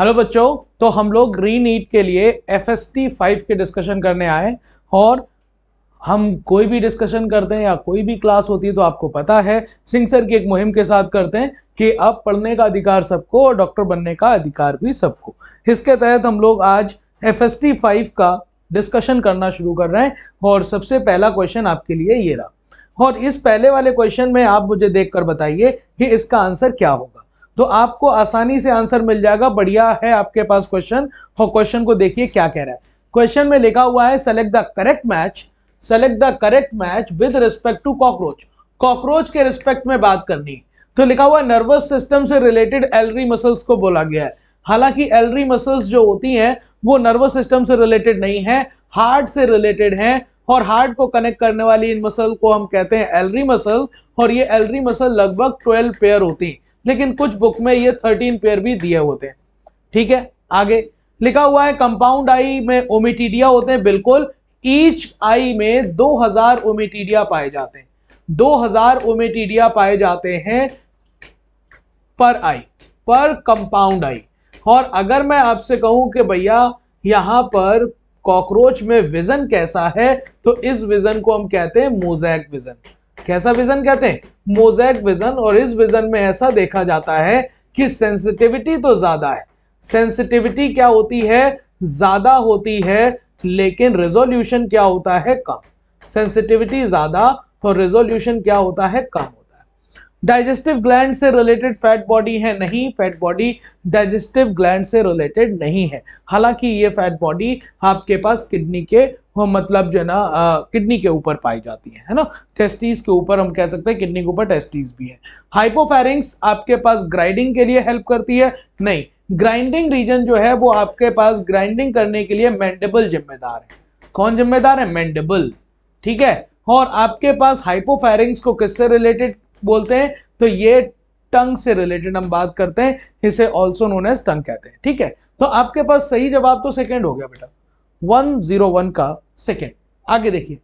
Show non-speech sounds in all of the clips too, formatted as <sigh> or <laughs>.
Hello बच्चों तो हम लोग री नीट के लिए एफ़ एस टी फाइव के डिस्कशन करने आए और हम कोई भी डिस्कशन करते हैं या कोई भी क्लास होती है तो आपको पता है, सिंह सर की एक मुहिम के साथ करते हैं कि अब पढ़ने का अधिकार सबको और डॉक्टर बनने का अधिकार भी सबको। इसके तहत हम लोग आज एफ़ एस टी फाइव का डिस्कशन करना शुरू कर रहे हैं और सबसे पहला क्वेश्चन आपके लिए ये रहा। और इस पहले वाले क्वेश्चन में आप मुझे देखकर बताइए कि इसका आंसर क्या होगा। तो आपको आसानी से आंसर मिल जाएगा। बढ़िया है आपके पास क्वेश्चन और क्वेश्चन को देखिए क्या कह रहा है। क्वेश्चन में लिखा हुआ है select the correct match select the correct match with respect to cockroach cockroach के रिस्पेक्ट में बात करनी। तो लिखा हुआ नर्वस सिस्टम से रिलेटेड एलरी मसल्स को बोला गया है। हालाँकि एलरी मसल्स जो होती हैं, वो नर्वस सिस्टम से रिलेटेड नहीं है हार्ट से रिलेटेड हैं, और हार्ट को कनेक्ट करने वाली इन मसल को हम कहते हैं एलरी मसल और ये एलरी मसल लगभग 12 पेयर होती हैं। लेकिन कुछ बुक में ये थर्टीन पेयर भी दिए होते हैं। ठीक है? आगे लिखा हुआ है कंपाउंड आई में ओमिटीडिया होते हैं, बिल्कुल। ईच आई में 2000 ओमिटीडिया पाए जाते हैं। 2000 ओमिटीडिया पाए जाते हैं पर आई पर कंपाउंड आई और अगर मैं आपसे कहूँ कि भैया, यहाँ पर कॉकरोच में विजन कैसा है तो इस विजन को हम कहते हैं मोजैक विजन कैसा विजन कहते हैं? मोजैक विजन और इस विजन में ऐसा देखा जाता है कि सेंसिटिविटी तो ज़्यादा है। सेंसिटिविटी क्या होती है? ज़्यादा होती है, लेकिन रेजोल्यूशन क्या होता है? कम। सेंसिटिविटी ज़्यादा और रेजोल्यूशन क्या होता है? कम। डाइजेस्टिव ग्लैंड से रिलेटेड फैट बॉडी है नहीं, फैट बॉडी डाइजेस्टिव ग्लैंड से रिलेटेड नहीं है। हालाँकि ये फैट बॉडी आपके पास किडनी के मतलब जो है ना किडनी के ऊपर पाई जाती है है ना? टेस्टीज के ऊपर हम कह सकते हैं, किडनी के ऊपर टेस्टीज भी है। हाइपोफेरिंग्स आपके पास ग्राइंडिंग के लिए हेल्प करती है? नहीं। ग्राइंडिंग रीजन जो है, वो आपके पास ग्राइंडिंग करने के लिए मैंडेबल जिम्मेदार है। कौन जिम्मेदार है? मैंडेबल ठीक है? और आपके पास हाइपोफेरिंग्स को किससे रिलेटेड बोलते हैं तो ये टंग से रिलेटेड हम बात करते हैं, इसे ऑल्सो नोन एज टंग कहते हैं, ठीक है? तो आपके पास सही जवाब तो सेकेंड हो गया बेटा। वन ज़ीरो वन का सेकेंड आगे देखिए।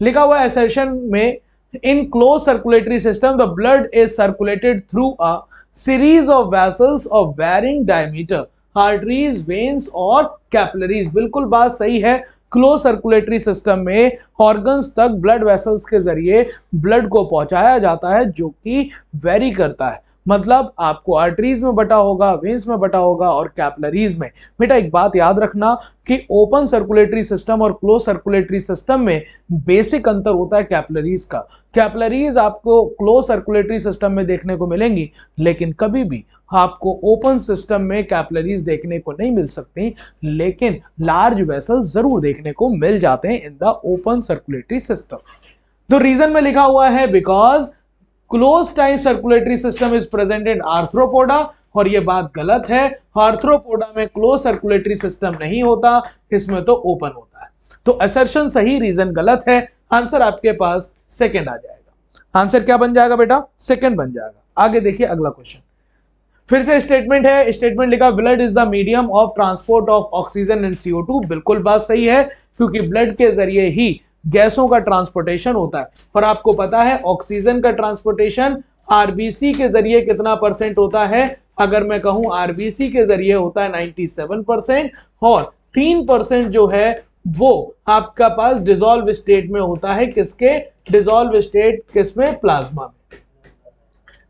लिखा हुआ एसेशन में in close circulatory system the blood is circulated through a series of vessels of varying diameter arteries veins और कैपलरीज। बिल्कुल बात सही है, क्लोज सर्कुलेटरी सिस्टम में ऑर्गन्स तक ब्लड वेसल्स के ज़रिए ब्लड को पहुँचाया जाता है, जो कि वेरी करता है। मतलब आपको आर्टरीज में बटा होगा, वेन्स में बटा होगा और कैपलरीज में। बेटा एक बात याद रखना कि ओपन सर्कुलेटरी सिस्टम और क्लोज सर्कुलेटरी सिस्टम में बेसिक अंतर होता है कैपलरीज का। कैपलरीज आपको क्लोज सर्कुलेटरी सिस्टम में देखने को मिलेंगी, लेकिन कभी भी आपको ओपन सिस्टम में कैपलरीज देखने को नहीं मिल सकती, लेकिन लार्ज वेसल ज़रूर देखने को मिल जाते हैं in the open circulatory system. तो रीजन में लिखा हुआ है, because close time circulatory system is present in arthropoda, और ये बात गलत है। आर्थ्रोपोडा में क्लोज सर्कुलेटरी सिस्टम नहीं होता, इसमें तो ओपन होता है। तो असर्शन सही, रीजन गलत है। आंसर आपके पास सेकंड आ जाएगा। आंसर क्या बन जाएगा बेटा? सेकंड बन जाएगा। आगे देखिए अगला क्वेश्चन फिर से स्टेटमेंट है। स्टेटमेंट लिखा blood is the medium of transport of oxygen and CO बिल्कुल बात सही है, क्योंकि ब्लड के ज़रिए ही गैसों का ट्रांसपोर्टेशन होता है। पर आपको पता है ऑक्सीजन का ट्रांसपोर्टेशन आरबीसी के ज़रिए कितना परसेंट होता है? अगर मैं कहूँ आरबीसी के ज़रिए होता है 97 परसेंट और तीन परसेंट जो है, वो आपका पास डिजोल्व स्टेट में होता है। किसके? डिजोल्व स्टेट किसमें? प्लाज्मा में।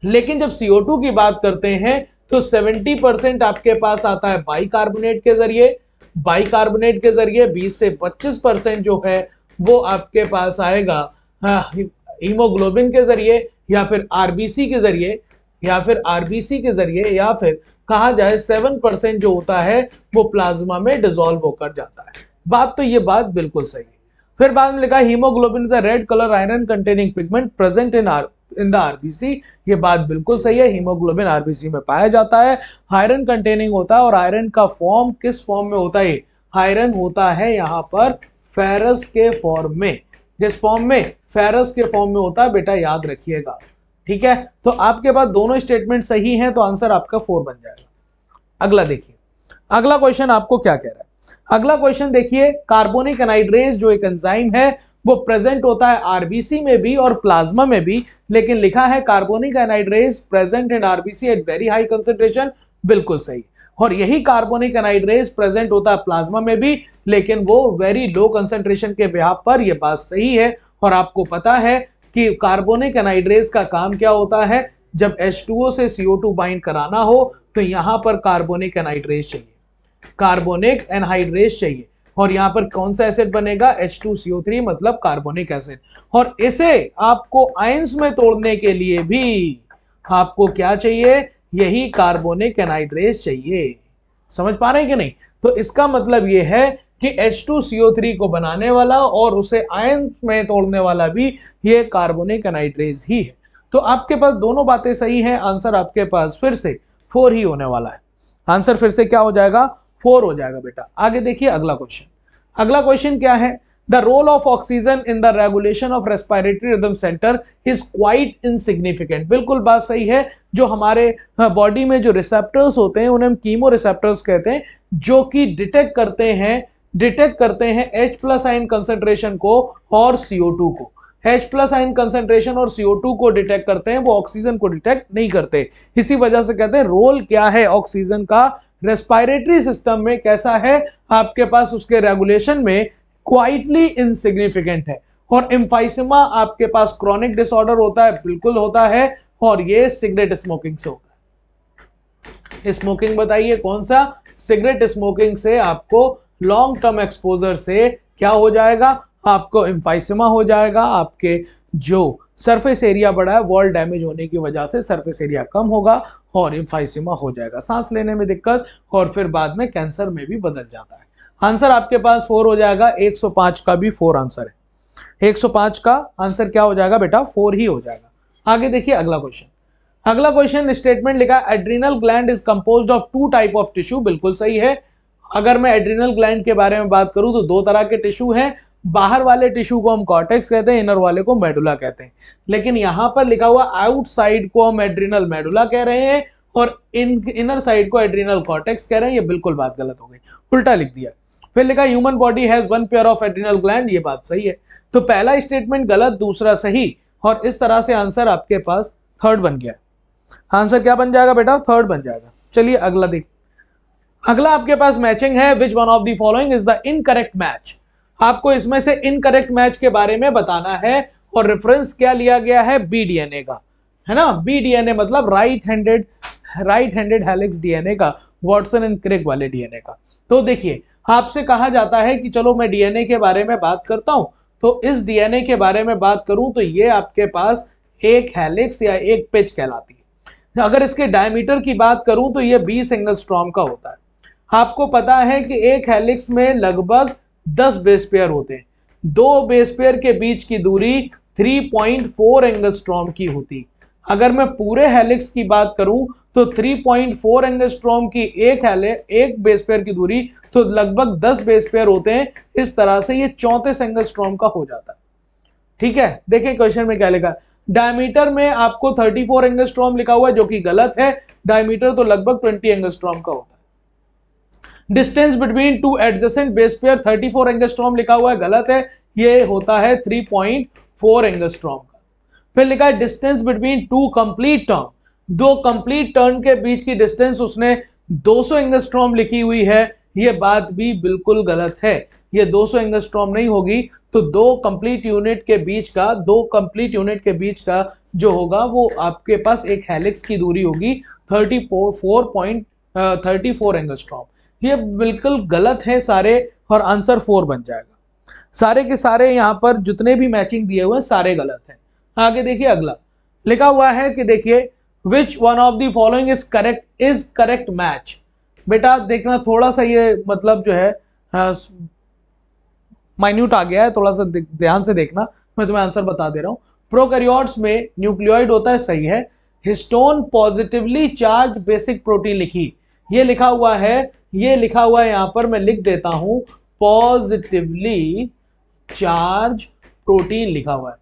लेकिन जब CO2 की बात करते हैं तो 70 परसेंट आपके पास आता है बाइकार्बोनेट के ज़रिए। बाइकार्बोनेट के ज़रिए 20 से 25 परसेंट जो है, वो आपके पास आएगा हीमोग्लोबिन के ज़रिए या फिर आरबीसी के ज़रिए, या फिर आरबीसी के ज़रिए, या फिर कहा जाए सेवन परसेंट जो होता है, वो प्लाज्मा में डिजोल्व होकर जाता है। बात तो ये बात बिल्कुल सही है। फिर बाद में लिखा haemoglobin is a red colour iron containing pigment present in R in the RBC ये बात बिल्कुल सही है। हीमोग्लोबिन आरबीसी में पाया जाता है। आयरन कंटेनिंग होता है और आयरन का फॉर्म किस फॉर्म में होता है? आयरन होता है यहाँ पर फेरस के फॉर्म में। जिस फॉर्म में फेरस के फॉर्म में होता है, बेटा याद रखिएगा। ठीक है? तो आपके पास दोनों स्टेटमेंट सही हैं तो आंसर आपका फोर बन जाएगा। अगला देखिए। अगला क्वेश्चन आपको क्या कह रहा है? अगला क्वेश्चन देखिए कार्बोनिक एनाइड्रेज जो एक एंजाइम है वो प्रेजेंट होता है आरबीसी में भी और प्लाज्मा में भी, लेकिन लिखा है carbonic anhydrase present in RBC at very high concentration बिल्कुल सही। और यही कार्बोनिक एनाइड्रेज प्रेजेंट होता है प्लाज्मा में भी, लेकिन वो वेरी लो कंसेंट्रेशन के बिहार पर यह बात सही है। और आपको पता है कि कार्बोनिक एनाइड्रेज का काम क्या होता है? जब H2O से CO2 बाइंड कराना हो तो यहाँ पर कार्बोनिक एनाइड्रेज चाहिए। कार्बोनिक एनहाइड्रेज चाहिए। और यहाँ पर कौन सा एसिड बनेगा? H2CO3 मतलब कार्बोनिक एसिड। और इसे आपको आयंस में तोड़ने के लिए भी आपको क्या चाहिए? यही कार्बोनिक एनाइड्रेज चाहिए। समझ पा रहे हैं कि नहीं? तो इसका मतलब यह है कि H2CO3 को बनाने वाला और उसे आयन में तोड़ने वाला भी ये कार्बोनिक एनाइड्रेज ही है। तो आपके पास दोनों बातें सही हैं। आंसर आपके पास फिर से फोर ही होने वाला है। आंसर फिर से क्या हो जाएगा? फोर हो जाएगा बेटा। आगे देखिए अगला क्वेश्चन अगला क्वेश्चन क्या है? The role of oxygen in the regulation of respiratory rhythm centre is quite insignificant बिल्कुल बात सही है जो हमारे बॉडी हाँ, में जो रिसेप्टर्स होते हैं उन्हें हम कीमो रिसेप्टर्स कहते हैं जो कि डिटेक्ट करते हैं डिटेक्ट करते हैं H प्लस आइन कंसेंट्रेशन को और CO2 को। H प्लस आइन कंसेंट्रेशन और CO2 को डिटेक्ट करते हैं वो ऑक्सीजन को डिटेक्ट नहीं करते। इसी वजह से कहते हैं रोल क्या है ऑक्सीजन का? रेस्पायरेटरी सिस्टम में कैसा है, आपके पास उसके रेगुलेशन में क्वाइटली इनसिग्निफिकेंट है। और इम्फाइसिमा आपके पास क्रॉनिक डिसऑर्डर होता है, बिल्कुल होता है, और ये सिगरेट स्मोकिंग से होता है। स्मोकिंग बताइए कौन सा? सिगरेट स्मोकिंग से आपको लॉन्ग टर्म एक्सपोजर से क्या हो जाएगा? आपको इम्फाइसिमा हो जाएगा, आपके जो सरफेस एरिया बड़ा है वॉल डैमेज होने की वजह से सरफेस एरिया कम होगा और इम्फाइसिमा हो जाएगा। सांस लेने में दिक्कत और फिर बाद में कैंसर में भी बदल जाता है। आंसर आपके पास फोर हो जाएगा 105 का भी फोर आंसर है। 105 का आंसर क्या हो जाएगा बेटा? फोर ही हो जाएगा। आगे देखिए अगला क्वेश्चन अगला क्वेश्चन स्टेटमेंट लिखा है adrenal gland is composed of two type of tissue बिल्कुल सही है। अगर मैं एड्रीनल ग्लैंड के बारे में बात करूँ तो दो तरह के टिश्यू हैं बाहर वाले टिश्यू को हम कॉर्टेक्स कहते हैं, इनर वाले को मेडुला कहते हैं। लेकिन यहाँ पर लिखा हुआ आउटसाइड को हम एड्रीनल मेडुला कह रहे हैं और इन, इनर साइड को एड्रीनल कॉर्टेक्स कह रहे हैं, ये बिल्कुल बात गलत हो गई। उल्टा लिख दिया। फिर लिखा human body has one pair of adrenal gland ये बात सही है। तो पहला स्टेटमेंट गलत, दूसरा सही, और इस तरह से आंसर आपके पास थर्ड बन गया। आंसर क्या बन जाएगा बेटा? थर्ड बन जाएगा। चलिए अगला देख। अगला आपके पास मैचिंग है which one of the following is the incorrect match आपको इसमें से इनकरेक्ट मैच के बारे में बताना है और रेफरेंस क्या लिया गया है? बी डीएनए का। है ना? बी डीएनए मतलब right handed right handed helix DNA का वॉटसन एंड क्रिक वाले डीएनए का। तो देखिए, आपसे कहा जाता है कि चलो मैं डीएनए के बारे में बात करता हूँ। तो इस डीएनए के बारे में बात करूँ तो ये आपके पास एक हेलिक्स या एक पिच कहलाती है। अगर इसके डायमीटर की बात करूँ तो ये बी सिंगल स्ट्रॉम का होता है। आपको पता है कि एक हेलिक्स में लगभग 10 बेस पेयर होते हैं। दो बेस पेयर के बीच की दूरी 3.4 एंगस्ट्रॉम की होती। अगर मैं पूरे हेलिक्स की बात करूँ तो 3.4 पॉइंट एंगस्ट्रॉम की एक हेले, एक बेस पेयर की दूरी तो लगभग 10 बेस पेयर होते हैं। इस तरह से ये चौंतीस एंगस्ट्रॉम का हो जाता है। ठीक है? देखिए क्वेश्चन में क्या लिखा डायमीटर में आपको 34 एंगस्ट्रॉम लिखा हुआ है, जो कि गलत है। डायमीटर तो लगभग 20 एंगस्ट्रॉम का होता है। Distance between two adjacent base pair 34 angstrom लिखा हुआ है, गलत है। ये होता है 3.4 एंगस्ट्रॉम का। फिर लिखा है distance between two complete turn. दो कंप्लीट टर्न के बीच की डिस्टेंस उसने 200 एंगस्ट्रॉम लिखी हुई है। ये बात भी बिल्कुल गलत है। ये 200 एंगस्ट्रॉम नहीं होगी तो दो कंप्लीट यूनिट के बीच का, दो कंप्लीट यूनिट के बीच का जो होगा, वो आपके पास एक हेलिक्स की दूरी होगी 34 पॉइंट थर्टी फोर एंगस्ट्रॉम ये बिल्कुल गलत है सारे, और आंसर फोर बन जाएगा। सारे के सारे यहाँ पर जितने भी मैचिंग दिए हुए हैं, सारे गलत हैं। आगे देखिए अगला। लिखा हुआ है कि देखिए which one of the following is correct is correct match बेटा, देखना थोड़ा सा ये मतलब जो है माइन्यूट आ गया है, थोड़ा सा ध्यान से देखना। मैं तुम्हें आंसर बता दे रहा हूँ। प्रोकैरियोट्स में न्यूक्लियोइड होता है, सही है। Histone positively charge basic protein लिखी। ये लिखा हुआ है, ये लिखा हुआ है यहाँ पर, मैं लिख देता हूँ पॉजिटिवली चार्ज प्रोटीन लिखा हुआ है।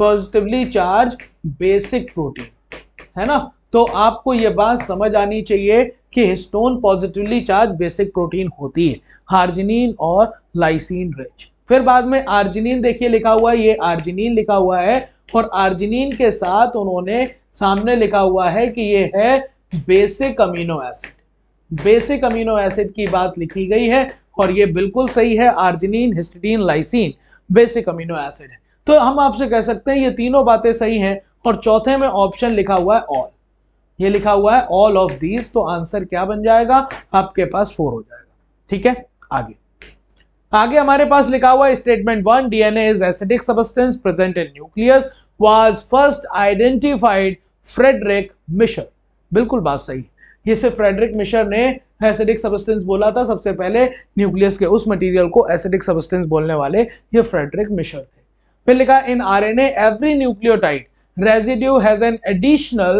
पॉजिटिवली चार्ज बेसिक प्रोटीन है ना? तो आपको यह बात समझ आनी चाहिए कि histone positively charge basic protein होती है हार्जिनिन और लाइसिन रिच फिर बाद में आर्जिनिन देखिए लिखा हुआ है, ये आर्जिनिन लिखा हुआ है, और आर्जिनिन के साथ उन्होंने सामने लिखा हुआ है कि ये है basic amino acid basic amino acid की बात लिखी गई है और ये बिल्कुल सही है arginine histidine lysine basic amino acid है। तो हम आपसे कह सकते हैं, ये तीनों बातें सही हैं और चौथे में ऑप्शन लिखा हुआ है ऑल ये लिखा हुआ है ऑल ऑफ़ दीज तो आंसर क्या बन जाएगा? आपके पास फोर हो जाएगा। ठीक है? आगे। आगे हमारे पास लिखा हुआ है statement one DNA is acidic substance present in nucleus was first identified Friedrich Miescher बिल्कुल बात सही ये सिर्फ़ फ्रेडरिक मिशर ने एसिडिक सबस्टेंस बोला था। सबसे पहले न्यूक्लियस के उस मटेरियल को एसिडिक सबस्टेंस बोलने वाले ये फ्रेडरिक मिशर थे। फिर लिखा, in RNA every nucleotide residue has an additional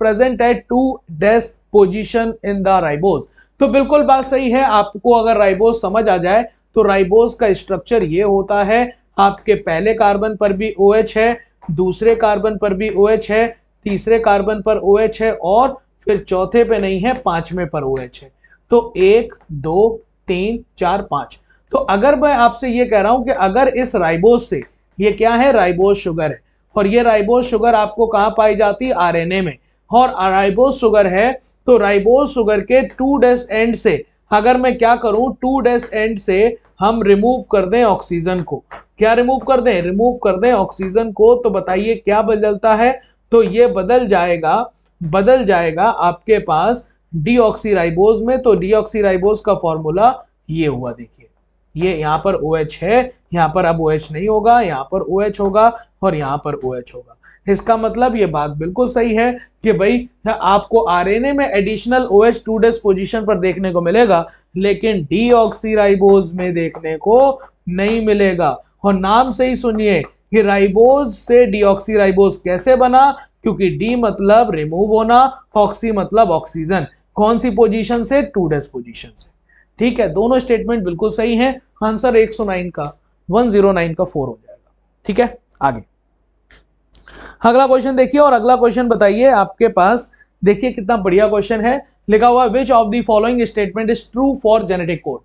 present at two des position in the ribose तो बिल्कुल बात सही है, आपको अगर राइबोस समझ आ जाए तो राइबोस का स्ट्रक्चर ये होता है, आपके पहले कार्बन पर भी ओ OH है, दूसरे कार्बन पर भी ओ OH है, तीसरे कार्बन पर ओ OH है, और फिर चौथे पे नहीं है, पाँचवें पर OH है तो एक, दो, तीन, चार, पाँच। तो अगर मैं आपसे ये कह रहा हूँ कि अगर इस राइबोस से, ये क्या है? राइबोस शुगर है। और ये राइबोस शुगर आपको कहाँ पाई जाती? है आरएनए में। और राइबोस शुगर है तो राइबोस शुगर के टू डेस एंड से, अगर मैं क्या करूँ? टू डेस एंड से हम रिमूव कर दें ऑक्सीजन को। क्या रिमूव कर दें? रिमूव कर दें ऑक्सीजन को। तो बताइए क्या बदलता है? तो ये बदल जाएगा बदल जाएगा आपके पास डीऑक्सीराइबोज में। तो डीऑक्सीराइबोज का फॉर्मूला ये हुआ, देखिए। ये यहाँ पर ओ OH है, यहाँ पर अब ओ OH नहीं होगा, यहाँ पर ओ OH होगा और यहाँ पर ओ OH होगा। इसका मतलब ये बात बिल्कुल सही है कि भाई, आपको आरएनए में additional O H two dash position पर देखने को मिलेगा, लेकिन डीऑक्सीराइबोज में देखने को नहीं मिलेगा। और नाम से ही सुनिए कि राइबोज से डीऑक्सीराइबोज कैसे बना क्योंकि डी मतलब रिमूव होना ऑक्सी मतलब ऑक्सीजन कौन सी पोजीशन से? टू डेस पोजीशन से. ठीक है? दोनों स्टेटमेंट बिल्कुल सही हैं. आंसर 109 का 109 का फोर हो जाएगा. ठीक है? आगे. अगला क्वेश्चन देखिए और अगला क्वेश्चन बताइए आपके पास. देखिए कितना बढ़िया क्वेश्चन है. लिखा हुआ which of the following statement is true for genetic code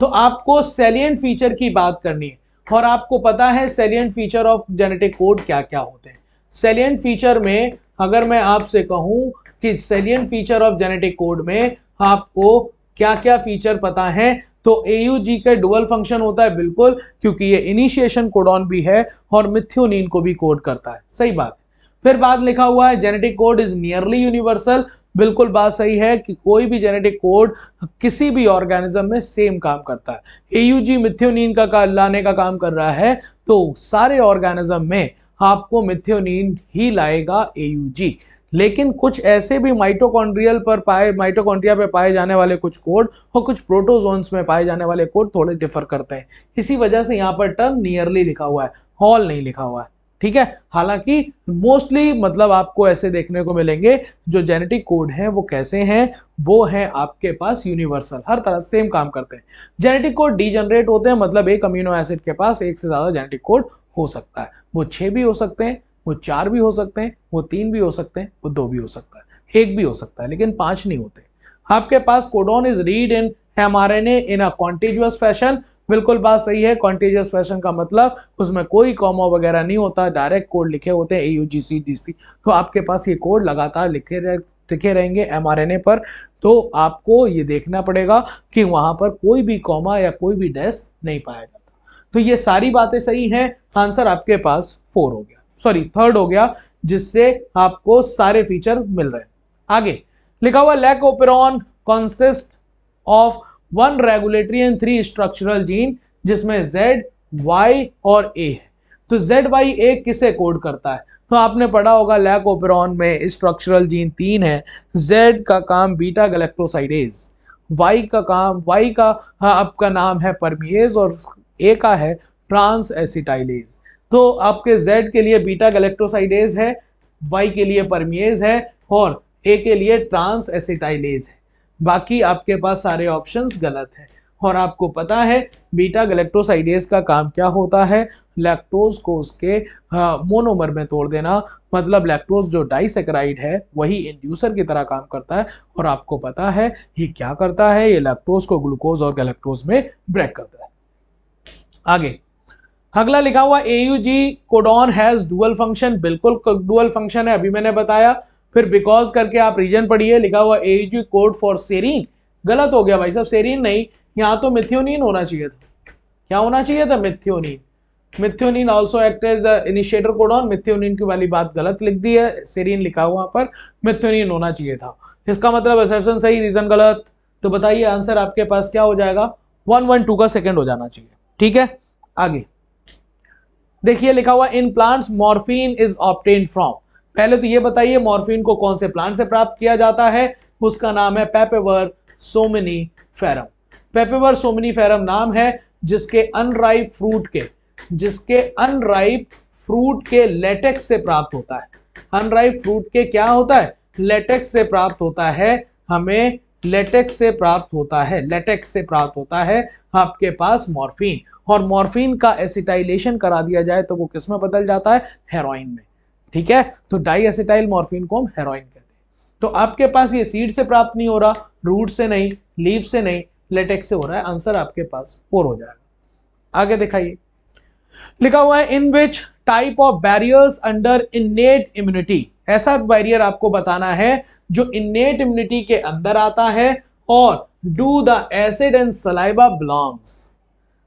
तो आपको सेलियंट फीचर की बात करनी है और आपको पता है salient feature of genetic code क्या क्या होते हैं. सेलियंट फीचर में अगर मैं आपसे कहूँ कि salient feature of genetic code में आपको क्या क्या फीचर पता है तो AUG का डुअल फ़ंक्शन होता है बिल्कुल, क्योंकि ये इनिशिएशन कोडॉन भी है और मिथ्योनिन को भी कोड करता है। सही बात। फिर बात लिखा हुआ है genetic code is nearly universal बिल्कुल बात सही है कि कोई भी जेनेटिक कोड किसी भी ऑर्गेनिज्म में सेम काम करता है। एयूजी मिथ्योनिन का, का लाने का काम कर रहा है तो सारे ऑर्गेनिज्म में आपको मिथ्योनिन ही लाएगा एयूजी लेकिन कुछ ऐसे भी माइटोकॉन्ड्रियल पर पाए माइटोकॉन्ड्रिया पे पाए जाने वाले कुछ कोड और कुछ प्रोटोजोन्स में पाए जाने वाले कोड थोड़े डिफर करते हैं। इसी वजह से यहाँ पर टर्म नियरली लिखा हुआ है हॉल नहीं लिखा हुआ है। ठीक है? हालाँकि मोस्टली मतलब आपको ऐसे देखने को मिलेंगे जो जेनेटिक कोड है, वो कैसे हैं, वो है आपके पास यूनिवर्सल हर तरह सेम काम करते हैं। जेनेटिक कोड डीजनरेट होते हैं मतलब एक अमीनो एसिड के पास एक से ज़्यादा जेनेटिक कोड हो सकता है। वो छः भी हो सकते हैं, वो चार भी हो सकते हैं, वो तीन भी हो सकते हैं, वो दो भी हो सकता है, एक भी हो सकता है, लेकिन पाँच नहीं होते। आपके पास codon is read in M R N A in a contiguous fashion बिल्कुल बात सही है कॉन्टिजियस फ़ैशन का मतलब उसमें कोई कॉमा वगैरह नहीं होता डायरेक्ट कोड लिखे होते हैं ए यू जी सी डी सी तो आपके पास ये कोड लगातार लिखे रह लिखे रहेंगे एम आर एन ए पर तो आपको ये देखना पड़ेगा कि वहाँ पर कोई भी कॉमा या कोई भी डैश नहीं पाया जाता। तो ये सारी बातें सही हैं आंसर आपके पास फोर हो गया। सॉरी थर्ड हो गया, जिससे आपको सारे फीचर मिल रहे हैं। आगे, लिखा हुआ lac operon consist of one regulatory and three structural gene जिसमें जेड वाई और ए है। तो जेड वाई ए किसे कोड करता है? तो आपने पढ़ा होगा लैक ओपेरॉन में स्ट्रक्चरल जीन तीन है। जेड का काम बीटा गलेक्ट्रोसाइडेज वाई का काम वाई का हाँ, आपका नाम है परमिएज और ए का है ट्रांस एसिटाइलेज तो आपके Z के लिए बीटा गलेक्ट्रोसाइडेज है Y के लिए परमिएज है और A के लिए ट्रांस एसिटाइलेज है। बाकी आपके पास सारे ऑप्शंस गलत है। और आपको पता है बीटा गलेक्ट्रोसाइडेज का काम क्या होता है? लैक्टोज को उसके मोनोमर में तोड़ देना। मतलब लैक्टोज जो डाइसेक्राइड है, वही इंड्यूसर की तरह काम करता है। और आपको पता है, ये क्या करता है? ये लैक्टोज को ग्लूकोज और गलेक्टोज में ब्रेक करता है। आगे। अगला लिखा हुआ A U G codon has dual function बिल्कुल डुअल फ़ंक्शन है, अभी मैंने बताया। फिर बिकॉज़ करके आप रीजन पढ़िए, लिखा हुआ एज कोड फॉर सेरीन गलत हो गया भाई साहब सेरीन नहीं। यहाँ तो मिथियोनिन होना चाहिए था। क्या होना चाहिए था? Methionine methionine also act as initiator codon methionine की वाली बात गलत लिख दी है। सेरीन लिखा हुआ पर। मिथ्योनिन होना चाहिए था। इसका मतलब असर्शन सही रीजन गलत। तो बताइए आंसर आपके पास क्या हो जाएगा? वन वन टू का सेकेंड हो जाना चाहिए। ठीक है? आगे। देखिए लिखा हुआ in plants morphine is obtain from पहले तो ये बताइए, मॉर्फिन को कौन से प्लांट से प्राप्त किया जाता है? उसका नाम है पेपेवर सोमिनी फेरम पेपेवर सोमिनी फेरम नाम है जिसके अनराइप फ्रूट के, जिसके अनराइप फ्रूट के लेटेक्स से प्राप्त होता है। अनराइप फ्रूट के क्या होता है? लेटेक्स से प्राप्त होता है, हमें लेटेक्स से प्राप्त होता है लेटेक्स से प्राप्त होता है आपके पास मॉर्फिन और मॉर्फिन का एसिटाइलेशन करा दिया जाए तो वो किसमें बदल जाता है? हेरोइन में. ठीक है? तो डाई एसिटाइल मॉर्फिन को हम हेरोइन कहते हैं। तो आपके पास ये सीड से प्राप्त नहीं हो रहा रूट से नहीं लीव से नहीं लेटेक्स से हो रहा है आंसर आपके पास फोर हो जाएगा। आगे दिखाइए। लिखा हुआ है in which type of barriers under innate immunity ऐसा बैरियर आपको बताना है, जो इनेट इम्यूनिटी के अंदर आता है और do the acid and saliva belongs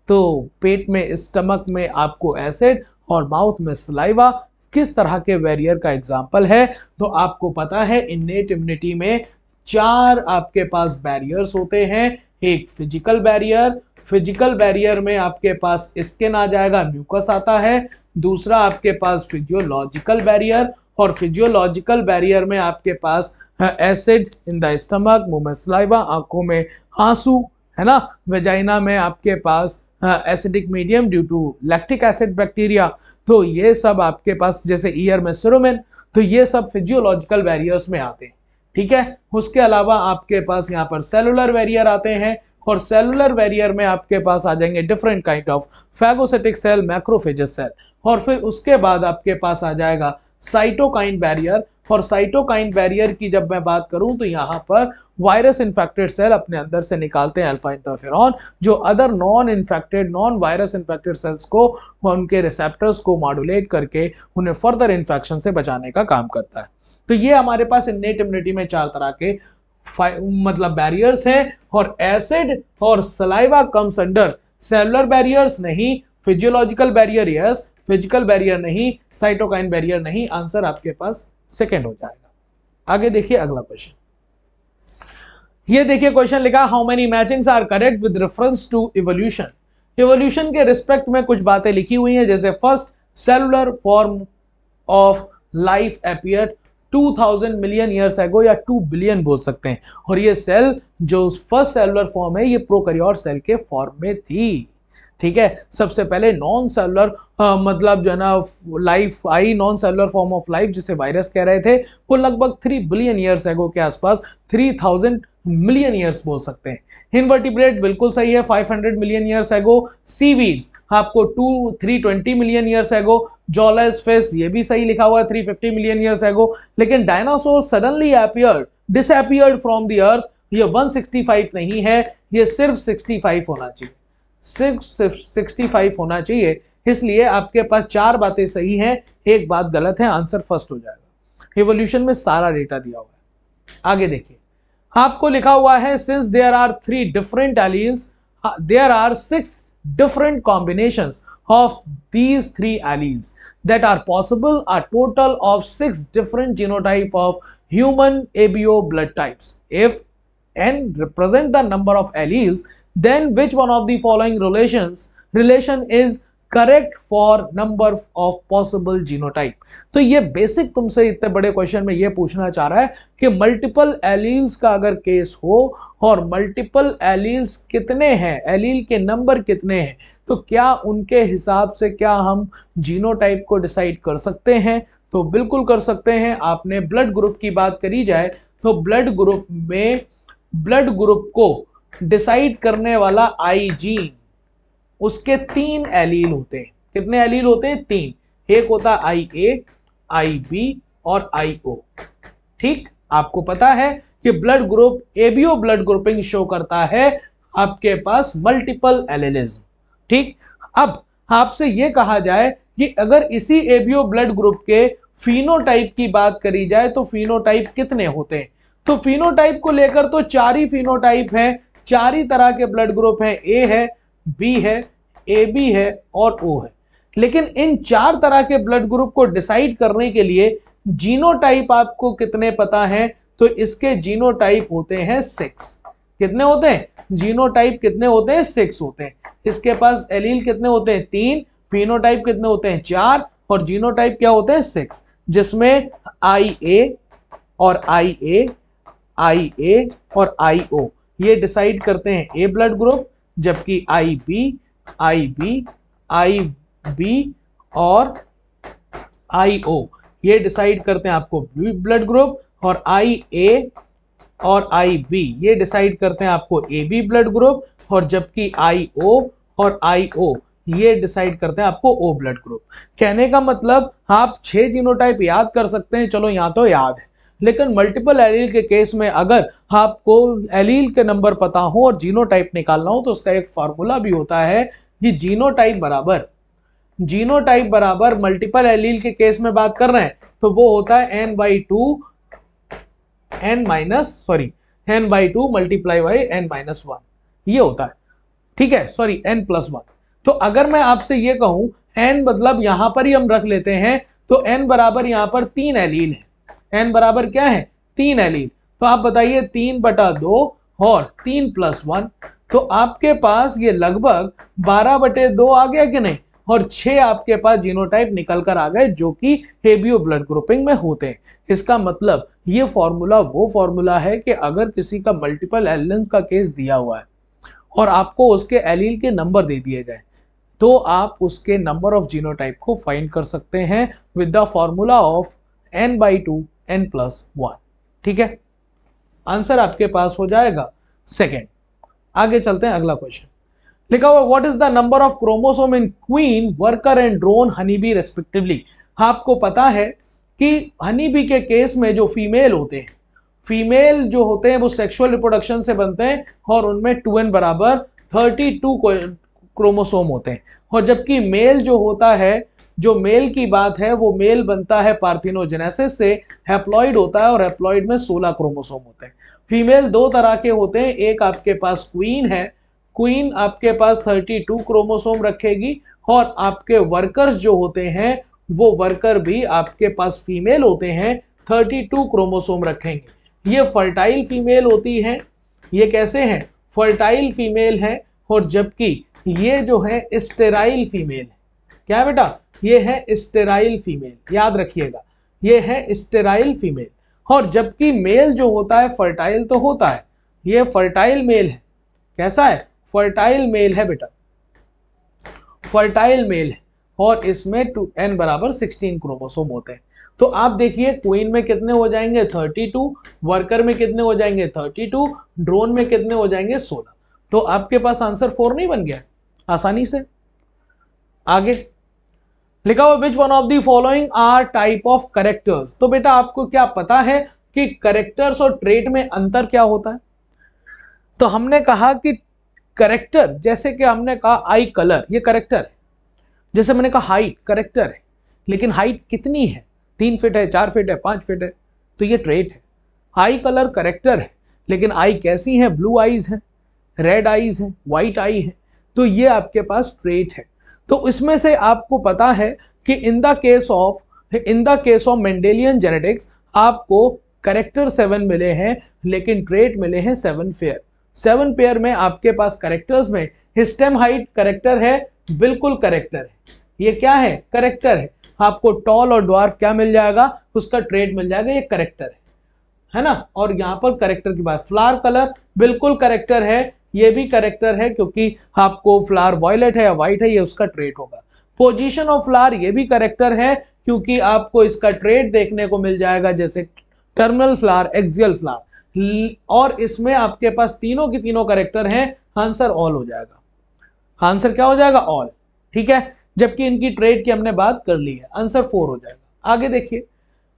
तो पेट में स्टमक में आपको एसिड और माउथ में सलाइवा किस तरह के बैरियर का एग्ज़ाम्पल है? तो आपको पता है इनेट इम्यूनिटी में चार आपके पास बैरियर्स होते हैं। एक फ़िज़िकल बैरियर फ़िज़िकल बैरियर में आपके पास स्किन आ जाएगा म्यूकस आता है। दूसरा आपके पास फिजियोलॉजिकल बैरियर और फिजियोलॉजिकल बैरियर में आपके पास एसिड इन द स्टमक मुँह में आँखों में आँसू, है ना? वेजाइना में आपके पास acidic medium due to lactic acid bacteria तो ये सब आपके पास, जैसे ईयर में सिरोमिन तो ये सब फिजियोलॉजिकल बैरियर्स में आते हैं। ठीक है? उसके अलावा आपके पास यहाँ पर सेलुलर बैरियर आते हैं और सेलुलर बैरियर में आपके पास आ जाएँगे different kind of phagocytic cell macrophages cell और फिर उसके बाद आपके पास आ जाएगा साइटोकाइन बैरियर और साइटोकाइन बैरियर की जब मैं बात करूँ तो यहाँ पर वायरस इन्फेक्टेड सेल अपने अंदर से निकालते हैं अल्फ़ा इंटरफेरॉन जो other non infected non virus infected cells को, उनके रिसेप्टर्स को मॉडुलेट करके उन्हें फर्दर इन्फेक्शन से बचाने का काम करता है। तो ये हमारे पास इन्नेट इम्यूनिटी में चार तरह के मतलब बैरियर्स हैं और एसिड और saliva comes under cellular barriers नहीं physiological barrier yes physical barrier नहीं साइटोकाइन बैरियर नहीं आंसर आपके पास सेकेंड हो जाएगा। आगे देखिए अगला क्वेश्चन ये देखिए क्वेश्चन लिखा how many matchings are correct with reference to evolution evolution के रिस्पेक्ट में कुछ बातें लिखी हुई हैं, जैसे first cellular form of life appear 2000 million years ago या 2 बिलियन बोल सकते हैं। और ये सेल जो फ़र्स्ट सेलुलर फॉर्म है, ये प्रोकैरियोट सेल के फॉर्म में थी। ठीक है? सबसे पहले नॉन सेलुलर मतलब जो है ना life I non cellular form of life जिसे वायरस कह रहे थे, वो लगभग थ्री बिलियन ईयर्स एगो के आसपास थ्री थाउज़ेंड मिलियन ईयर्स बोल सकते हैं। इनवर्टिब्रेट बिल्कुल सही है 500 मिलियन ईयर्स एगो सीवीड्स आपको two three twenty million years ago jawless fish ये भी सही लिखा हुआ है 350 मिलियन ईयर्स एगो लेकिन dinosaur suddenly appeared disappeared from the earth ये 165 नहीं है, ये सिर्फ़ 65 होना चाहिए। सिक्सटी फाइव होना चाहिए इसलिए आपके पास चार बातें सही हैं एक बात गलत है आंसर फ़र्स्ट हो जाएगा इवोल्यूशन में सारा डेटा दिया हुआ है आगे देखिए आपको लिखा हुआ है since there are three different alleles there are six different combinations of these three alleles that are possible a total of six different genotype of human ABO blood types. If n represent the number of alleles then which one of the following relations, relation is correct for number of possible genotype तो ये basic तुमसे इतने बड़े question में ये पूछना चाह रहा है कि मल्टीपल एलील्स का अगर केस हो और मल्टीपल एलील्स कितने हैं एलील के नंबर कितने हैं तो क्या उनके हिसाब से क्या हम जीनोटाइप को डिसाइड कर सकते हैं? तो बिल्कुल कर सकते हैं। आपने ब्लड ग्रुप की बात करी जाए तो ब्लड ग्रुप में ब्लड ग्रुप को डिसाइड करने वाला आई जीन उसके तीन एलील होते हैं। कितने एलील होते हैं? तीन। एक होता है आई ए आई बी और आई ओ ठीक? आपको पता है कि blood group ABO blood grouping show करता है आपके पास मल्टीपल एलिलिज्म ठीक? अब आपसे यह कहा जाए कि अगर इसी एबीओ ब्लड ग्रुप के फिनोटाइप की बात करी जाए तो फिनोटाइप कितने होते हैं? तो फिनोटाइप को लेकर तो चार ही फिनोटाइप हैं। चार ही तरह के ब्लड ग्रुप हैं ए है बी है ए बी है और ओ है। लेकिन इन चार तरह के ब्लड ग्रुप को डिसाइड करने के लिए जीनोटाइप आपको कितने पता है? तो इसके जीनोटाइप होते हैं सिक्स कितने होते हैं? जीनोटाइप कितने होते हैं? सिक्स होते हैं। इसके पास एलील कितने होते हैं? तीन। फिनोटाइप कितने होते हैं? चार। और जीनोटाइप क्या होते हैं? सिक्स जिसमें आई ए और आई ए आई ए और आई ओ ये डिसाइड करते हैं ए ब्लड ग्रुप, जबकि I B I B I B और आई ओ। ये डिसाइड करते हैं आपको ब्लड ग्रुप और आई ए और आई बी। ये डिसाइड करते हैं आपको ए बी ब्लड ग्रुप और जबकि आई ओ और आई ओ। ये डिसाइड करते हैं आपको ओ ब्लड ग्रुप। कहने का मतलब आप छह जीनोटाइप याद कर सकते हैं। चलो यहाँ तो याद है। लेकिन मल्टीपल एलील के केस में अगर आपको एलील के नंबर पता हो और जीनोटाइप निकालना हो तो उसका एक फार्मूला भी होता है कि जीनोटाइप बराबर जीनोटाइप बराबर मल्टीपल एलील के केस में बात कर रहे हैं तो वो होता है n by two n minus sorry n by two multiply by n minus one ये होता है। ठीक है? सॉरी एन प्लस वन तो अगर मैं आपसे ये कहूँ एन मतलब यहाँ पर ही हम रख लेते हैं तो एन बराबर यहाँ पर तीन एलील है। एन बराबर क्या है? तीन एलील तो आप बताइए, तीन बटा दो, और तीन प्लस वन। तो आपके पास ये लगभग बारह बटे दो आ गया कि नहीं? और छह आपके पास जीनोटाइप निकल कर आ गए, जो कि हेबियो ब्लड ग्रुपिंग में होते हैं। इसका मतलब ये फॉर्मूला, वो फॉर्मूला है कि अगर किसी का मल्टीपल एलिन का केस दिया हुआ है, और आपको उसके एलील के नंबर दे दिए गए तो आप उसके नंबर ऑफ़ जीनोटाइप को फाइंड कर सकते हैं with the formula of n by two n plus one ठीक है? आंसर आपके पास हो जाएगा सेकेंड आगे चलते हैं अगला क्वेश्चन लिखा हुआ what is the number of chromosome in queen worker and drone honeybee respectively आपको पता है कि हनीबी के केस में जो फीमेल होते हैं फीमेल जो होते हैं, वो सेक्सुअल रिप्रोडक्शन से बनते हैं और उनमें टू एन बराबर थर्टी टू क्रोमोसोम होते हैं। और जबकि मेल जो होता है जो मेल की बात है, वो मेल बनता है पार्थिनोजेनेसिस से हैप्लॉइड होता है और हैप्लॉइड में 16 क्रोमोसोम होते हैं। फीमेल दो तरह के होते हैं, एक आपके पास क्वीन है, क्वीन आपके पास 32 क्रोमोसोम रखेगी और आपके वर्कर्स जो होते हैं, वो वर्कर भी आपके पास फीमेल होते हैं 32 क्रोमोसोम रखेंगे। ये फर्टाइल फीमेल होती हैं, ये कैसे हैं? फर्टाइल फीमेल हैं और जबकि ये जो है, स्टेराइल फीमेल है। क्या बेटा? ये है स्टेराइल फीमेल याद रखिएगा। ये है स्टेराइल फीमेल और जबकि मेल जो होता है फर्टाइल तो होता है। ये फर्टाइल मेल है। कैसा है? फर्टाइल मेल है बेटा। फर्टाइल मेल है। और इसमें टू एन बराबर सिक्सटीन क्रोमोसोम होते हैं। तो आप देखिए क्वीन में कितने हो जाएँगे? थर्टी टू वर्कर में कितने हो जाएँगे? थर्टी टू ड्रोन में कितने हो जाएँगे? सोलह। तो आपके पास आंसर फोर नहीं बन गया। आसानी से। आगे। लिखा हुआ which one of the following are type of characters तो बेटा, आपको क्या पता है कि करेक्टर्स और ट्रेट में अंतर क्या होता है? तो हमने कहा कि करेक्टर जैसे कि हमने कहा आई कलर ये करेक्टर है। जैसे मैंने कहा हाइट करेक्टर है। लेकिन हाइट कितनी है? तीन फिट है, चार फिट है, पाँच फिट है तो ये ट्रेट है। आई कलर करेक्टर है, लेकिन आई कैसी है? ब्लू आईज है रेड आईज है वाइट आई है तो ये आपके पास ट्रेट है। तो इसमें से आपको पता है कि in the case of in the case of Mendelian genetics आपको करेक्टर सेवन मिले हैं, लेकिन ट्रेट मिले हैं सेवन फेयर सेवन पेयर में आपके पास करेक्टर्स में हिस्टेम हाइट करेक्टर है, बिल्कुल करेक्टर है. ये क्या है? करेक्टर है. आपको टॉल और ड्वार्फ क्या मिल जाएगा? उसका ट्रेड मिल जाएगा, ये करेक्टर है. है ना? और यहाँ पर करेक्टर की बात फ्लावर कलर बिल्कुल करेक्टर है ये भी करेक्टर है क्योंकि आपको फ्लावर वॉयलेट है या व्हाइट है, ये उसका ट्रेड होगा। पोजीशन ऑफ़ फ्लावर ये भी करेक्टर है क्योंकि आपको इसका ट्रेड देखने को मिल जाएगा जैसे टर्मिनल फ्लावर एक्सियल फ्लावर और इसमें आपके पास तीनों की तीनों करेक्टर हैं आंसर ऑल हो जाएगा। आंसर क्या हो जाएगा? ऑल ठीक है? जबकि इनकी ट्रेड की हमने बात कर ली है। आंसर फोर हो जाएगा। आगे देखिए।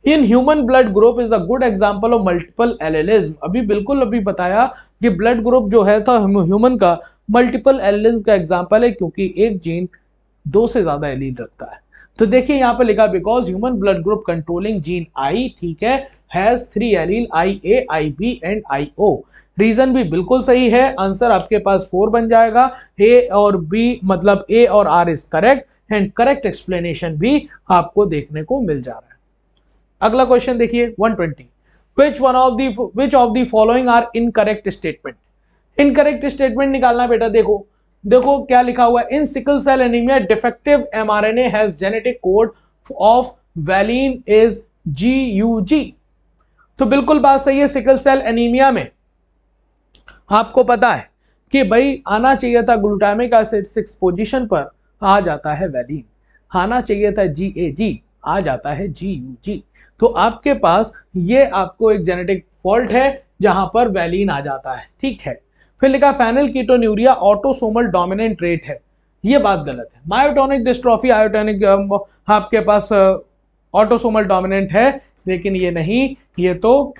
In human blood group is a good example of multiple allelism अभी बिल्कुल अभी बताया कि ब्लड ग्रुप जो है था ह्यूमन का मल्टीपल एलिलिज्म का एग्ज़ाम्पल है क्योंकि एक जीन दो से ज़्यादा एलील रखता है। तो देखिए यहाँ पर लिखा because human blood group controlling gene I ठीक है has three allele I A I B and I O reason भी बिल्कुल सही है आंसर आपके पास फोर बन जाएगा। ए और बी मतलब ए और R is correct and correct explanation भी आपको देखने को मिल जा रहा है। अगला क्वेश्चन देखिए 120 which one of the, which of the following are incorrect statement? Incorrect statement निकालना बेटा, देखो। देखो क्या लिखा हुआ है? In sickle cell anaemia defective mRNA has genetic code of valine is G U G तो बिल्कुल बात सही है सिकल सेल एनीमिया में। आपको पता है कि भाई, आना चाहिए था ग्लूटामिक एसिड सिक्स पोजीशन पर, आ जाता है वैलिन आना चाहिए था जी ए जी आ जाता है जी यू जी तो आपके पास ये आपको एक जेनेटिक फॉल्ट है, जहाँ पर वैलिन आ जाता है, ठीक है? फिर लिखा phenylketonuria autosomal dominant rate है। ये बात गलत है। मायोटोनिक डिस्ट्रॉफी आयोटोनिक आपके पास ऑटोसोमल डोमिनेंट है, लेकिन ये नहीं, ये तो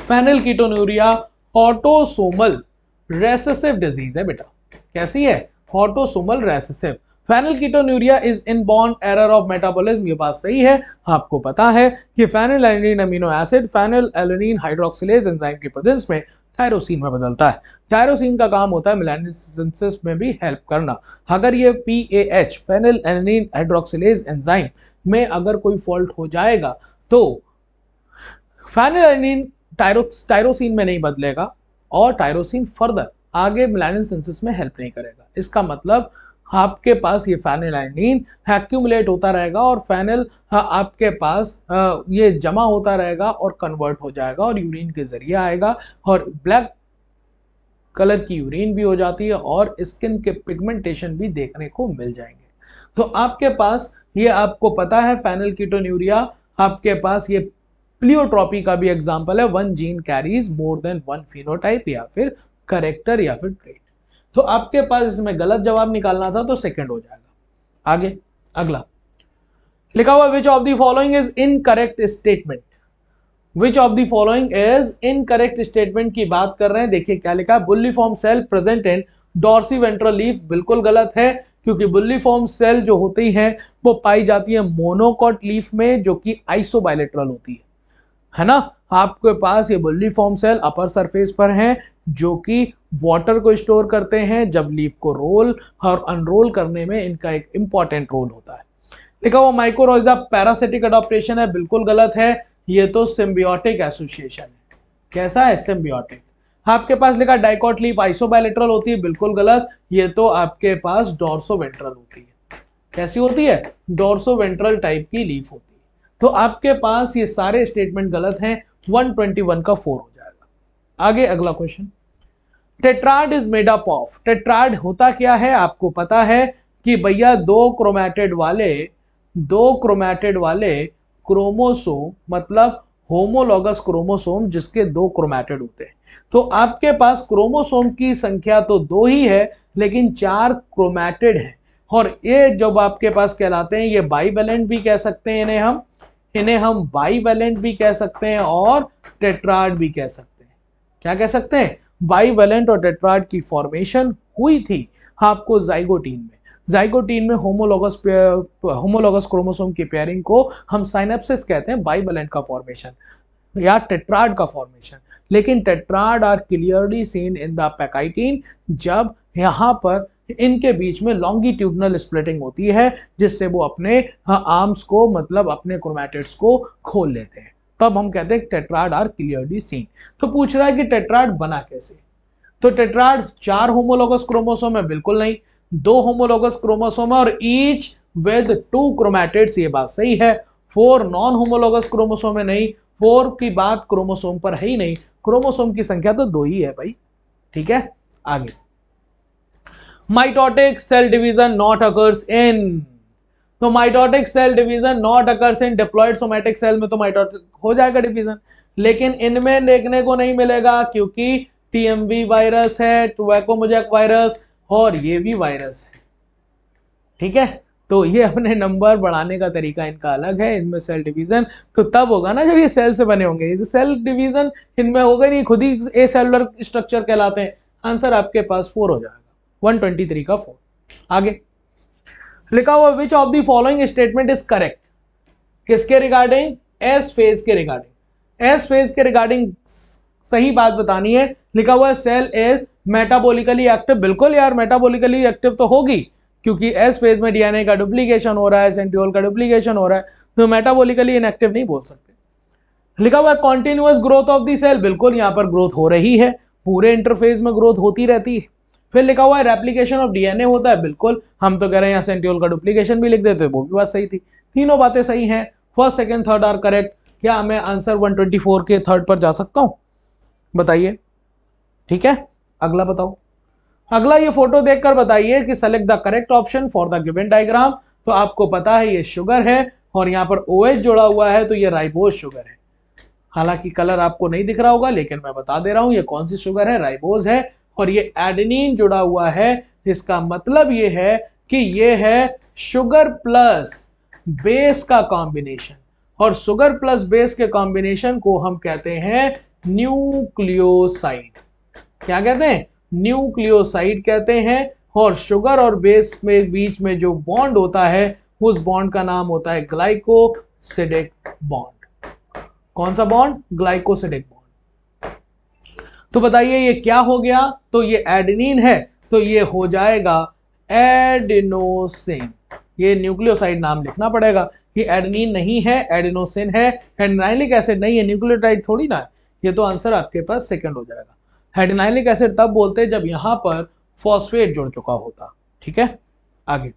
phenylketonuria autosomal recessive disease है, बेटा। कैसी है? Autosomal recessive phenylketonuria is inborn error of metabolism ये बात सही है। आपको पता है कि phenylalanine amino acid phenylalanine hydroxylase enzyme की प्रेजेंस में टायरोसिन में बदलता है। टायरोसिन का काम होता है मिलानिस में भी हेल्प करना। अगर ये P A H phenylalanine hydroxylase enzyme में अगर कोई फॉल्ट हो जाएगा तो फेनल एलिन टायरोसिन में नहीं बदलेगा और टायरोसिन फर्दर आगे मिलानिन में हेल्प नहीं करेगा। इसका मतलब आपके पास ये फेनिलाइनिन एक्यूमुलेट होता रहेगा और फैनल आपके पास ये जमा होता रहेगा और कन्वर्ट हो जाएगा और यूरिन के ज़रिए आएगा और ब्लैक कलर की यूरिन भी हो जाती है और स्किन के पिगमेंटेशन भी देखने को मिल जाएँगे। तो आपके पास ये आपको पता है फेनल कीटोन्यूरिया, आपके पास ये प्लियोट्रॉपी का भी एग्ज़ाम्पल है one gene carries more than one phenotype या फिर करेक्टर या फिर ट्रेट तो आपके पास इसमें गलत जवाब निकालना था तो सेकंड हो जाएगा। आगे, अगला। लिखा हुआ which of the following is incorrect statement which of the following is incorrect statement की बात कर रहे हैं? देखिए क्या लिखा है? Bulliform cell present in dorsiventral leaf बिल्कुल गलत है, क्योंकि बुल्ली फॉर्म सेल जो होती है, वो पाई जाती है मोनोकॉट लीफ में, जो कि आइसोबायलेट्रल होती है। है ना? आपके पास ये bulliform cell upper surface पर हैं, जो कि वाटर को स्टोर करते हैं, जब लीफ को रोल और अनरोल करने में इनका एक इंपॉर्टेंट रोल होता है। लिखा हुआ माइक्रोरोजा पैरासिटिक अडोप्टेशन है, बिल्कुल गलत है। ये तो सिम्बियोटिक एसोसिएशन है। कैसा है सिम्बियोटिक आपके पास लिखा डाइकॉट लीफ आइसोबाइलेट्रल होती है, बिल्कुल गलत। ये तो आपके पास डोर्सो वेंट्रल होती है। कैसी होती है? डोर्सो वेंट्रल टाइप की लीफ होती है। तो आपके पास ये सारे स्टेटमेंट गलत हैं 121 का फोर हो जाएगा। आगे अगला question tetrad is made up of tetrad होता क्या है? आपको पता है कि भैया दो क्रोमैटेड वाले, दो क्रोमैटेड वाले क्रोमोसोम मतलब होमोलॉगस क्रोमोसोम जिसके दो क्रोमैटेड होते हैं। तो आपके पास क्रोमोसोम की संख्या तो दो ही है, लेकिन चार क्रोमैटेड है। और ये जब आपके पास कहलाते हैं, ये बाईवेलेंट भी कह सकते हैं इन्हें हम इन्हें हम बाईवेलेंट भी कह सकते हैं और टेट्राड भी कह सकते हैं। क्या कह सकते हैं? बाईवेलेंट और टेट्राड की फॉर्मेशन हुई थी आपको जाइगोटीन में। जाइगोटीन में होमोलोगस होमोलोगस क्रोमोसोम की पेयरिंग को हम साइनेप्सिस कहते हैं बाईवेलेंट का फॉर्मेशन या टेट्राड का फॉर्मेशन लेकिन tetrad are clearly seen in the pachytene जब यहाँ पर इनके बीच में लॉन्गिट्यूडनल स्प्लिटिंग होती है, जिससे वो अपने आर्म्स को मतलब अपने क्रोमैटिड्स को खोल लेते हैं। तब हम कहते हैं टेट्राड आर क्लियरली सीन तो पूछ रहा है कि टेट्राड बना कैसे? तो टेट्राड चार होमोलोगस क्रोमोसोम है, बिल्कुल नहीं। दो होमोलोगस क्रोमोसोम है और ईच विद टू क्रोमैटिड्स ये बात सही है। फोर नॉन होमोलोगस क्रोमोसोम है, नहीं। फोर की बात क्रोमोसोम पर है ही नहीं। क्रोमोसोम की संख्या तो दो ही है भाई। ठीक है? आगे। Mitotic cell division not occurs in तो mitotic cell division not occurs in diploid somatic cell में तो माइटोटिक हो जाएगा डिवीज़न लेकिन इनमें देखने को नहीं मिलेगा क्योंकि टीएमवी वायरस है टोबैकोमोजैक वायरस और ये भी वायरस है. ठीक है? तो ये अपने नंबर बढ़ाने का तरीका इनका अलग है, इनमें सेल डिवीज़न तो तब होगा ना जब ये सेल से बने होंगे. ये जो सेल डिवीज़न इनमें होगा नहीं, खुद ही ए सेलुलर स्ट्रक्चर कहलाते हैं. आंसर आपके पास फोर हो जाएगा. 123 का फोर आगे. लिखा हुआ which of the following statement is correct किसके रिगार्डिंग एस फ़ेज़ के रिगार्डिंग एस फ़ेज़ के रिगार्डिंग सही बात बतानी है. लिखा हुआ सेल इज़ मेटाबोलिकली एक्टिव बिल्कुल यार मेटाबोलिकली एक्टिव तो होगी, क्योंकि एस फ़ेज़ में डीएनए का डुप्लीकेशन हो रहा है सेंट्रियोल का डुप्लीकेशन हो रहा है तो मेटाबोलिकली इनएक्टिव नहीं बोल सकते. लिखा हुआ continuous growth of the cell बिल्कुल यहाँ पर ग्रोथ हो रही है. पूरे इंटरफेज में ग्रोथ होती रहती है. फिर लिखा हुआ है रेप्लीकेशन ऑफ़ डीएनए होता है, बिल्कुल। हम तो कह रहे हैं यहाँ सेंट्रियोल का डुप्लीकेशन भी लिख देते वो भी बात सही थी। तीनों बातें सही हैं। First second third are correct क्या मैं आंसर 124 के थर्ड पर जा सकता हूँ? बताइए। ठीक है? अगला बताओ। अगला ये फ़ोटो देखकर बताइए कि select the correct option for the given diagram तो आपको पता है, ये शुगर है और यहाँ पर ओ OH जोड़ा हुआ है तो ये राइबोज शुगर है। हालाँकि कलर आपको नहीं दिख रहा होगा, लेकिन मैं बता दे रहा हूँ, ये कौन सी शुगर है? राइबोज है। और ये एडेनिन जुड़ा हुआ है इसका मतलब ये है कि ये है शुगर प्लस बेस का कॉम्बिनेशन और शुगर प्लस बेस के कॉम्बिनेशन को हम कहते हैं न्यूक्लियोसाइड क्या कहते हैं? न्यूक्लियोसाइड कहते हैं और शुगर और बेस में बीच में जो बॉन्ड होता है, उस बॉन्ड का नाम होता है ग्लाइकोसिडिक बॉन्ड कौन सा बॉन्ड ग्लाइकोसिडिक बॉन्ड तो बताइए, ये क्या हो गया? तो ये एडेनिन है तो ये हो जाएगा एडिनोसिन ये न्यूक्लियोसाइड नाम लिखना पड़ेगा। ये एडेनिन नहीं है एडिनोसिन है। एडनाइलिक एसिड नहीं है न्यूक्लियोटाइड थोड़ी ना है। ये तो आंसर आपके पास सेकंड हो जाएगा। हेडनाइलिक एसिड तब बोलते हैं जब यहाँ पर फॉस्फेट जुड़ चुका होता। ठीक है? आगे।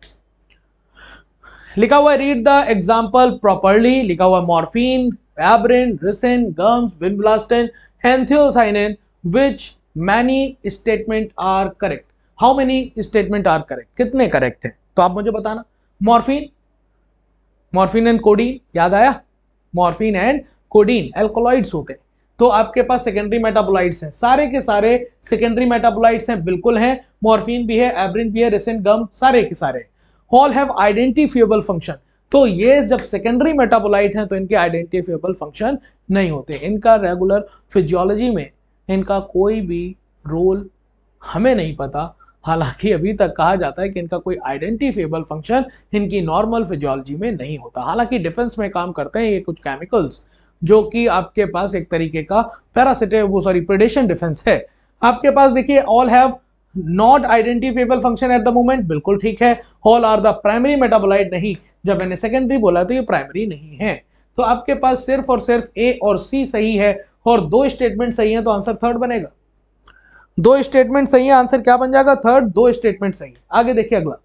लिखा हुआ रीड द एग्ज़ाम्पल प्रॉपरली लिखा हुआ morphine abrin ricin gums vinblastine anthocyanin which many statement are correct how many statement are correct कितने करेक्ट है? तो आप मुझे बताना। मॉर्फिन मॉर्फिन एंड कोडीन याद आया? मॉर्फिन एंड कोडीन एल्कोलॉइड्स होते हैं। तो आपके पास सेकेंडरी मेटाबोलाइट्स हैं। सारे के सारे सेकेंडरी मेटाबोलाइट्स हैं, बिल्कुल हैं। मॉर्फिन भी है एब्रिन भी है रेसिन गम सारे के सारे ऑल हैव आइडेंटिफिएबल फ़ंक्शन तो ये जब सेकेंडरी मेटाबोलाइट हैं तो इनके आइडेंटिफिएबल फ़ंक्शन नहीं होते। इनका रेगुलर फिजियोलॉजी में इनका कोई भी रोल हमें नहीं पता। हालाँकि अभी तक कहा जाता है कि इनका कोई आइडेंटिफेबल फ़ंक्शन इनकी नॉर्मल फिजियोलॉजी में नहीं होता। हालाँकि डिफेंस में काम करते हैं ये कुछ केमिकल्स जो कि आपके पास एक तरीके का पैरासिटे वो सॉरी प्रेडेशन डिफेंस है। आपके पास देखिए all have not identifiable function at the moment बिल्कुल ठीक है। All are the primary metabolite नहीं। जब मैंने सेकेंडरी बोला तो ये प्राइमरी नहीं है। तो आपके पास सिर्फ़ और सिर्फ़ ए और सी सही है। और दो स्टेटमेंट सही है तो आंसर थर्ड बनेगा। दो स्टेटमेंट सही है आंसर क्या बन जाएगा? थर्ड दो स्टेटमेंट सही है। आगे देखिए अगला।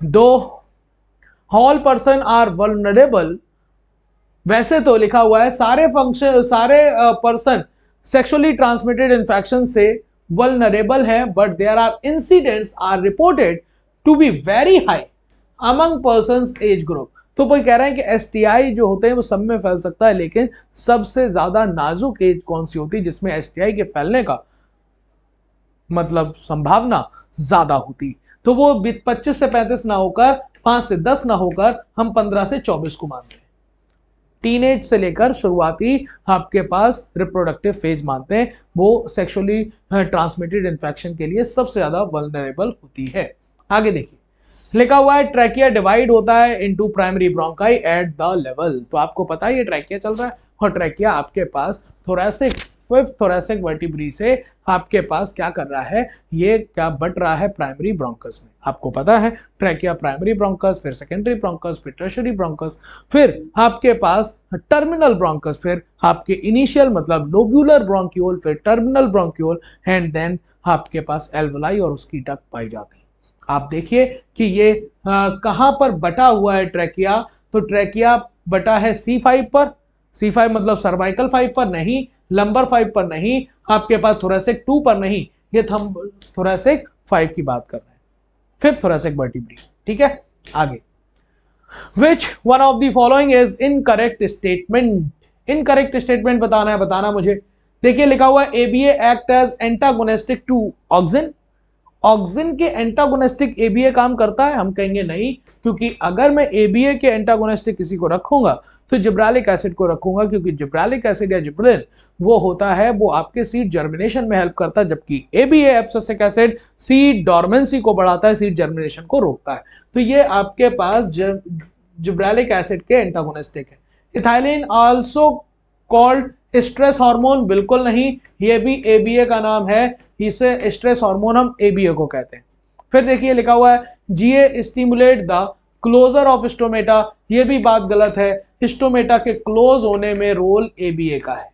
दो ऑल पर्सन आर वल्नरेबल वैसे तो लिखा हुआ है, सारे फ़ंक्शन सारे पर्सन सेक्सुअली ट्रांसमिटेड इन्फेक्शन से वलनरेबल है but there are incidents are reported to be very high among person age group तो कोई कह रहा है कि एसटीआई जो होते हैं वो सब में फैल सकता है, लेकिन सबसे ज़्यादा नाजुक एज कौन सी होती है जिसमें एसटीआई के फैलने का मतलब संभावना ज़्यादा होती तो वो 25 से 35 ना होकर 5 से 10 ना होकर हम 15 से 24 को मानते हैं। टीनेज से लेकर शुरुआती आपके पास रिप्रोडक्टिव फ़ेज़ मानते हैं, वो सेक्सुअली ट्रांसमिटेड इन्फेक्शन के लिए सबसे ज़्यादा वलनरेबल होती है। आगे देखिए। लिखा हुआ है ट्रैकिया डिवाइड होता है into primary bronchi at the level तो आपको पता है ये ट्रैकिया चल रहा है और ट्रैकिया आपके पास थोरेसिक फिफ्थ थोरेसिक वर्टिब्री से आपके पास क्या कर रहा है? ये क्या बट रहा है प्राइमरी ब्रोंकस में। आपको पता है ट्रैकिया प्राइमरी ब्रोंकस फिर सेकेंडरी ब्रोंकस फिर टर्शरी ब्रोंकस फिर आपके पास टर्मिनल ब्रोंकस फिर आपके इनिशियल मतलब लोब्यूलर ब्रोंक्यूल फिर टर्मिनल ब्रोंक्यूल एंड देन आपके पास एल्वलाई और उसकी डक पाई जाती है। आप देखिए कि ये कहाँ पर बटा हुआ है ट्रैकिया? तो ट्रैकिया बटा है सी फाइव पर। सी फाइव मतलब सर्वाइकल फाइव पर नहीं लंबर फाइव पर नहीं, आपके पास थोरेसिक टू पर नहीं। ये थम थोरेसिक फाइव की बात कर रहे हैं। फिफ्थ थोरेसिक वर्टिब्री ठीक है? आगे। Which one of the following is incorrect statement incorrect statement बताना है, बताना मुझे। देखिए, लिखा हुआ है ABA act as antagonistic to auxin auxin के एंटागोनिस्टिक एबीए काम करता है, हम कहेंगे नहीं, क्योंकि अगर मैं एबीए के एंटागोनिस्टिक किसी को रखूँगा तो जिब्रालिक एसिड को रखूँगा, क्योंकि जिब्रालिक एसिड या जिब्रिन वो होता है, वो आपके सीड जर्मिनेशन में हेल्प करता है, जबकि A B A abscisic acid seed dormancy को बढ़ाता है सीड जर्मिनेशन को रोकता है। तो ये आपके पास जिब्रालिक एसिड के एंटागोनिस्टिक है। Ethylene also called stress hormone बिल्कुल नहीं, ये भी एबीए का नाम है, इसे स्ट्रेस हार्मोन हम एबीए को कहते हैं। फिर देखिए लिखा हुआ है GA stimulate the closure of stomata ये भी बात गलत है स्टोमेटा के क्लोज होने में रोल एबीए का है।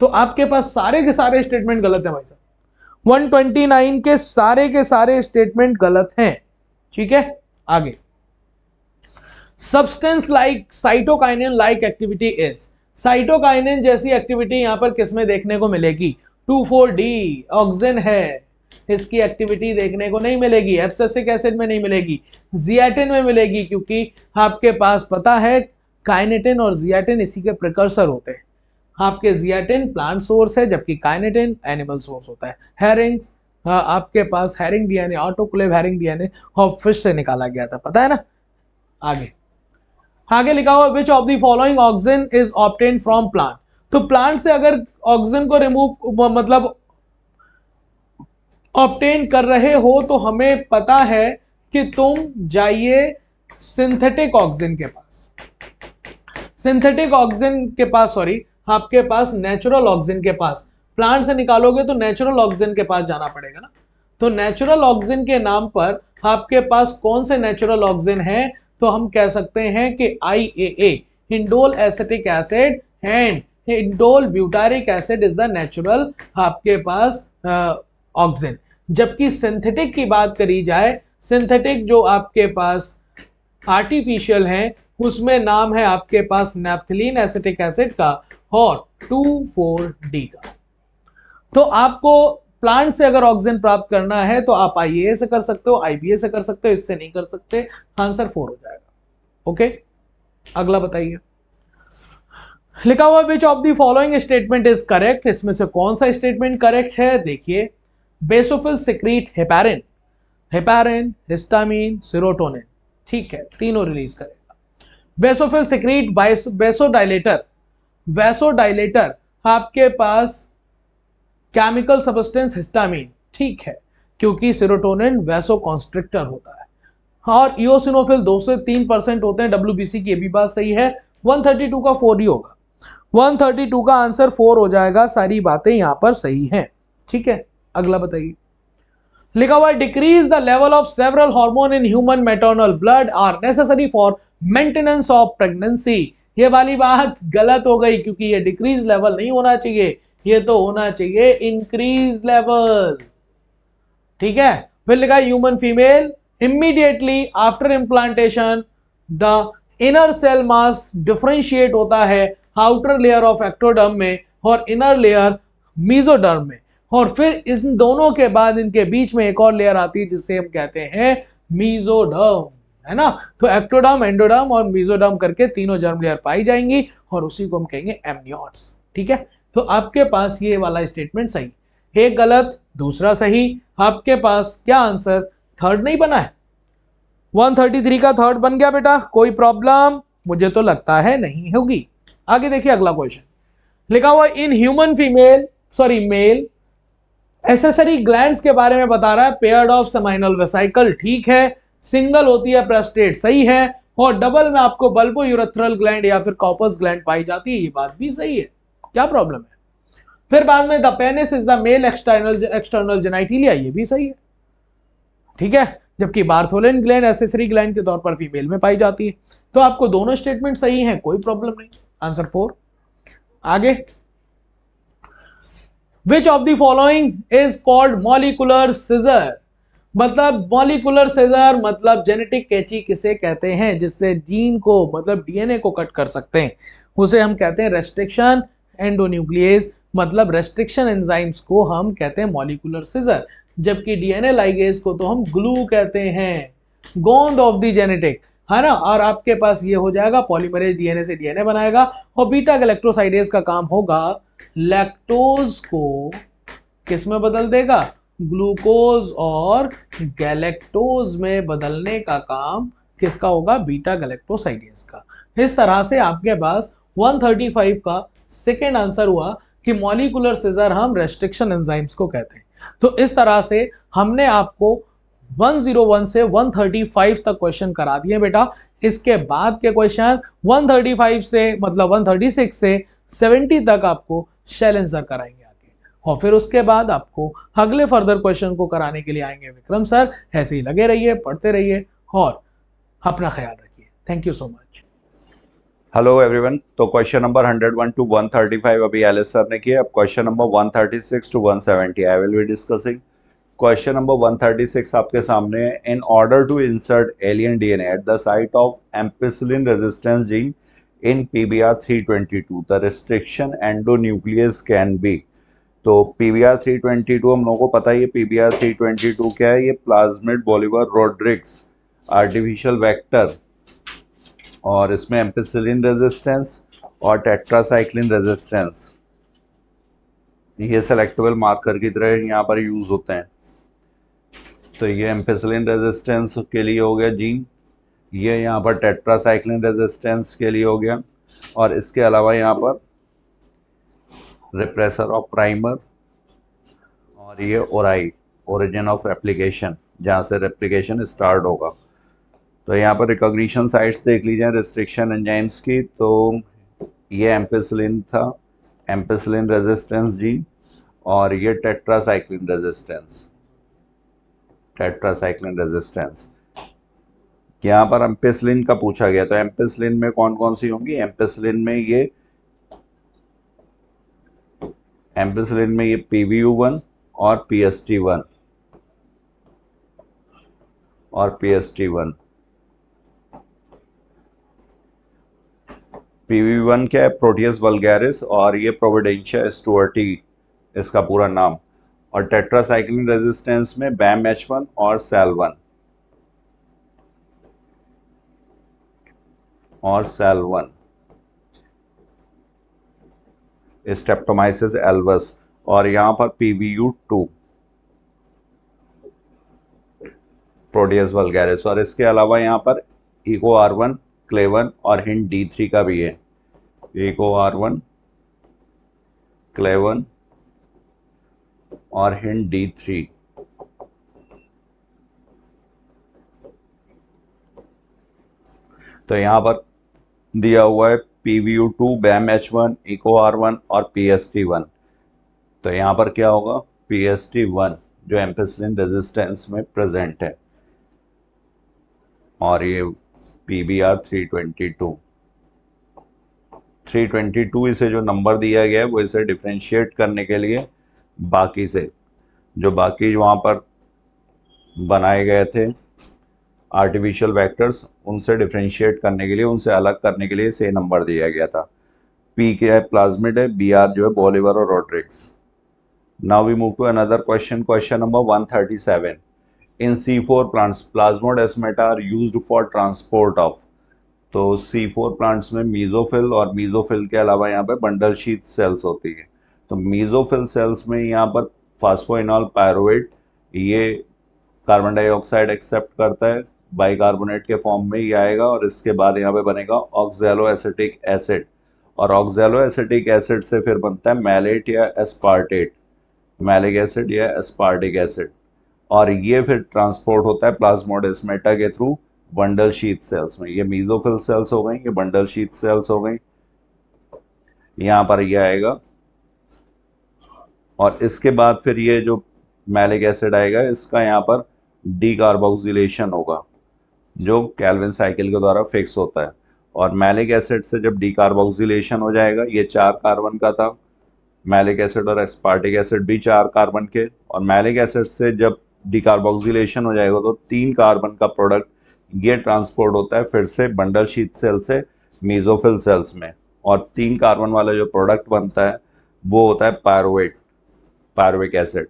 तो आपके पास सारे के सारे स्टेटमेंट गलत है भाई साहब। 129 के सारे के सारे स्टेटमेंट गलत हैं। ठीक है? आगे। Substance like cytokinin like activity is cytokinin जैसी एक्टिविटी यहाँ पर किसमें देखने को मिलेगी? टू फोर डी ऑक्सीजन है। इसकी एक्टिविटी देखने को नहीं मिलेगी। एब्सेसिक एसिड में नहीं मिलेगी। जियाटिन में मिलेगी क्योंकि आपके पास पता है काइनेटिन और जियाटिन इसी के प्रकर्सर होते हैं। आपके जियाटिन प्लांट सोर्स है, जबकि काइनेटिन एनिमल सोर्स होता है। हेरिंग्स आपके पास herring DNA autoclave herring DNA और फ़िश से निकाला गया था। पता है ना? आगे। आगे लिखा हुआ which of the following auxin is obtained from plant तो प्लांट से अगर ऑक्सीजन को रिमूव मतलब ऑप्टेन कर रहे हो तो हमें पता है कि तुम जाइए सिंथेटिक ऑक्सीजन के पास। सिंथेटिक ऑक्सीजन के पास सॉरी आपके पास नेचुरल ऑक्सीजन के पास। प्लांट से निकालोगे तो नेचुरल ऑक्सीजन के पास जाना पड़ेगा ना। तो नेचुरल ऑक्सीजन के नाम पर आपके पास कौन से नेचुरल ऑक्सीजन है? तो हम कह सकते हैं कि I A A indole acetic acid and indole butyric acid is the natural, आपके पास ऑक्सीजन। जबकि सिंथेटिक की बात करी जाए, सिंथेटिक जो आपके पास आर्टिफिशियल है, उसमें नाम है आपके पास नेफ्थिलीन एसिटिक एसिड का और टू फोर डी का। तो आपको प्लांट से अगर ऑक्सीजन प्राप्त करना है तो आप आईए से कर सकते हो आई से कर सकते हो, इससे नहीं कर सकते। आंसर फोर हो जाएगा। ओके अगला बताइए। लिखा हुआ which of the following statement is correct इसमें से कौन सा स्टेटमेंट करेक्ट है? देखिए। Basophil secrete heparin heparin histamine serotonin ठीक है, तीनों रिलीज़ करेगा। बेसोफिल सिक्रीट बेसोडाइलेटर वैसोडाइलेटर आपके पास केमिकल सब्सटेंस हिस्टामिन ठीक है, क्योंकि सिरोटोनिन वैसो कॉन्स्ट्रिक्टर होता है। और इोसिनोफिल दो से तीन परसेंट होते हैं डब्ल्यू की भी बात सही है। 132 का फोर ही होगा। 132 का आंसर फोर हो जाएगा, सारी बातें यहाँ पर सही हैं। ठीक है, अगला बताइए। लिखा हुआ decrease the level of several hormone in human maternal blood are necessary for maintenance of pregnancy ये वाली बात गलत हो गई, क्योंकि ये डिक्रीज लेवल नहीं होना चाहिए। ये तो होना चाहिए इंक्रीज लेवल ठीक है? फिर लिखा human female immediately after implantation the inner cell mass differentiate होता है आउटर लेयर ऑफ़ एक्टोडर्म में और इनर लेयर मीजोडर्म में। और फिर इन दोनों के बाद इनके बीच में एक और लेयर आती है जिसे हम कहते हैं मीजोडर्म है ना? तो एक्टोडर्म एंडोडर्म और मीजोडर्म करके तीनों जर्म लेयर पाई जाएँगी और उसी को हम कहेंगे एमनियोट्स ठीक है? तो आपके पास ये वाला स्टेटमेंट सही। एक गलत, दूसरा सही। आपके पास क्या आंसर थर्ड नहीं बना है? 133 का थर्ड बन गया बेटा, कोई प्रॉब्लम मुझे तो लगता है नहीं होगी। आगे देखिए अगला क्वेश्चन लिखा हुआ in human female sorry male accessory glands के बारे में बता रहा है पेयर्ड ऑफ़ समाइनल वेसाइकल ठीक है। सिंगल होती है प्रेस्टेट सही है। और डबल में आपको बल्बो यूरेथ्रल ग्लैंड या फिर कॉपस ग्लैंड पाई जाती है, ये बात भी सही है। क्या प्रॉब्लम है? फिर बाद में the penis is the male external external genitalia ये भी सही है। ठीक है? जबकि बार्थोलिन ग्लैंड एसेसरी ग्लैंड के तौर पर फीमेल में पाई जाती है। तो आपको दोनों स्टेटमेंट सही हैं, कोई प्रॉब्लम नहीं। आंसर फोर आगे। Which of the following is called molecular scissor मतलब मॉलिकुलर सीजर मतलब जेनेटिक कैची किसे कहते हैं, जिससे जीन को मतलब डीएनए को कट कर सकते हैं। उसे हम कहते हैं रेस्ट्रिक्शन एंडोन्यूक्लियस मतलब रेस्ट्रिक्शन एंजाइम्स को हम कहते हैं मॉलिकुलर सीजर जबकि डीएनए लाइगेज को तो हम ग्लू कहते हैं। गोंद ऑफ़ दी जेनेटिक है ना? और आपके पास ये हो जाएगा पॉलीमरेज डीएनए से डीएनए बनाएगा, और बीटा गैलेक्ट्रोसाइडेज का काम होगा लैक्टोज को किसमें बदल देगा? ग्लूकोज और गैलेक्टोज में बदलने का काम किसका होगा? बीटा गैलेक्टोसाइडेस का। इस तरह से आपके पास 135 का सेकेंड आंसर हुआ कि मॉलिकुलर सीजर हम रेस्ट्रिक्शन एंजाइम्स को कहते हैं। तो इस तरह से हमने आपको 101 से 135 तक क्वेश्चन करा दिए बेटा। इसके बाद के क्वेश्चन 135 से मतलब 136 से 70 तक आपको शेल आंसर कराएँगे आगे। और फिर उसके बाद आपको अगले फर्दर क्वेश्चन को कराने के लिए आएँगे विक्रम सर। ऐसे ही लगे रहिए, पढ़ते रहिए और अपना ख्याल रखिए। Thank you so much hello everyone तो क्वेश्चन नंबर 101 टू 135 अभी एलिस सर ने किया अब question number 136 to 170 I will be discussing question number 136 आपके सामने है। In order to insert alien DNA at the site of ampicillin resistance gene in pBR 322 the restriction endonuclease can be तो pBR 322 हम लोगों को पता है पीबीआर 322 क्या है? ये plasmid Bolivar Rodriguez artificial vector और इसमें एम्पिसिलिन रेजिस्टेंस और टेट्रासाइक्लिन रेजिस्टेंस ये सेलेक्टेबल मार्कर की तरह यहाँ पर यूज़ होते हैं। तो ये एम्पिसिलिन रेजिस्टेंस के लिए हो गया जीन ये यहाँ पर टेट्रासाइक्लिन रेजिस्टेंस के लिए हो गया, और इसके अलावा यहाँ पर रिप्रेसर ऑफ़ प्राइमर और ये ओराई ओरिजिन ऑफ़ रेप्लिकेशन जहाँ से रेप्लिकेशन स्टार्ट होगा। तो यहाँ पर रिकॉग्निशन साइट्स देख लीजिए रिस्ट्रिक्शन एंजाइम्स की तो ये एम्पिसिलिन था एम्पिसिलिन रेजिस्टेंस जीन और ये टेट्रासाइक्लिन रेजिस्टेंस टेट्रासाइक्लिन रेजिस्टेंस यहाँ पर एम्पिसिलिन का पूछा गया तो एम्पिसिलिन में कौन कौन सी होंगी? एम्पिसिलिन में ये एम्पिसिलिन में ये पी वी यू वन और पी एस टी वन और P S T one PV one क्या है प्रोटियस वलगैरिस और ये प्रोविडेंशिया स्टुअर्टी इसका पूरा नाम। और टेट्रासाइक्लिन रेजिस्टेंस में बैम एच वन और सेल वन और सेल वन स्टेप्टोमाइसिस एल्वस और यहाँ पर पीवीयू टू प्रोटियस वलगैरिस और इसके अलावा यहाँ पर इको आर वन क्लेवन और हिंट डी थ्री का भी है। एक ओ आर वन क्लेवन और हिंट डी थ्री तो यहाँ पर दिया हुआ है P V U two Bam H one Eco R one और पी एस टी वन तो यहाँ पर क्या होगा? पी एस टी वन जो एम्पेसिलिन रेजिस्टेंस में प्रेजेंट है। और ये पीबीआर 322 322 इसे जो नंबर दिया गया है, वो इसे डिफ्रेंशिएट करने के लिए बाकी से, जो बाकी वहाँ पर बनाए गए थे आर्टिफिशियल वेक्टर्स उनसे डिफ्रेंशिएट करने के लिए, उनसे अलग करने के लिए से नंबर दिया गया था। पी के है? प्लाज्मिड है। बी आर जो है बॉलीवर और Rodriguez now we move to another question question number 137 in C four plants plasmodesmata are use for transport of तो सी फोर प्लांट्स में मीजोफिल और मीजोफिल के अलावा यहाँ पे बंडल शीत सेल्स होती है। तो मीजोफिल सेल्स में यहाँ पर फास्फोइनॉल पायरोट ये कार्बन डाइऑक्साइड एक्सेप्ट करता है। बाइकार्बोनेट के फॉर्म में ही आएगा और इसके बाद यहाँ पे बनेगा ऑक्जेलो एसिटिक एसिड और ऑक्जेलो एसिटिक एसिड से फिर बनता है मैलेट या एस्पार्टेट मैलिक एसिड या एस्पार्टिक एसिड और ये फिर ट्रांसपोर्ट होता है प्लाज्मोडेस्मेटा के थ्रू बंडल शीत सेल्स में। ये मीजोफिल सेल्स हो गई, ये बंडल शीट सेल्स हो गई। यहाँ पर ये आएगा। और इसके बाद फिर ये जो मैलिक एसिड आएगा, इसका यहाँ पर डीकार्बोक्सिलेशन होगा, जो कैलविन साइकिल के द्वारा फिक्स होता है। और मैलिक एसिड से जब डी हो जाएगा, ये चार कार्बन का था। मैलिक एसिड और एस्पार्टिक एसिड भी चार कार्बन के। और मैलिक एसिड से जब डिकार्बोक्सिलेशन हो जाएगा तो तीन कार्बन का प्रोडक्ट ये ट्रांसपोर्ट होता है फिर से बंडल शीत सेल से मीजोफिल सेल्स में। और तीन कार्बन वाला जो प्रोडक्ट बनता है, वो होता है पायरोवेट पायरोविक एसिड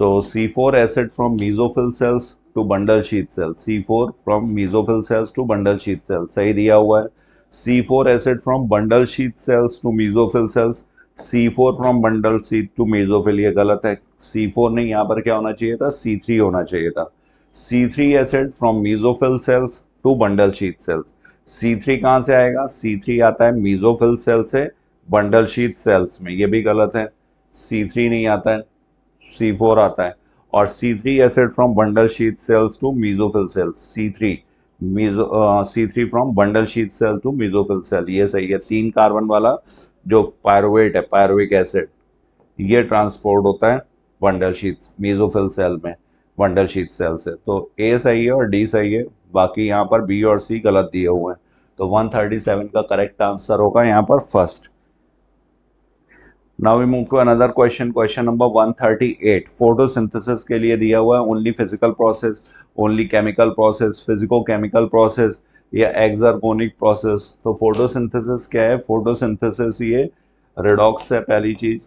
तो C four acid from mesophyll cells to bundle sheath cells C four from mesophyll cells to bundle sheath cells सही दिया हुआ है। C four acid from bundle sheath cells to mesophyll cells C four from bundle C to mesophyll ये गलत है। C four नहीं, यहाँ पर क्या होना चाहिए था? सी थ्री होना चाहिए था। C three acid from mesophyll cells to bundle sheath cells C three कहाँ से आएगा? सी थ्री आता है मीजोफिल सेल से बंडल शीत सेल्स में। ये भी गलत है। सी थ्री नहीं आता है। सी फोर आता है। और C three acid from bundle sheath cells to mesophyll cells C three meso C three from bundle sheath cell to mesophyll cell ये सही है। तीन कार्बन वाला जो पायरोवेट है, पायरोविक एसिड, ये ट्रांसपोर्ट होता है बंडल शीट मीजोफिल सेल में बंडल शीट सेल से। तो ए सही है और डी सही है। बाकी यहाँ पर बी और सी गलत दिए हुए हैं। तो 137 का करेक्ट आंसर होगा यहाँ पर first now we move to another question question number 138 photosynthesis के लिए दिया हुआ है। Only physical process only chemical process physico chemical process या एक्सर्गोनिक प्रोसेस तो फोटोसिंथेसिस क्या है? फोटोसिंथेसिस ये रिडॉक्स है पहली चीज़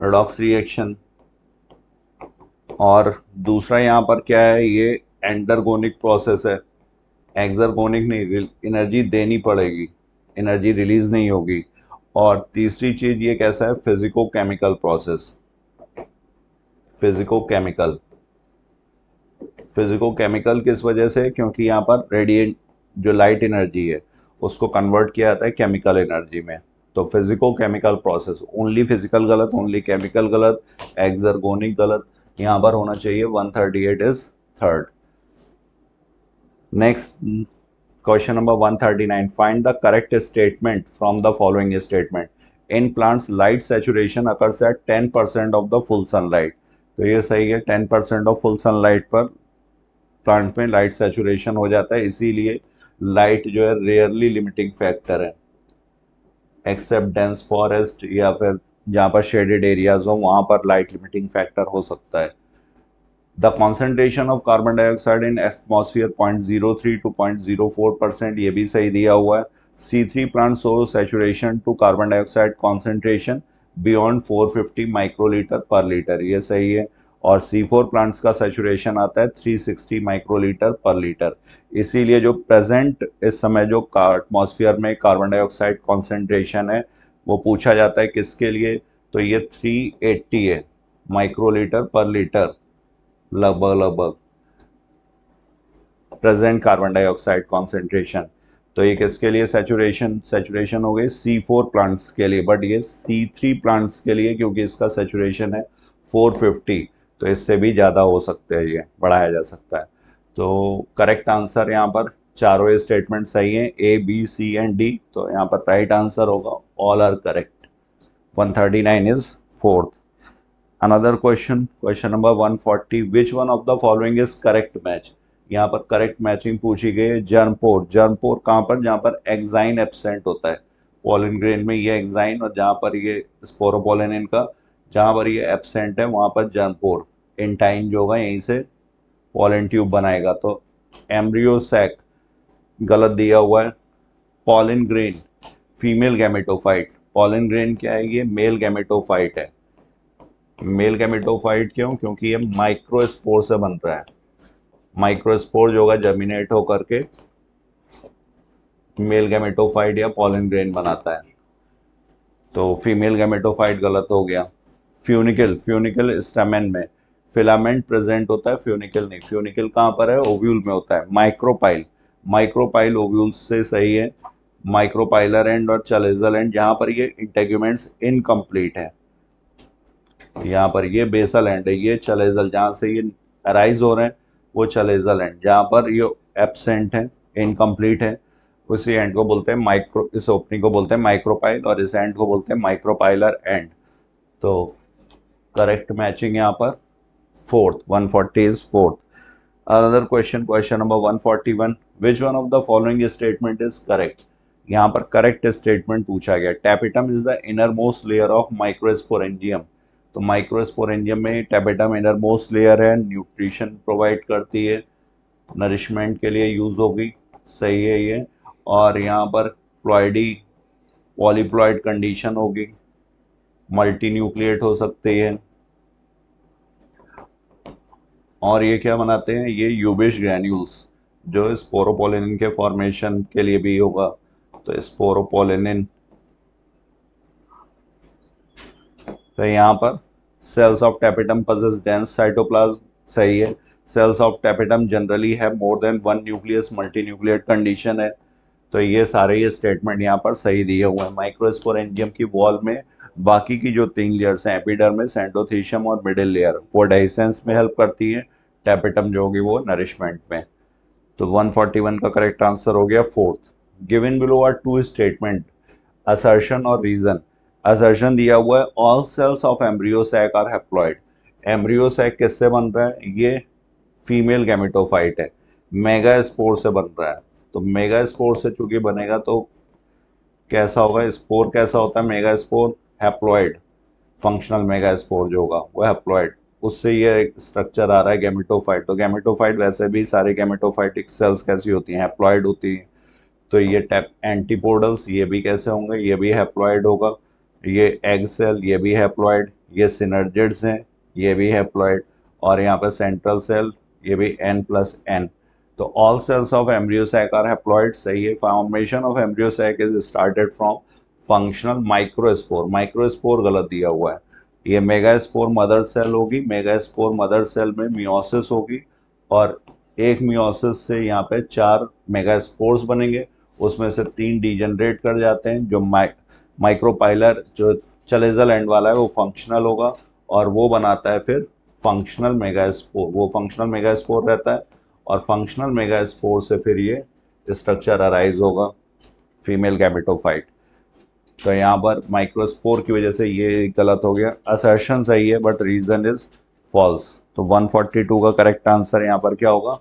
रिडॉक्स रिएक्शन और दूसरा यहाँ पर क्या है? ये एंडरगोनिक प्रोसेस है. एक्सर्गोनिक नहीं एनर्जी देनी पड़ेगी. एनर्जी रिलीज़ नहीं होगी. और तीसरी चीज़ ये कैसा है? Physico chemical process physico chemical physico chemical किस वजह से? क्योंकि यहाँ पर रेडिएंट जो लाइट एनर्जी है, उसको कन्वर्ट किया जाता है केमिकल एनर्जी में। तो physico chemical process only physical गलत ओनली केमिकल गलत एक्सर्गोनिक गलत, यहाँ पर होना चाहिए 138 is third next question number 139 find the correct statement from the following statement in plants light saturation occurs at 10 percent of the full sunlight तो ये सही है 10 परसेंट ऑफ़ फुल सनलाइट पर प्लांट में लाइट सेचुरेशन हो जाता है, इसीलिए लाइट जो है रेयरली लिमिटिंग फैक्टर है। एक्सेप्ट डेंस फॉरेस्ट या फिर जहाँ पर शेडेड एरियाज़ हो, वहाँ पर लाइट लिमिटिंग फैक्टर हो सकता है। The concentration of carbon dioxide in atmosphere point zero three to point zero four percent ये भी सही दिया हुआ है। C three plant show saturation to carbon dioxide concentration beyond four fifty microlitre per litre ये सही है। और C4 प्लांट्स का सेचुरेशन आता है 360 माइक्रोलीटर पर लीटर इसीलिए जो प्रेजेंट इस समय जो एटमॉस्फेयर में कार्बन डाइऑक्साइड कॉन्सेंट्रेशन है, वो पूछा जाता है किसके लिए? तो ये 380 है माइक्रोलीटर पर लीटर लगभग लगभग. प्रेजेंट कार्बन डाइऑक्साइड कॉन्सेंट्रेशन तो ये किसके लिए सेचुरेशन सेचुरेशन हो गई सी फोर प्लांट्स के लिए. बट ये सी थ्री प्लांट्स के लिए, क्योंकि इसका सेचुरेशन है 450 तो इससे भी ज़्यादा हो सकते हैं, ये बढ़ाया जा सकता है। तो करेक्ट आंसर यहाँ पर, चारों ये स्टेटमेंट सही हैं A B C and D तो यहाँ पर राइट आंसर होगा all are correct 139 is fourth another question question number 140 which one of the following is correct match यहाँ पर करेक्ट मैचिंग पूछी गई है जर्मपोर जर्मपोर कहाँ पर? जहाँ पर एग्जाइन एबसेंट होता है। पोलिन ग्रेन में ये एग्जाइन और जहाँ पर ये स्पोरोपोलिन इनका जहाँ पर ये एबसेंट है, वहाँ पर जर्मपोर इंटाइन जो होगा यहीं से पॉलन ट्यूब बनाएगा। तो एम्ब्रियोसैक गलत दिया हुआ है। Pollen grain female gametophyte pollen grain क्या है? ये मेल गैमेटोफाइट है। मेल गैमेटोफाइट क्यों? क्योंकि ये माइक्रोस्पोर से बन रहा है। माइक्रोस्पोर जो होगा जर्मिनेट होकर के मेल गैमेटोफाइट या पॉलिन ग्रेन बनाता है। तो फीमेल गैमेटोफाइट गलत हो गया। फ्यूनिकल फ्यूनिकल स्टेमेन में। फिलामेंट प्रेजेंट होता है फ्यूनिकल नहीं। फ्यूनिकल कहाँ पर है? ओव्यूल में होता है। माइक्रोपाइल माइक्रोपाइल ओव्यूल से सही है। माइक्रोपाइलर एंड और चलेजल एंड जहाँ पर ये इंटेग्यूमेंट्स इनकम्प्लीट है। यहाँ पर ये बेसल एंड है। ये चलेजल जहाँ से ये अराइज हो रहे हैं, वो चलेजल एंड जहाँ पर ये एबसेंट है इनकम्प्लीट है, उसी एंड को बोलते हैं माइक्रो इस ओपनिंग को बोलते हैं माइक्रोपाइल और इस एंड को बोलते हैं माइक्रोपाइलर एंड तो करेक्ट मैचिंग यहाँ पर? Fourth 140 is fourth. Another question question number 141 which one of the following statement is correct यहाँ पर करेक्ट स्टेटमेंट पूछा गया। Tapetum is the innermost layer of microsporangium तो माइक्रोस्पोरेंजियम में टैपिटम इनर मोस्ट लेयर है nutrition provide करती है nourishment के लिए यूज़ होगी, सही है ये। और यहाँ पर प्लॉइडी पॉलीप्लॉइड कंडीशन होगी। मल्टी न्यूक्लिएट हो सकती है। और ये क्या बनाते हैं? ये यूबिश ग्रैन्यूल्स जो स्पोरोपोलिन के फॉर्मेशन के लिए भी होगा। तो स्पोरोपोलिन तो यहाँ पर cells of tapetum possesses dense cytoplasm सही है। सेल्स ऑफ़ टेपिटम जनरली है more than one nucleus multi nuclear condition है। तो ये सारे ये स्टेटमेंट यहाँ पर सही दिए हुए हैं। माइक्रोस्पोरेंजियम की वॉल में बाकी की जो तीन लेयर्स हैं एपिडर्मिस एंडोथीशियम और मिडिल लेयर वो डाइसेंस में हेल्प करती है टेपिटम जो होगी वो नरिशमेंट में। तो 141 का करेक्ट आंसर हो गया fourth given below are two statement assertion और रीजन असर्शन दिया हुआ है all cells of embryo sac are haploid embryo sac किससे बन रहा है? ये फीमेल गैमेटोफाइट है। मेगा स्पोर से बन रहा है। तो मेगा स्पोर से चूँकि बनेगा तो कैसा होगा? स्पोर कैसा होता है? Mega spore haploid functional mega spore जो होगा, वो हैप्लॉयड उससे ये एक स्ट्रक्चर आ रहा है गैमेटोफाइट तो गैमेटोफाइट वैसे भी सारे गैमेटोफाइटिक सेल्स कैसी होती हैं? हैप्लॉइड होती हैं। तो ये टैप एंटीपोडल्स ये भी कैसे होंगे? ये भी हैप्लॉयड होगा। ये एग सेल ये भी हैप्लॉयड ये सिनर्जिड्स हैं, ये भी हैप्लॉयड और यहाँ पर सेंट्रल सेल ये भी एन प्लस एन तो all cells of embryo sac are haploid सही है। Formation of embryo sac is started from functional microspore microspore गलत दिया हुआ है। ये मेगा स्पोर मदर सेल होगी। मेगा स्पोर मदर सेल में मियोसिस होगी और एक मियोसिस से यहाँ पे चार मेगा स्पोर्स बनेंगे। उसमें से तीन डिजनरेट कर जाते हैं। जो माइ माइक्रोपाइलर जो चलेजल एंड वाला है, वो फंक्शनल होगा और वो बनाता है फिर फंक्शनल मेगा स्पोर वो फंक्शनल मेगा स्पोर रहता है और फंक्शनल मेगा स्पोर से फिर ये स्ट्रक्चर अराइज होगा। फीमेल गैमेटोफाइट तो यहाँ पर माइक्रोस्पोर की वजह से ये गलत हो गया। असर्शन सही है बट रीजन इज़ फॉल्स तो 142 का करेक्ट आंसर यहाँ पर क्या होगा?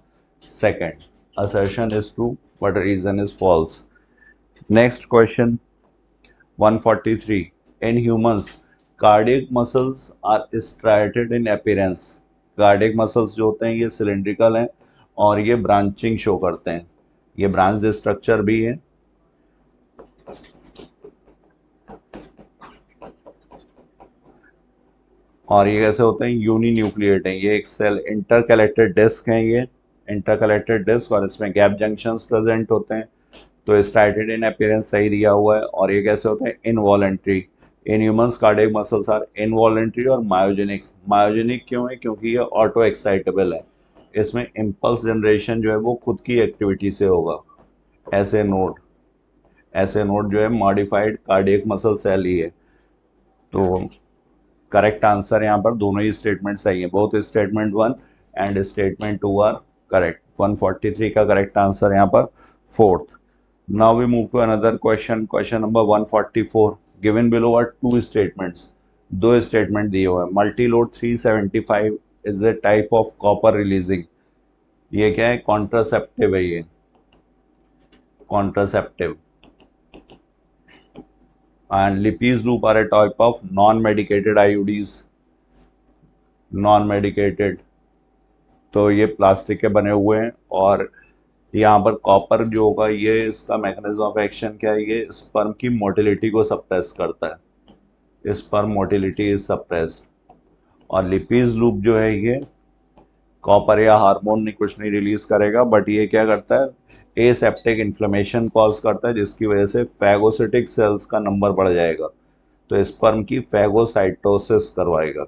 Second assertion is true, but reason is false. Next question. 143 in humans, cardiac muscles are striated in appearance. Cardiac muscles जो होते हैं, ये सिलेंड्रिकल हैं और ये ब्रांचिंग शो करते हैं। ये ब्रांच स्ट्रक्चर भी है। और ये कैसे होते हैं? यूनी न्यूक्लिएट हैं। ये एक सेल इंटर कलेक्टेड डिस्क हैं ये। इंटरकलेक्टेड डिस्क और इसमें गैप जंक्शंस प्रेजेंट होते हैं। तो स्टार्टेड इन अपीयरेंस सही दिया हुआ है और ये कैसे होते हैं? Involuntary. In humans cardiac muscles are involuntary और मायोजेनिक। मायोजेनिक क्यों है? क्योंकि ये ऑटो एक्साइटेबल है। इसमें इम्पल्स जनरेशन जो है वो खुद की एक्टिविटी से होगा। ऐसे नोड। ऐसे नोड जो है मॉडिफाइड कार्डियक मसल सेल ही है। तो करेक्ट आंसर यहाँ पर। दोनों ही स्टेटमेंट सही है। बहुत statement one and statement two are correct 143 का करेक्ट आंसर यहाँ पर। Fourth now we move to another question question number 144 given below are two statements दो स्टेटमेंट दिए हुए multi load 375 is a type of copper releasing ये क्या है? Contraceptive है ये। Contraceptive and Lippi's loop are a type of non-medicated IUDs non-medicated. तो ये प्लास्टिक के बने हुए हैं और यहाँ पर कॉपर जो होगा, ये इसका मैकेनिज्म ऑफ़ एक्शन क्या है? ये स्पर्म की मोटिलिटी को सप्रेस करता है। स्पर्म मोटिलिटी इज़ सप्रेस्ड और लिपीज लूप जो है ये कॉपर या हार्मोन नहीं, कुछ नहीं रिलीज़ करेगा, बट ये क्या करता है? ए सेप्टिक इन्फ्लेमेशन कॉज करता है, जिसकी वजह से फैगोसिटिक सेल्स का नंबर बढ़ जाएगा। तो स्पर्म की फैगोसाइटोसिस करवाएगा।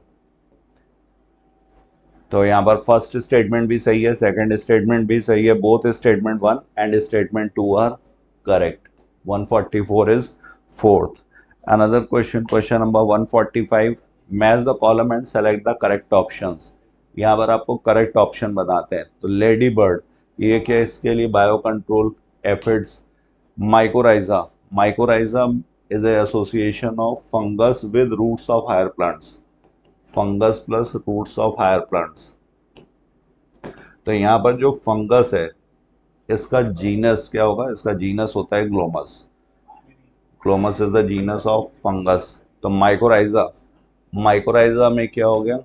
तो यहाँ पर फ़र्स्ट स्टेटमेंट भी सही है, सेकंड स्टेटमेंट भी सही है both statement one and statement two are correct 144 is fourth another question question number 145 match the column and select the correct options यहाँ पर आपको करेक्ट ऑप्शन बताते हैं। तो लेडी बर्ड ये क्या इसके लिए bio control aphids mycorrhiza mycorrhiza is association of fungus with roots of higher plants fungus plus roots of higher plants तो यहाँ पर जो फंगस है, इसका जीनस क्या होगा? इसका जीनस होता है Glomus Glomus is the genus of fungus तो माइकोराइजा माइकोराइजा में क्या हो गया?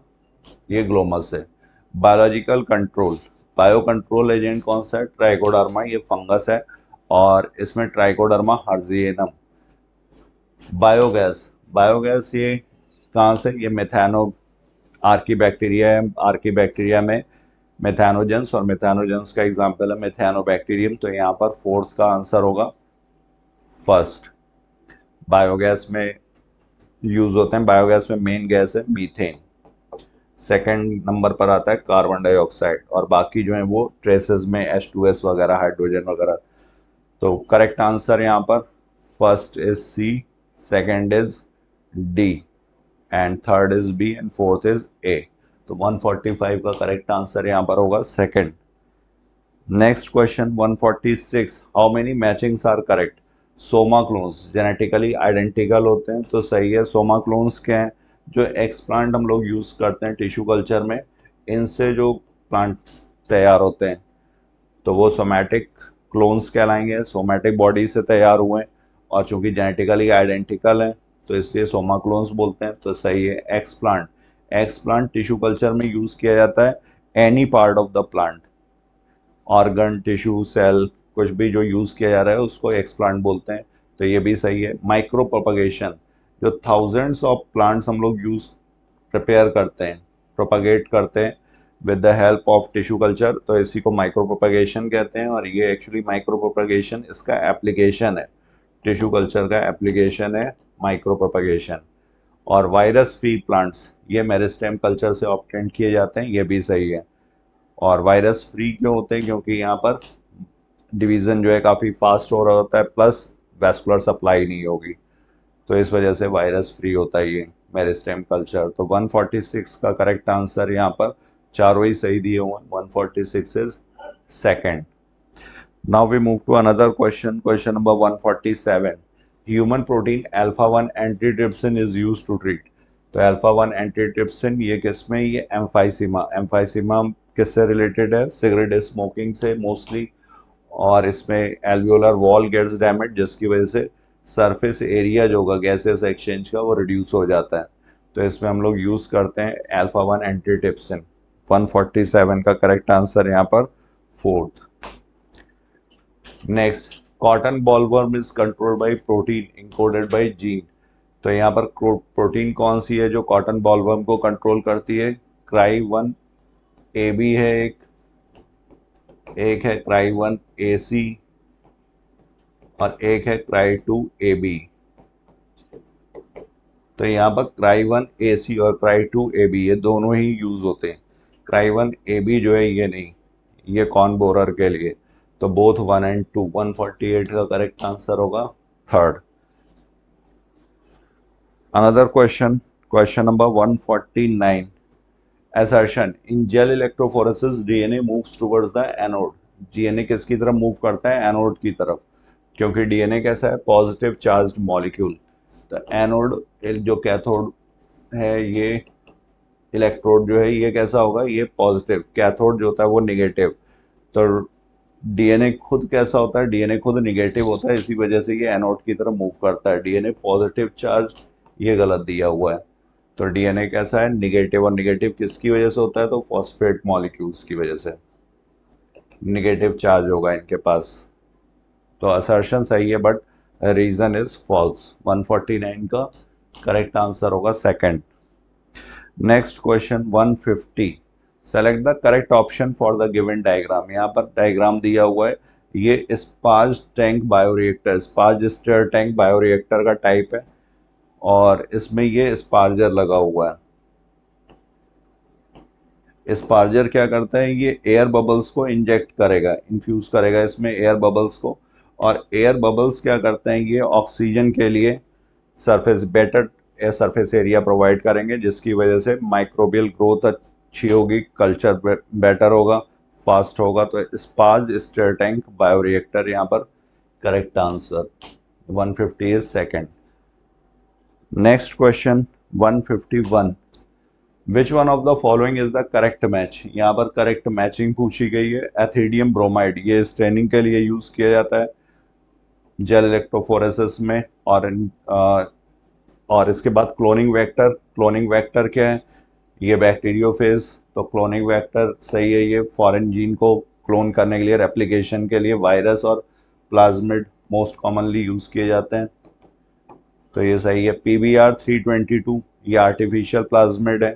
ये ग्लोमस है। Biological control bio control agent कौन सा है? ट्राइकोडर्मा ये फंगस है और इसमें ट्राइकोडर्मा हर्जियनम बायोगैस बायोगैस ये कहाँ से? ये मेथानो आर्की बैक्टीरिया है आर्की बैक्टीरिया में मेथानोजेंस और मेथानोजेंस का एग्ज़ाम्पल है मेथानोबैक्टीरियम तो यहाँ पर फोर्थ का आंसर होगा। फ़र्स्ट बायोगैस में यूज़ होते हैं बायोगैस में मेन गैस है मीथेन सेकंड नंबर पर आता है कार्बन डाइऑक्साइड और बाकी जो है वो ट्रेसेस में एच टू एस वगैरह, हाइड्रोजन वगैरह। तो करेक्ट आंसर यहाँ पर first is C second is D and third is B and fourth is A तो 145 का करेक्ट आंसर यहाँ पर होगा second. Next question 146 how many matchings are correct somaclones genetically identical होते हैं तो सही है सोमा क्लोन्स क्या हैं? जो एक्सप्लांट हम लोग यूज़ करते हैं टिश्यू कल्चर में, इनसे जो प्लांट्स तैयार होते हैं तो वो सोमैटिक क्लोन्स कहलाएँगे। सोमैटिक बॉडी से तैयार हुए और चूँकि जेनेटिकली आइडेंटिकल हैं तो इसलिए सोमा क्लोन्स बोलते हैं तो सही है। Explant explant tissue culture में यूज़ किया जाता है any part of the plant organ tissue cell कुछ भी जो यूज़ किया जा रहा है, उसको एक्स प्लांट बोलते हैं तो ये भी सही है। माइक्रो प्रोपगेशन जो थाउजेंड्स ऑफ़ प्लांट्स हम लोग यूज़ प्रिपेयर करते हैं प्रोपागेट करते हैं with the help of tissue culture तो इसी को माइक्रो प्रोपगेशन कहते हैं और ये एक्चुअली माइक्रो प्रोपगेशन इसका एप्लीकेशन है। टिश्यू कल्चर का एप्लीकेशन है माइक्रो प्रोपगेशन और वायरस फ्री प्लांट्स ये मेरिस्टेम कल्चर से ऑप्टेंट किए जाते हैं, ये भी सही है। और वायरस फ्री क्यों होते हैं? क्योंकि यहाँ पर डिवीज़न जो है काफ़ी फास्ट हो रहा होता है प्लस वेस्कुलर सप्लाई नहीं होगी। तो इस वजह से वायरस फ्री होता है ये मेरिस्टेम कल्चर तो 146 का करेक्ट आंसर यहाँ पर चारों ही सही दिए हुए हैं। 146 is second now we move to another question question number 147 human protein alpha one antitrypsin is use to treat तो अल्फ़ा वन एंटीट्रिप्सिन ये किसमें? ये एम्फाइसिमा एम्फाइसिमा किससे रिलेटेड है? सिगरेट स्मोकिंग से मोस्टली और इसमें एल्वियोलर वॉल गेट्स डैमेज जिसकी वजह से सरफेस एरिया जो होगा, गैसेस एक्सचेंज का, वो रिड्यूस हो जाता है। तो इसमें हम लोग यूज़ करते हैं एल्फा वन एंटीटिप्सिन 147 का करेक्ट आंसर यहाँ पर fourth next cotton bollworm is controlled by protein encoded by gene तो यहाँ पर प्रोटीन कौन सी है जो कॉटन बॉलवर्म को कंट्रोल करती है? क्राई वन ए बी है एक। एक है क्राई वन ए सी और एक है क्राई टू ए बी तो यहाँ पर क्राई वन ए सी और क्राई टू ए बी ये दोनों ही यूज़ होते हैं। क्राई वन ए बी जो है, ये नहीं। ये कॉन बोरर के लिए? तो both one and two one forty eight का करेक्ट आंसर होगा third another question question number one forty nine assertion in gel electrophoresis dna moves towards the anode dna किसकी तरफ़ मूव करता है? एनोड की तरफ़। क्योंकि डीएनए कैसा है? पॉजिटिव चार्ज मॉलिक्यूल तो एनोड जो कैथोड है, ये इलेक्ट्रोड जो है, ये कैसा होगा? ये पॉजिटिव कैथोड जो होता है, वो निगेटिव तो डीएनए खुद कैसा होता है? डीएनए खुद निगेटिव होता है, इसी वजह से ये एनोड की तरफ़ मूव करता है. डीएनए पॉजिटिव चार्ज ये गलत दिया हुआ है। तो डीएनए कैसा है? निगेटिव और निगेटिव किसकी वजह से होता है? तो फॉस्फेट मॉलिक्यूल्स की वजह से। निगेटिव चार्ज होगा इनके पास। तो असर्शन सही है बट रीज़न इज़ फॉल्स 149 का करेक्ट आंसर होगा second next question 150 select the correct option for the given diagram यहाँ पर डायग्राम दिया हुआ है, ये sparged tank bioreactor sparged stirred tank bioreactor का टाइप है, और इसमें ये स्पार्जर लगा हुआ है। स्पार्जर क्या करता है, ये एयर बबल्स को इंजेक्ट करेगा इन्फ्यूज करेगा इसमें एयर बबल्स को। और एयर बबल्स क्या करते हैं ये? ऑक्सीजन के लिए surface better air surface area provide करेंगे, जिसकी वजह से माइक्रोबियल ग्रोथ अच्छी होगी कल्चर बेटर होगा फास्ट होगा। तो स्पाज स्टर टैंक बायोरिएक्टर यहाँ पर correct answer 150 fifty is second next question 151 which one of the following is the correct match यहाँ पर करेक्ट मैचिंग पूछी गई है एथीडियम ब्रोमाइड ये स्टेनिंग के लिए यूज़ किया जाता है। जेल इलेक्ट्रोफोरेसिस में और आ, और इसके बाद क्लोनिंग वेक्टर क्लोनिंग वेक्टर क्या है? ये बैक्टीरियोफेज तो क्लोनिंग वेक्टर सही है ये फॉरेन जीन को क्लोन करने के लिए रेप्लिकेशन के लिए वायरस और प्लाज्मिड मोस्ट कॉमनली यूज़ किए जाते हैं। तो ये सही है। P B R three twenty two ये आर्टिफिशियल प्लाज्मिड है।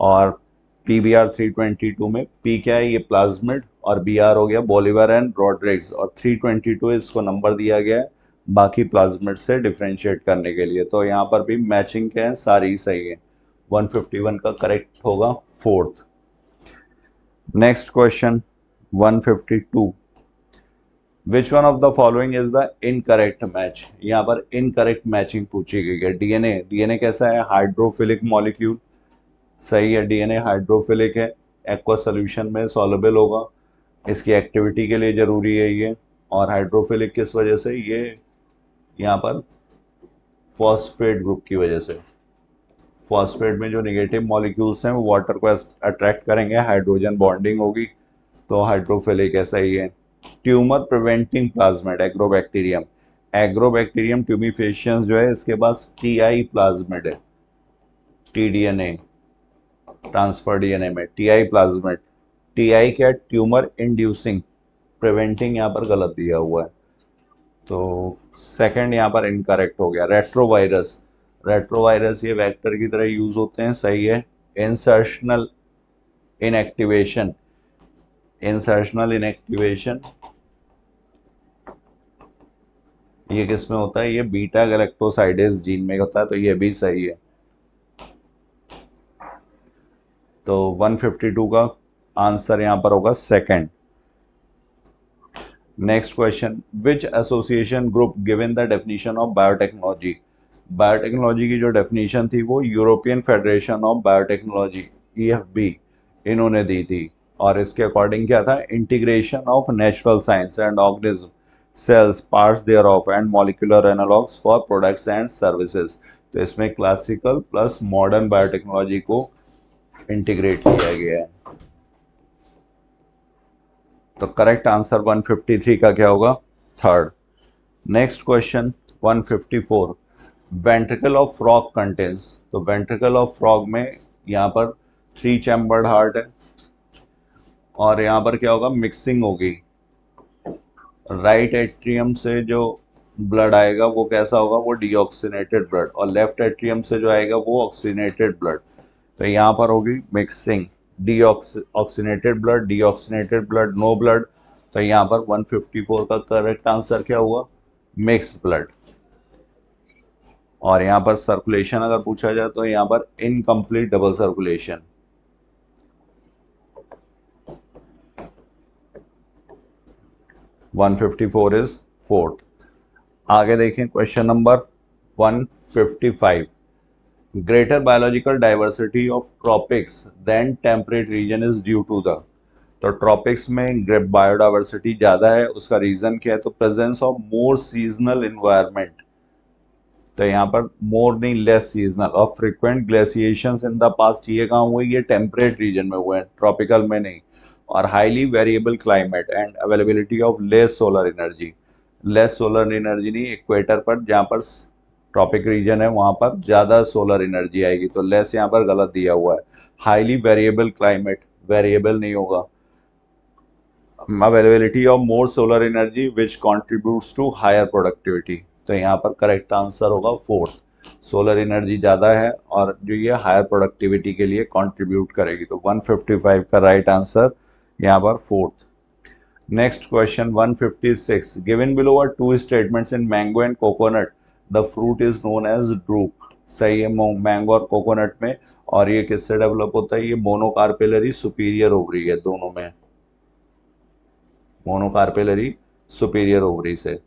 और P B R three twenty two में पी क्या है? ये प्लाज्मिड और बी हो गया बोलीवर एंड रॉड्रिग्स और थ्री ट्वेंटी टू इसको नंबर दिया गया है, बाकी प्लाज्मिड से डिफ्रेंशिएट करने के लिए। तो यहाँ पर भी मैचिंग क्या है, सारी सही है। 151 का करेक्ट होगा fourth next question 152 which one of the following is the incorrect match यहाँ पर इनकरेक्ट मैचिंग पूछी गई है। डीएनए डीएनए कैसा है? हाइड्रोफिलिक मॉलिक्यूल सही है डीएनए हाइड्रोफिलिक है। एक्वा सोल्यूशन में सॉलेबल होगा। इसकी एक्टिविटी के लिए ज़रूरी है ये। और हाइड्रोफिलिक किस वजह से? ये यहाँ पर फॉस्फेट ग्रुप की वजह से। फॉस्फेट में जो निगेटिव मॉलिक्यूल्स हैं, वो वाटर को अट्रैक्ट करेंगे हाइड्रोजन बॉन्डिंग होगी तो हाइड्रोफिलिक ऐसा ही है। Tumour preventing plasmid Agrobacterium Agrobacterium tumefaciens जो है, इसके पास टी आई प्लाज्मेट है। T D N A transfer D N A में। T I plasmid T I क्या ट्यूमर इंड्यूसिंग प्रिवेंटिंग यहाँ पर गलत दिया हुआ है। तो सेकंड यहाँ पर इनकरेक्ट हो गया। रेट्रोवायरस रेट्रोवायरस ये वेक्टर की तरह यूज़ होते हैं, सही है। इंसर्शनल इनएक्टिवेशन इंसर्शनल इनएक्टिवेशन ये किसमें होता है? ये बीटा गैलेक्टोसाइडेज जीन में होता है तो ये भी सही है। तो 152 का आंसर यहाँ पर होगा second next question which association group given the definition of biotechnology biotechnology की जो डेफिनेशन थी वो European Federation of Biotechnology EFB इन्होंने दी थी। और इसके अकॉर्डिंग क्या था? Integration of natural science and organism cells parts thereof and molecular analogues for products and services तो इसमें क्लासिकल प्लस मॉडर्न बायोटेक्नोलॉजी को इंटीग्रेट किया गया है। तो करेक्ट आंसर 153 का क्या होगा? Third next question 154 ventricle of frog contains तो वेंट्रिकल ऑफ़ फ्रॉग में यहाँ पर थ्री चैम्बर्ड हार्ट है। और यहाँ पर क्या होगा? मिक्सिंग होगी। राइट एट्रियम से जो ब्लड आएगा, वो कैसा होगा? वो डीऑक्सीनेटेड ब्लड और लेफ़्ट एट्रियम से जो आएगा, वो ऑक्सीनेटेड ब्लड तो यहाँ पर होगी mixing deoxygenated blood deoxygenated blood no blood तो यहाँ पर 154 का करेक्ट आंसर क्या हुआ? मिक्स ब्लड और यहाँ पर सर्कुलेशन अगर पूछा जाए तो यहाँ पर incomplete double circulation one fifty four is fourth आगे देखें question number one fifty five greater biological diversity of tropics than temperate region is due to the तो ट्रॉपिक्स में बायोडाइवर्सिटी ज़्यादा है, उसका रीज़न क्या है? तो presence of more seasonal environment तो यहाँ पर मोर नहीं लेस सीजनल और frequent glaciation in the past ये कहाँ हुए ये टेम्परेट रीजन में हुए हैं ट्रॉपिकल में नहीं। और highly variable climate and availability of less solar energy less solar energy नहीं इक्वेटर पर, जहाँ पर ट्रॉपिक रीजन है, वहाँ पर ज़्यादा सोलर एनर्जी आएगी तो लेस यहाँ पर गलत दिया हुआ है। हाईली वेरिएबल क्लाइमेट वेरिएबल नहीं होगा। Availability of more solar energy which contributes to higher productivity तो यहाँ पर करेक्ट आंसर होगा फोर्थ सोलर एनर्जी ज़्यादा है और जो ये हायर प्रोडक्टिविटी के लिए कंट्रीब्यूट करेगी। तो 155 का राइट आंसर यहाँ पर fourth next question 156 given below are two statements in mango and coconut the fruit is known as drupe सही है मैंगो और कोकोनट में। और ये किससे डेवलप होता है? ये मोनोकार्पेलरी सुपीरियर ओवरी है दोनों में। मोनोकार्पेलरी सुपीरियर ओवरी से।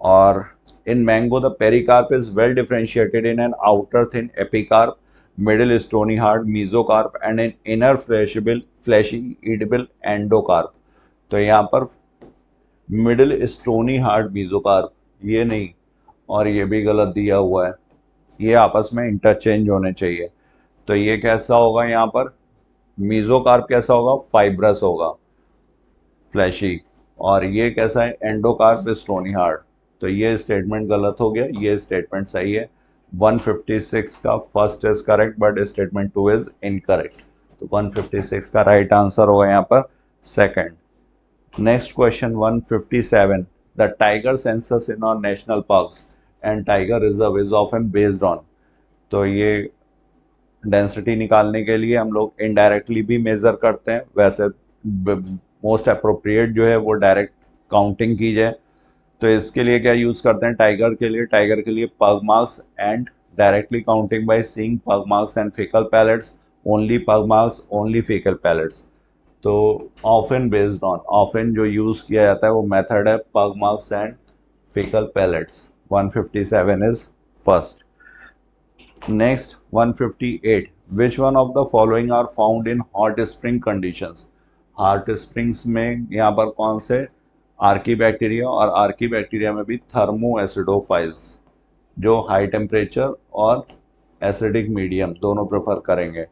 और in mango the pericarp is well differentiated in an outer thin epicarp middle stony hard mesocarp and in inner fleshable fleshy edible endocarp तो यहाँ पर मिडिल स्टोनी हार्ड मीजोकार्प ये नहीं, और ये भी गलत दिया हुआ है। ये आपस में इंटरचेंज होने चाहिए। तो ये कैसा होगा यहाँ पर? मीजोकार्प कैसा होगा? फाइब्रस होगा। फ्लैशी और ये कैसा है? एंडोकार्प स्टोनी हार्ड तो ये स्टेटमेंट गलत हो गया। ये स्टेटमेंट सही है। 156 का first is correct but statement two is incorrect तो 156 का राइट आंसर होगा यहाँ पर। Second next question 157 The tiger census in our national parks and tiger reserve is often based on. तो ये डेंसिटी निकालने के लिए हम लोग इनडायरेक्टली भी मेज़र करते हैं। वैसे मोस्ट अप्रोप्रिएट जो है वो डायरेक्ट काउंटिंग की जाए तो इसके लिए क्या यूज़ करते हैं? टाइगर के लिए टाइगर के लिए pug marks and directly counting by seeing pug marks and faecal pellets only pug marks only faecal pellets तो ऑफन बेस्ड ऑन ऑफन जो यूज़ किया जाता है वो मेथड है pug marks and faecal pellets 157 is first. Next 158 which one of the following are found in hot spring conditions? Hot springs में यहाँ पर कौन से? आर्की बैक्टीरिया और आर्की बैक्टीरिया में भी थर्मो एसिडोफाइल्स जो हाई टेम्परेचर और एसिडिक मीडियम दोनों प्रेफर करेंगे।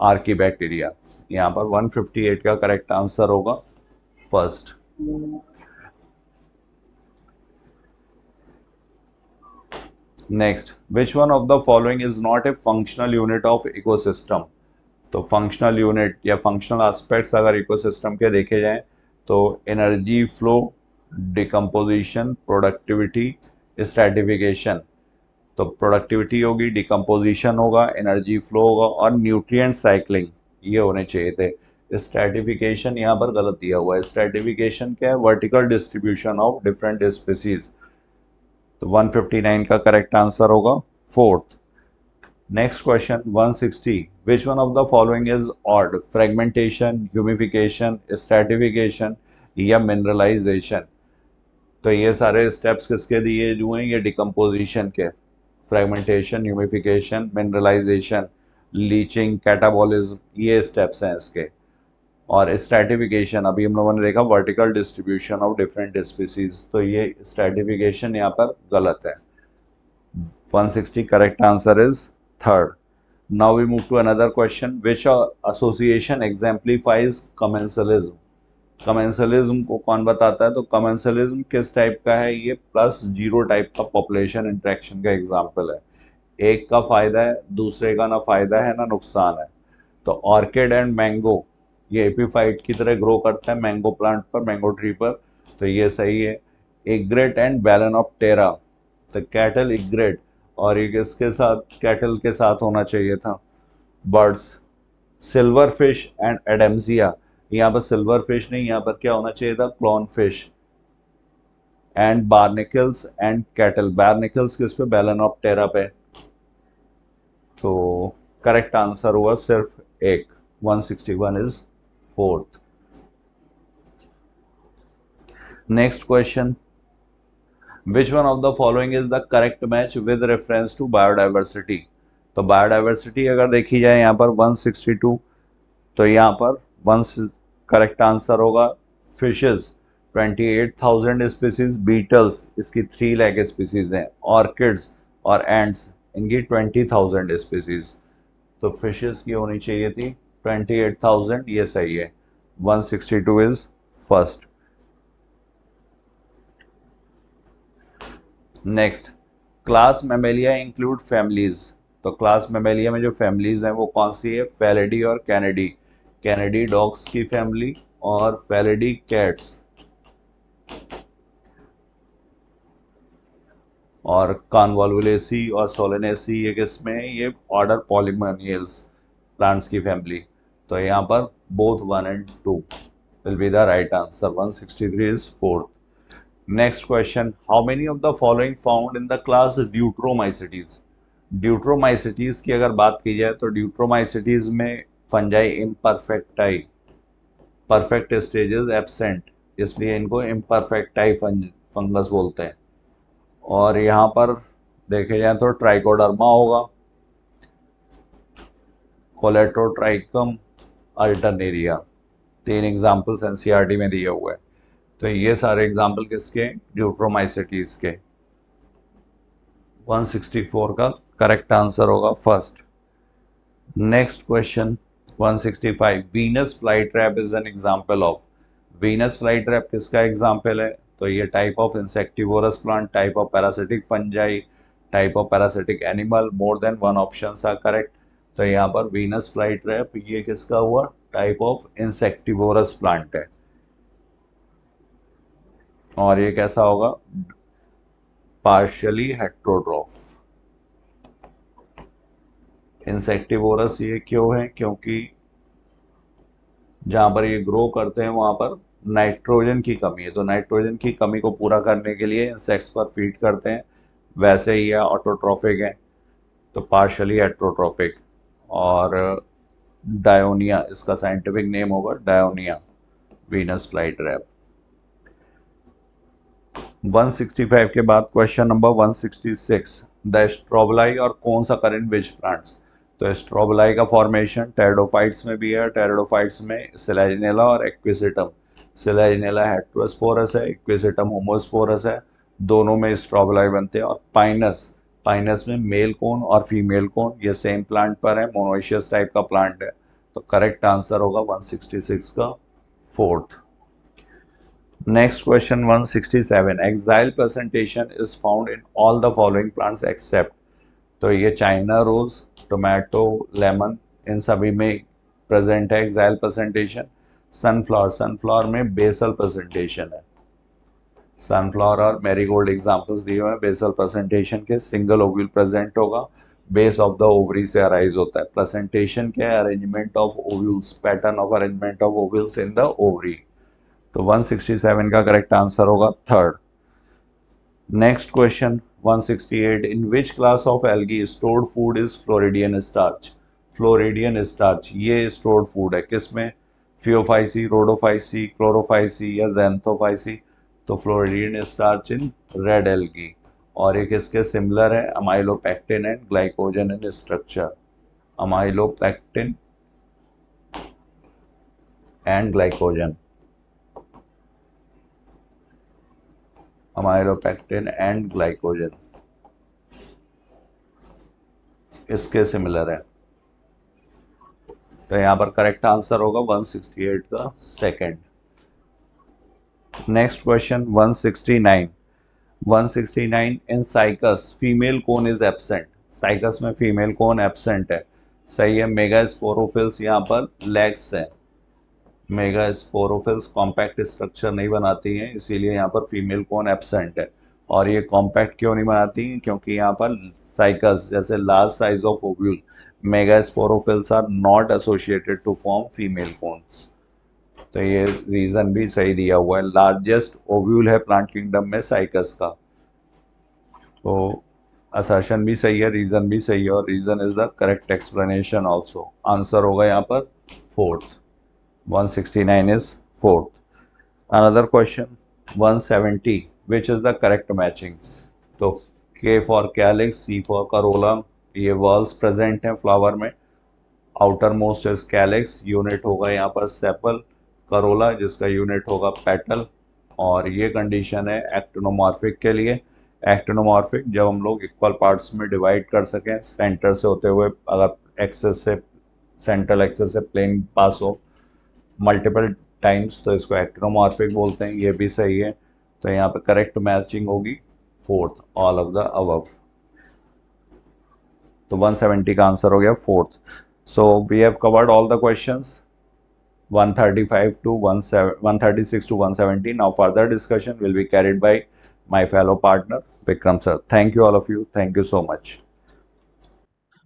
आर्की बैक्टीरिया यहाँ पर 158 का करेक्ट आंसर होगा first. Next which one of the following is not a functional unit of ecosystem तो फंक्शनल यूनिट या फंक्शनल एस्पेक्ट्स अगर इकोसिस्टम के देखे जाएँ तो energy flow decomposition productivity stratification तो प्रोडक्टिविटी होगी डिकम्पोजिशन होगा एनर्जी फ्लो होगा और न्यूट्रिएंट साइकिलिंग ये होने चाहिए थे। स्ट्रेटिफिकेशन यहाँ पर गलत दिया हुआ है। स्ट्रेटिफिकेशन क्या है? Vertical distribution of different species तो 159 का करेक्ट आंसर होगा। Fourth next question 160 which one of the following is odd fragmentation humification stratification या मिनरलाइजेशन तो ये सारे स्टेप्स किसके दिए हुए हैं? ये डिकम्पोजिशन के। Fragmentation humification mineralisation leaching catabolism ये स्टेप्स हैं इसके। और स्ट्रेटिफिकेशन अभी हम लोगों ने देखा vertical distribution of different species तो ये स्ट्रेटिफिकेशन यहाँ पर गलत है। 160 correct answer is third now we move to another question which association exemplifies commensalism commensalism को कौन बताता है? तो कमेंसलिज्म किस टाइप का है? ये प्लस ज़ीरो टाइप का पॉपुलेशन इंट्रैक्शन का एग्ज़ाम्पल है। एक का फ़ायदा है, दूसरे का ना फ़ायदा है, ना नुकसान है। तो ऑर्किड एंड मैंगो ये एपीफाइट की तरह ग्रो करता है मैंगो प्लांट पर मैंगो ट्री पर। तो ये सही है। इग्रेट एंड बैलन ऑफ़ टेरा तो कैटल इग्रेट और ये किसके साथ कैटल के साथ होना चाहिए था? Birds silver fish and Adamsia यहाँ पर सिल्वर फ़िश नहीं, यहाँ पर क्या होना चाहिए था clown fish and barnacles and cattle barnacles किस पे बैलन ऑफ़ टेरा पे तो करेक्ट आंसर हुआ सिर्फ़ एक 161 is fourth. Next question. Which one of the following is the correct match with reference to biodiversity? तो बायोडाइवर्सिटी अगर देखी जाए यहाँ पर 162 तो यहाँ पर वन करेक्ट आंसर होगा फिशेस। 28,000 स्पीसीज बीटल्स इसकी थ्री लैक स्पीसीज हैं ऑर्किड्स और एंड्स इनकी 20,000 स्पीसीज तो फिशेस की होनी चाहिए थी 28,000 ये सही है। 162 is first next class Mammalia include families तो क्लास मेमेलिया में जो फैमिलीज़ हैं वो कौन सी है? फेलेडी और कैनेडी कैनेडी डॉग्स की फैमिली और फैलेडी कैट्स। और कानवालुलेसी और सोलेनेसी, ये किसमें ये ऑर्डर पॉलीमोनियल्स प्लांट्स की फैमिली। तो यहाँ पर both one and two will be the right answer 163 is fourth next question how many of the following found in the class deuteromycetes deuteromycetes की अगर बात की जाए तो ड्यूट्रोमाइसिटीज में fungi imperfecti perfect stages absent इसलिए इनको इम्परफेक्टाई फंगस बोलते हैं। और यहाँ पर देखे जाए तो ट्राइकोडर्मा होगा। कोलेट्रोट्राइकम अल्टरनेरिया तीन एग्जाम्पल्स एनसीईआरटी में दिए हुए हैं। तो ये सारे एग्ज़ाम्पल किसके? ड्यूट्रोमाइसिटीज के। 164 का करेक्ट आंसर होगा first next question 165 Venus fly trap is an example of Venus fly trap किसका एग्ज़ाम्पल है? तो ये type of insectivorous plant type of parasitic fungi type of parasitic animal more than one option are correct तो यहाँ पर Venus fly trap ये किसका हुआ? टाइप ऑफ़ इंसेक्टिवोरस प्लांट है। और ये कैसा होगा? पार्शियली हेट्रोट्रॉफ इंसेक्टिवोरस ये क्यों है? क्योंकि जहाँ पर ये ग्रो करते हैं, वहाँ पर नाइट्रोजन की कमी है। तो नाइट्रोजन की कमी को पूरा करने के लिए सेक्स पर फ़ीड करते हैं। वैसे ही यह ऑटोट्रॉफिक है। तो पार्शली एट्रोट्रॉफिक और डायोनिया इसका साइंटिफिक नेम होगा डायोनिया वीनस फ़्लाइट रैप 165 के बाद क्वेश्चन नंबर 166 द स्ट्रोबलाई और कौन सा करेंट विच प्लांट्स तो स्ट्रोबलाई का फॉर्मेशन टेरोडोफाइट्स में भी है टेरोडोफाइट्स में सिलेजिनेला और एक्विसिटम सिलेजिनेला हेट्रोस्पोरस है एक्विसिटम होमोस्पोरस है. दोनों में स्ट्रोबलाई बनते हैं और पाइनस पाइनस में मेल कोन और फीमेल कोन ये सेम प्लांट पर है मोनोशियस टाइप का प्लांट है. तो करेक्ट आंसर होगा 166 का fourth next question 167 axile placentation is found in all the following plants except तो ये चाइना रोज, टोमेटो, लेमन, इन सभी में प्रेजेंट है एक्साइल प्रेजेंटेशन सनफ्लावर सनफ्लावर में बेसल प्रेजेंटेशन है। सनफ्लावर और मैरीगोल्ड एग्जांपल्स दिए हुए हैं बेसल प्रेजेंटेशन के सिंगल ओव्यूल प्रेजेंट होगा बेस ऑफ़ द ओवरी से अराइज होता है। प्रेजेंटेशन के arrangement of ovules pattern of arrangement of ovules in the ovary तो 167 का करेक्ट आंसर होगा third next question 168 in which class of algae stored food is Floridean starch Floridean starch ये stored food है किसमें Phaeophyceae Rhodophyceae Chlorophyceae या Xanthophyceae तो Floridean starch in red algae और एक इसके सिमिलर है? Amylopectin and glycogen in structure amylopectin and glycogen amylopectin and glycogen इसके सिमिलर है। तो यहाँ पर करेक्ट आंसर होगा 168 का second next question 169 169 in Cycas female cone is absent Cycas में फीमेल कोन एबसेंट है। सही है मेगा स्पोरोफिल्स यहाँ पर लेग्स हैं। मेगा स्पोरोफिल्स कॉम्पैक्ट स्ट्रक्चर नहीं बनाती हैं, इसीलिए यहाँ पर फीमेल कोन एबसेंट है। और ये कॉम्पैक्ट क्यों नहीं बनाती? हैं क्योंकि यहाँ पर साइकस जैसे large size of ovule megasporophylls are not associated to form female cones तो ये रीज़न भी सही दिया हुआ है। लार्जेस्ट ओव्यूल है प्लांट किंगडम में साइकस का। तो असर्शन भी सही है रीज़न भी सही है और reason is the correct explanation also answer होगा यहाँ पर fourth 169 is fourth another question 170 which is the correct matching तो K for calyx C for corolla ये वर्ल्स प्रेजेंट हैं फ्लावर में. Outermost is calyx unit होगा यहाँ पर सेपल करोला जिसका यूनिट होगा पेटल और ये कंडीशन है एक्टोनोमॉर्फिक के लिए. एक्टोनोमॉर्फिक जब हम लोग इक्वल पार्ट्स में डिवाइड कर सकें सेंटर से होते हुए, अगर एक्सेस से सेंट्रल एक्सेस से प्लेन पास हो मल्टीपल टाइम्स तो इसको एक्ट्रोमार्फिक बोलते हैं, ये भी सही है। तो यहाँ पे करेक्ट मैचिंग होगी fourth all of the above तो 170 का आंसर हो गया fourth so we have covered all the questions 135 to 136 to 170 now further discussion will be carried by my fellow partner Vikram sir thank you all of you thank you so much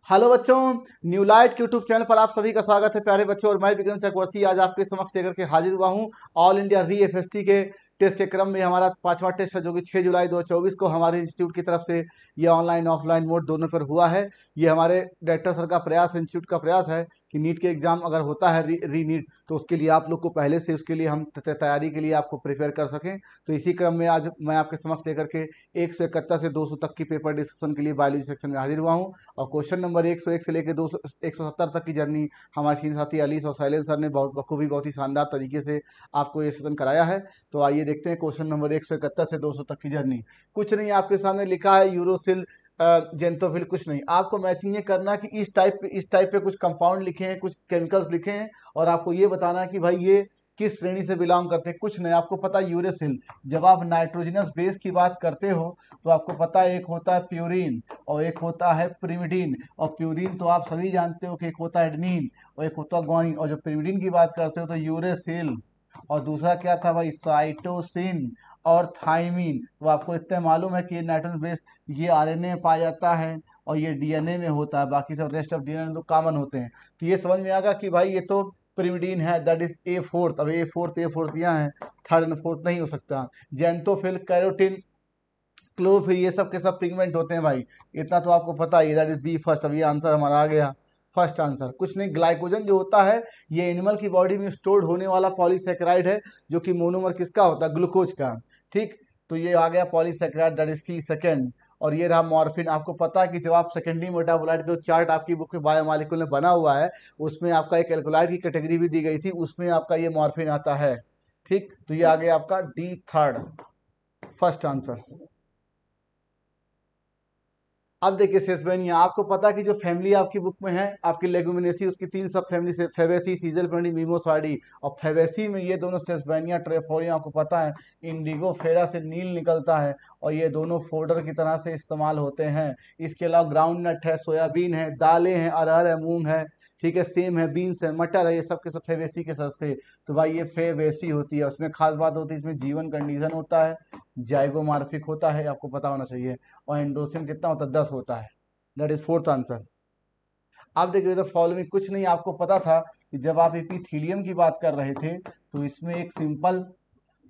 hello बच्चों, new light YouTube channel पर आप सभी का स्वागत है। प्यारे बच्चों और मैं विक्रम चक्रवर्ती, आज आपके समक्ष लेकर के हाजिर हुआ हूँ ऑल इंडिया री के टेस्ट के क्रम में हमारा पांचवा टेस्ट है जो कि 6 जुलाई 2024 को हमारे इंस्टीट्यूट की तरफ़ से ये ऑनलाइन ऑफलाइन मोड दोनों पर हुआ है। ये हमारे डायरेक्टर सर का प्रयास इंस्टीट्यूट का प्रयास है कि नीट के एग्ज़ाम अगर होता है री, री नीट तो उसके लिए आप लोग को पहले से उसके लिए हम तैयारी के लिए आपको प्रिपेयर कर सकें। तो इसी क्रम में आज मैं आपके समक्ष लेकर के एक सौ इकहत्तर से दो सौ तक की पेपर डिस्कशन के लिए बायोलॉजी सेक्शन में हाजिर हुआ हूँ। और क्वेश्चन नंबर एक सौ एक से लेकर दो सौ तक की जर्नी हमारे सीन साथी अलीस और शैलेंद्र सर ने बहुत बखूबी बहुत ही शानदार तरीके से आपको ये सेशन कराया है। तो आइए देखते हैं क्वेश्चन नंबर एक सौ इकहत्तर से दो सौ तक की जर्नी। कुछ नहीं, आपके सामने लिखा है, यूरोसिल जेंटोफिल कुछ नहीं। आपको मैचिंग ये करना कि इस टाइप पे इस टाइप पे कुछ कंपाउंड लिखे हैं, कुछ केमिकल्स लिखे हैं, और आपको ये बताना कि भाई ये किस श्रेणी से बिलोंग करते हैं, कुछ नहीं। आपको पता यूरेसिल, जब आप नाइट्रोजनस बेस की बात करते हो तो आपको पता एक होता है प्यूरिन, और एक होता है प्रिमिडीन, और प्यूरिन तो आप सभी जानते हो कि एक होता है एडनीन, और एक होता है ग्वाइन, और जब प्रिमिडीन की बात करते हो तो यूरेसिल। और दूसरा क्या था भाई? साइटोसिन और थाइमिन। तो आपको इतना मालूम है कि नाइट्रोजन बेस, ये आरएनए में पाया जाता है और ये डीएनए में होता है। बाकी सब रेस्ट ऑफ़ डीएनए तो कॉमन होते हैं। तो ये समझ में आएगा कि भाई ये तो प्रिमिडीन है दैट इज़ ए फोर्थ अब ए फोर्थ ए फोर्थ यहाँ है थर्ड एंड फोर्थ नहीं हो सकता। जेंटोफिल कैरोटिन क्लोरोफिल ये सब के सब पिगमेंट होते हैं भाई। इतना तो आपको पता ही दैट इज़ बी फ़र्स्ट अब ये आंसर हमारा आ गया। First answer. कुछ नहीं, ग्लाइकोजन जो होता है, ये एनिमल की बॉडी में स्टोर्ड होने वाला पॉलीसेक्राइड है, जो कि मोनोमर किसका होता है? ग्लूकोज का। ठीक? तो ये आ गया polysaccharide that is C second और ये रहा मॉर्फिन आपको पता है कि जब आप सेकेंडरी मेटाबोलाइट जो चार्ट आपकी बुक में बायोमालिकुल में बना हुआ है, उसमें आपका एक एल्कोलाइट की कैटेगरी भी दी गई थी, उसमें आपका ये मॉर्फिन आता है। ठीक? तो ये आ गया आपका डी थर्ड फ़र्स्ट आंसर अब देखिए सेसवेनिया आपको पता है कि जो फैमिली आपकी बुक में है, आपकी लेगुमिनेसी, उसकी तीन सब फैमिली से फेवेसी सीजल पेंडी मीमोसाइडी और फेवेसी में ये दोनों सेसबैनिया, ट्रेफोरिया, आपको पता है, इंडिगो, फेरा से नील निकलता है, और ये दोनों फोल्डर की तरह से इस्तेमाल होते हैं। इसके अलावा ग्राउंड नट है, सोयाबीन है, दालें हैं, अरहर है, मूंग है ठीक है सेम है बीन्स है, मटर है, ये सब के सब फेवेसी के सस्ते तो भाई ये फेवेसी होती है, उसमें खास बात होती है, इसमें जीवन कंडीशन होता है जाइगोमार्फिक होता है, आपको पता होना चाहिए, और एंड्रोसिन कितना होता है, दस होता है। दैट इज़ फोर्थ आंसर आप देखिए तो फॉलोइंग कुछ नहीं, आपको पता था कि जब आप एपीथीलियम की बात कर रहे थे तो इसमें एक सिंपल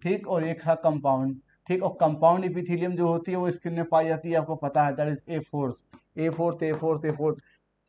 ठीक, और एक है कंपाउंड ठीक, और कंपाउंड एपीथीलियम जो होती है, वो स्किन में पाई जाती है, आपको पता है that is A fourth A fourth A fourth A fourth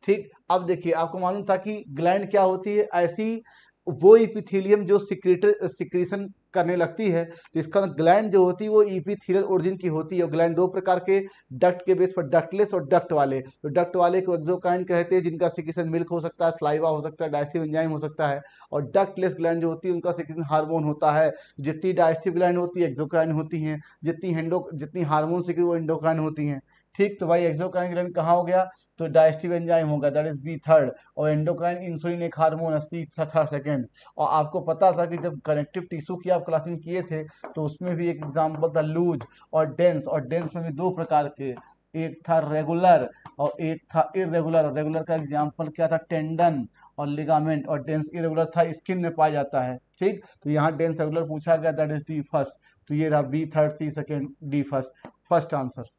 ठीक? अब देखिए, आपको मालूम था कि ग्लैंड क्या होती है? ऐसी वो इपिथीलियम जो सिक्रेटर सिक्रीशन करने लगती है तो इसका ग्लैंड जो होती है, वो इपिथीलियल ओरिजिन की होती है। और ग्लैंड दो प्रकार के डक्ट के बेस पर डक्टलेस और डक्ट वाले। तो डक्ट वाले को एक्जोकाइन कहते हैं, जिनका सिक्रीशन मिल्क हो सकता है स्लाइवा हो सकता है डाइस्टिव एंजाइम हो सकता है। और डक्टलेस ग्लैंड जो होती है, उनका सिक्रीशन हार्मोन होता है। जितनी डाइस्टिव ग्लैंड होती है एक्जोकाइन होती हैं। जितनी हेंडो जितनी हार्मोन सिक्री वो एंडोकाइन होती हैं। ठीक तो भाई एक्सोकाइन ग्लैंड कहाँ हो गया? तो डाइस्टिव एंजाइम होगा दैट इज़ बी थर्ड और एंडोक्राइन इंसुलिन एक हार्मोन अस्सी सी थर्ड सेकेंड और आपको पता था कि जब कनेक्टिव टिश्यू की आप क्लासिंग किए थे तो उसमें भी एक एग्ज़ाम्पल था लूज और डेंस और डेंस में भी दो प्रकार के, एक था रेगुलर और एक था इरेगुलर रेगुलर का एग्ज़ाम्पल क्या था? टेंडन और लिगामेंट और डेंस इरेगुलर था स्किन में पाया जाता है, ठीक? तो यहाँ डेंस रेगुलर पूछा गया दैट इज़ डी फ़र्स्ट तो ये रहा B third C second D first first answer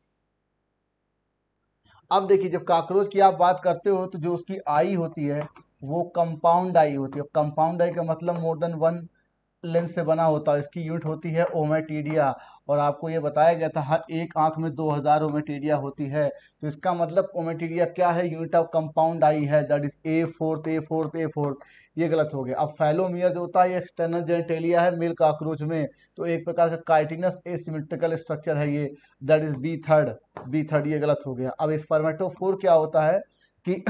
अब देखिए, जब काकरोच की आप बात करते हो तो जो उसकी आई होती है, वो कंपाउंड आई होती है। कंपाउंड आई का मतलब मोर देन वन लेंस से बना होता है, इसकी यूनिट होती है ओमेटीडिया और आपको ये बताया गया था, हर एक आँख में 2000 ओमेटीडिया होती है। तो इसका मतलब ओमेटीडिया क्या है? यूनिट ऑफ़ कंपाउंड आई है। That is A fourth A fourth A fourth ये गलत हो गया। अब फैलोमियर जो होता है, ये एक्सटर्नल जेनेटेलिया है मिल्क आक्रोच में। तो एक प्रकार का काइटिनस एसिमेट्रिकल स्ट्रक्चर है ये। That is B third B third ये गलत हो गया। अब इस स्पर्मेटोफोर क्या होता है कि